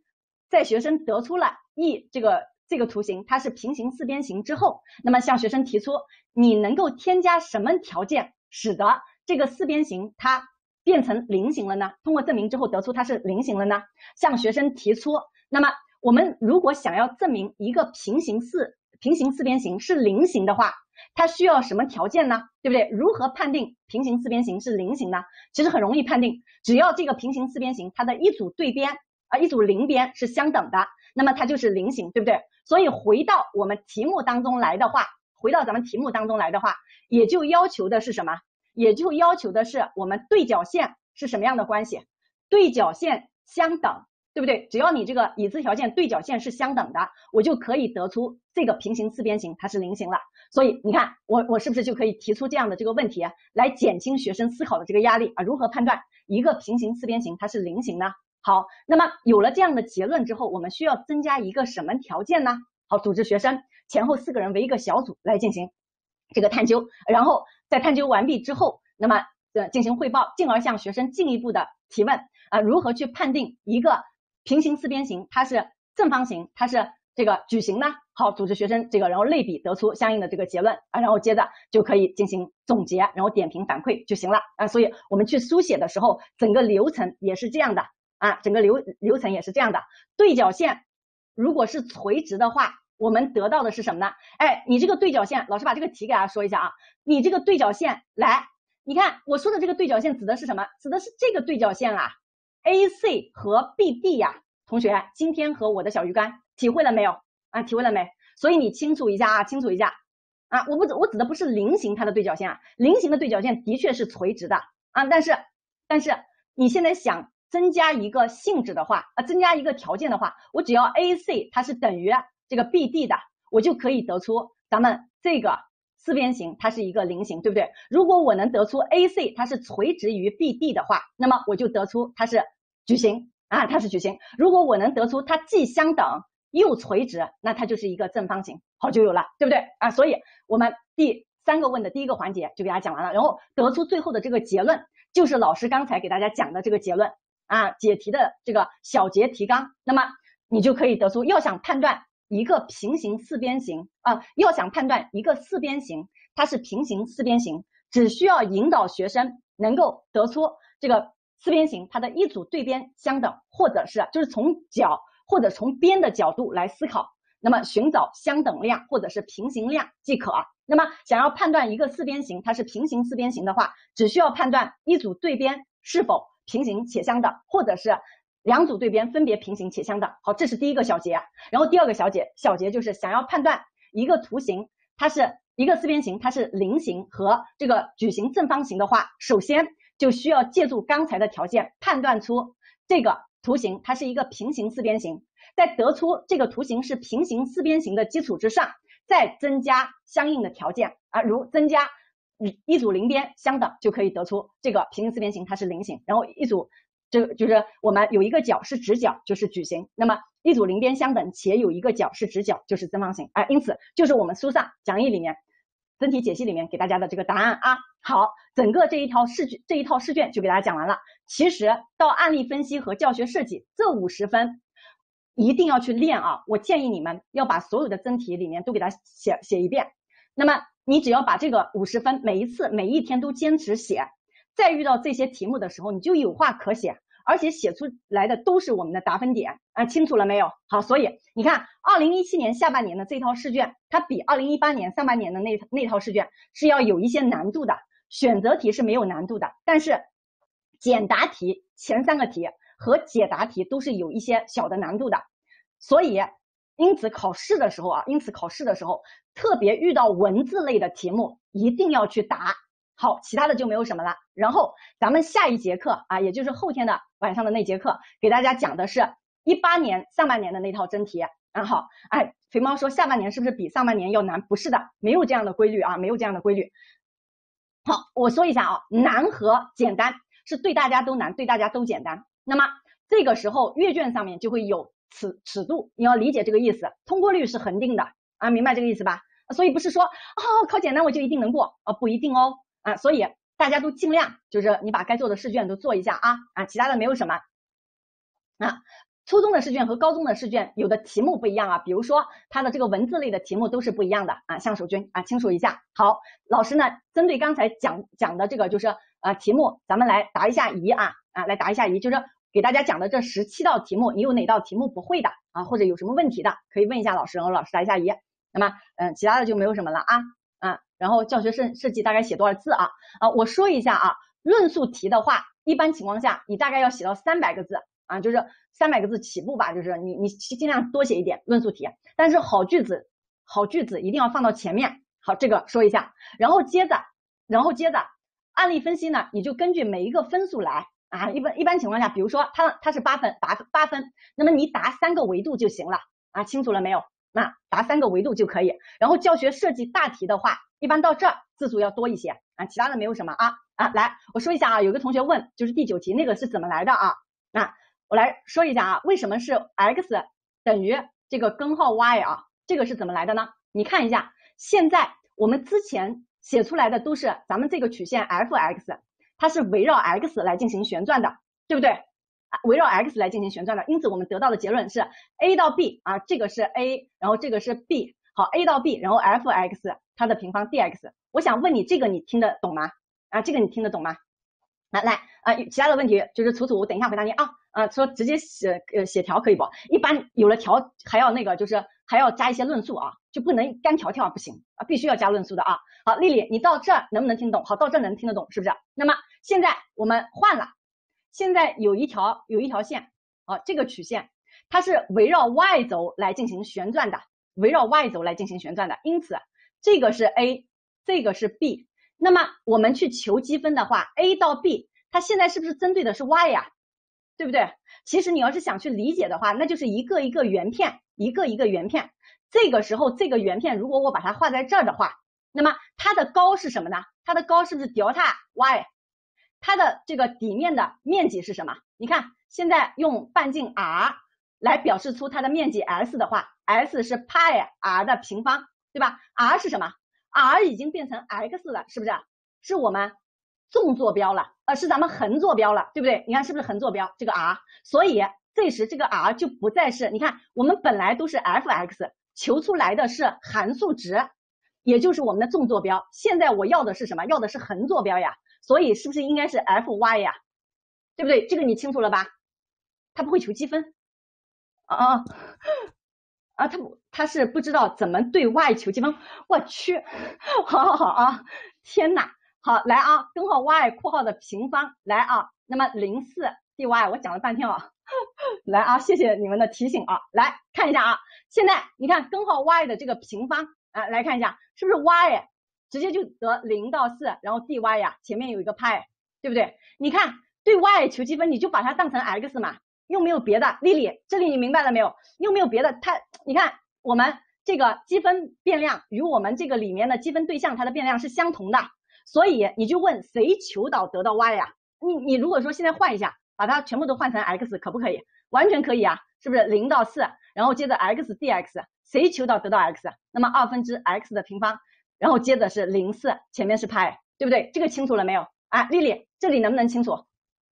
[SPEAKER 1] 在学生得出了 E 这个这个图形它是平行四边形之后，那么向学生提出你能够添加什么条件，使得这个四边形它。变成菱形了呢？通过证明之后得出它是菱形了呢？向学生提出，那么我们如果想要证明一个平行四平行四边形是菱形的话，它需要什么条件呢？对不对？如何判定平行四边形是菱形呢？其实很容易判定，只要这个平行四边形它的一组对边啊一组邻边是相等的，那么它就是菱形，对不对？所以回到我们题目当中来的话，回到咱们题目当中来的话，也就要求的是什么？也就要求的是我们对角线是什么样的关系？对角线相等，对不对？只要你这个已知条件对角线是相等的，我就可以得出这个平行四边形它是菱形了。所以你看，我我是不是就可以提出这样的这个问题，来减轻学生思考的这个压力啊？如何判断一个平行四边形它是菱形呢？好，那么有了这样的结论之后，我们需要增加一个什么条件呢？好，组织学生前后四个人为一个小组来进行这个探究，然后。在探究完毕之后，那么呃进行汇报，进而向学生进一步的提问啊，如何去判定一个平行四边形它是正方形，它是这个矩形呢？好，组织学生这个，然后类比得出相应的这个结论啊，然后接着就可以进行总结，然后点评反馈就行了啊。所以我们去书写的时候，整个流程也是这样的啊，整个流流程也是这样的。对角线如果是垂直的话，我们得到的是什么呢？哎，你这个对角线，老师把这个题给大家说一下啊。你这个对角线来，你看我说的这个对角线指的是什么？指的是这个对角线啦，AC 和 BD 呀。同学，今天和我的小鱼干体会了没有？啊，体会了没？所以你清楚一下啊，清楚一下啊！我不我指的不是菱形它的对角线啊，菱形的对角线的确是垂直的啊，但是但是你现在想增加一个性质的话啊，增加一个条件的话，我只要 AC 它是等于这个 BD 的，我就可以得出咱们这个四边形它是一个菱形，对不对？如果我能得出 AC 它是垂直于 BD 的话，那么我就得出它是矩形啊，它是矩形。如果我能得出它既相等。又垂直，那它就是一个正方形，好就有了，对不对啊？所以我们第三个问的第一个环节就给大家讲完了，然后得出最后的这个结论，就是老师刚才给大家讲的这个结论啊，解题的这个小节提纲，那么你就可以得出，要想判断一个平行四边形啊，要想判断一个四边形它是平行四边形，只需要引导学生能够得出这个四边形它的一组对边相等，或者是就是从角。或者从边的角度来思考，那么寻找相等量或者是平行量即可。那么想要判断一个四边形它是平行四边形的话，只需要判断一组对边是否平行且相等，或者是两组对边分别平行且相等。好，这是第一个小节。然后第二个小节小节就是想要判断一个图形它是一个四边形它是菱形和这个矩形正方形的话，首先就需要借助刚才的条件判断出这个。图形它是一个平行四边形，在得出这个图形是平行四边形的基础之上，再增加相应的条件啊，如增加一组邻边相等，就可以得出这个平行四边形它是菱形，然后一组这个就是我们有一个角是直角就是矩形，那么一组邻边相等且有一个角是直角就是正方形，哎，因此就是我们书上讲义里面。真题解析里面给大家的这个答案啊，好，整个这一套试卷这一套试卷就给大家讲完了。其实到案例分析和教学设计这五十分一定要去练啊，我建议你们要把所有的真题里面都给它写写一遍。那么你只要把这个五十分每一次每一天都坚持写，再遇到这些题目的时候，你就有话可写。而且写出来的都是我们的答分点啊，清楚了没有？好，所以你看，二零一七年下半年的这套试卷，它比二零一八年上半年的那那套试卷是要有一些难度的。选择题是没有难度的，但是简答题前三个题和解答题都是有一些小的难度的。所以，因此考试的时候啊，因此考试的时候，特别遇到文字类的题目，一定要去答。好，其他的就没有什么了。然后咱们下一节课啊，也就是后天的晚上的那节课，给大家讲的是一八年上半年的那套真题。然后，哎，肥猫说下半年是不是比上半年要难？不是的，没有这样的规律啊，没有这样的规律。好，我说一下啊，难和简单是对大家都难，对大家都简单。那么这个时候阅卷上面就会有尺尺度，你要理解这个意思。通过率是恒定的啊，明白这个意思吧？所以不是说啊考简单我就一定能过啊，不一定哦。啊，所以大家都尽量就是你把该做的试卷都做一下啊啊，其他的没有什么啊。初中的试卷和高中的试卷有的题目不一样啊，比如说它的这个文字类的题目都是不一样的啊。向守军啊，清楚一下。好，老师呢针对刚才讲讲的这个就是呃题目，咱们来答一下疑啊啊，来答一下疑，就是给大家讲的这十七道题目，你有哪道题目不会的啊，或者有什么问题的，可以问一下老师，然后老师答一下疑。那么嗯，其他的就没有什么了啊。然后教学设设计大概写多少字啊？啊，我说一下啊，论述题的话，一般情况下你大概要写到三百个字啊，就是三百个字起步吧，就是你你尽量多写一点论述题，但是好句子好句子一定要放到前面。好，这个说一下，然后接着然后接着案例分析呢，你就根据每一个分数来啊，一般一般情况下，比如说它它是八分八八分，那么你答三个维度就行了啊，清楚了没有？那答三个维度就可以，然后教学设计大题的话，一般到这儿字数要多一些啊，其他的没有什么啊啊，来我说一下啊，有个同学问，就是第九题那个是怎么来的啊？那我来说一下啊，为什么是 x 等于这个根号 y 啊？这个是怎么来的呢？你看一下，现在我们之前写出来的都是咱们这个曲线 f(x)，它是围绕 x 来进行旋转的，对不对？围绕 x 来进行旋转的，因此我们得到的结论是 a 到 b 啊，这个是 a，然后这个是 b，好 a 到 b，然后 f(x) 它的平方 dx。我想问你，这个你听得懂吗？啊，这个你听得懂吗？来来啊，其他的问题就是楚楚，我等一下回答你啊。啊，说直接写呃写条可以不？一般有了条还要那个就是还要加一些论述啊，就不能干条条不行啊，必须要加论述的啊。好，丽丽，你到这能不能听懂？好，到这能听得懂是不是？那么现在我们换了，现在有一条有一条线啊，这个曲线它是围绕 y 轴来进行旋转的，围绕 y 轴来进行旋转的，因此这个是 a，这个是 b。那么我们去求积分的话，a 到 b 它现在是不是针对的是 y 呀？对不对？其实你要是想去理解的话，那就是一个一个圆片，一个一个圆片。这个时候，这个圆片如果我把它画在这儿的话，那么它的高是什么呢？它的高是不是 delta y？它的这个底面的面积是什么？你看，现在用半径 r 来表示出它的面积 s 的话，s 是派 r 的平方，对吧？r 是什么？r 已经变成 x 了，是不是？是我们。纵坐标了，呃，是咱们横坐标了，对不对？你看是不是横坐标这个 r？所以这时这个 r 就不再是，你看我们本来都是 f(x)，求出来的是函数值，也就是我们的纵坐标。现在我要的是什么？要的是横坐标呀。所以是不是应该是 f(y) 呀？对不对？这个你清楚了吧？他不会求积分，啊啊啊！他，他是不知道怎么对 y 求积分。我去，好好好啊！天呐！好，来啊，根号 y 括号的平方，来啊，那么零四 dy，我讲了半天啊，来啊，谢谢你们的提醒啊，来看一下啊，现在你看根号 y 的这个平方啊，来看一下是不是 y 直接就得零到四，然后 dy 呀，前面有一个派，对不对？你看对 y 求积分，你就把它当成 x 嘛，又没有别的。丽丽，这里你明白了没有？又没有别的，它你看我们这个积分变量与我们这个里面的积分对象它的变量是相同的。所以你就问谁求导得到 y 呀？你你如果说现在换一下，把它全部都换成 x，可不可以？完全可以啊，是不是零到四，然后接着 x dx，谁求导得到 x？那么二分之 x 的平方，然后接着是零四，前面是派，对不对？这个清楚了没有？啊，丽丽，这里能不能清楚？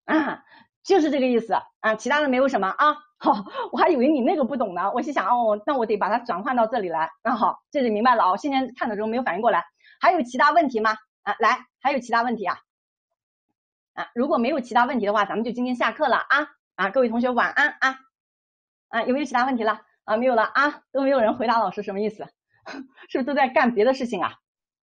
[SPEAKER 1] 啊，就是这个意思啊，其他的没有什么啊。好，我还以为你那个不懂呢，我心想哦，那我得把它转换到这里来。那好，这里明白了啊，我现在看的时候没有反应过来，还有其他问题吗？啊，来，还有其他问题啊？啊，如果没有其他问题的话，咱们就今天下课了啊啊，各位同学晚安啊啊，有没有其他问题了啊？没有了啊，都没有人回答老师什么意思？是不是都在干别的事情啊？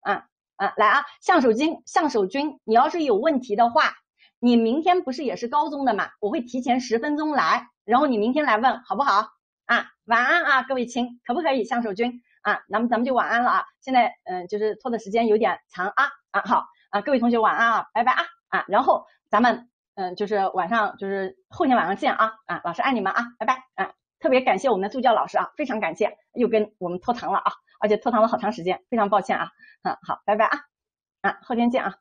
[SPEAKER 1] 啊啊，来啊，向守军，向守军，你要是有问题的话，你明天不是也是高中的嘛？我会提前十分钟来，然后你明天来问好不好？啊，晚安啊，各位亲，可不可以？向守军啊，那么咱们就晚安了啊。现在嗯，就是拖的时间有点长啊。啊好啊，各位同学晚安啊，拜拜啊啊，然后咱们嗯就是晚上就是后天晚上见啊啊，老师爱你们啊，拜拜啊，特别感谢我们的助教老师啊，非常感谢，又跟我们拖堂了啊，而且拖堂了好长时间，非常抱歉啊，嗯好，拜拜啊啊，后天见啊。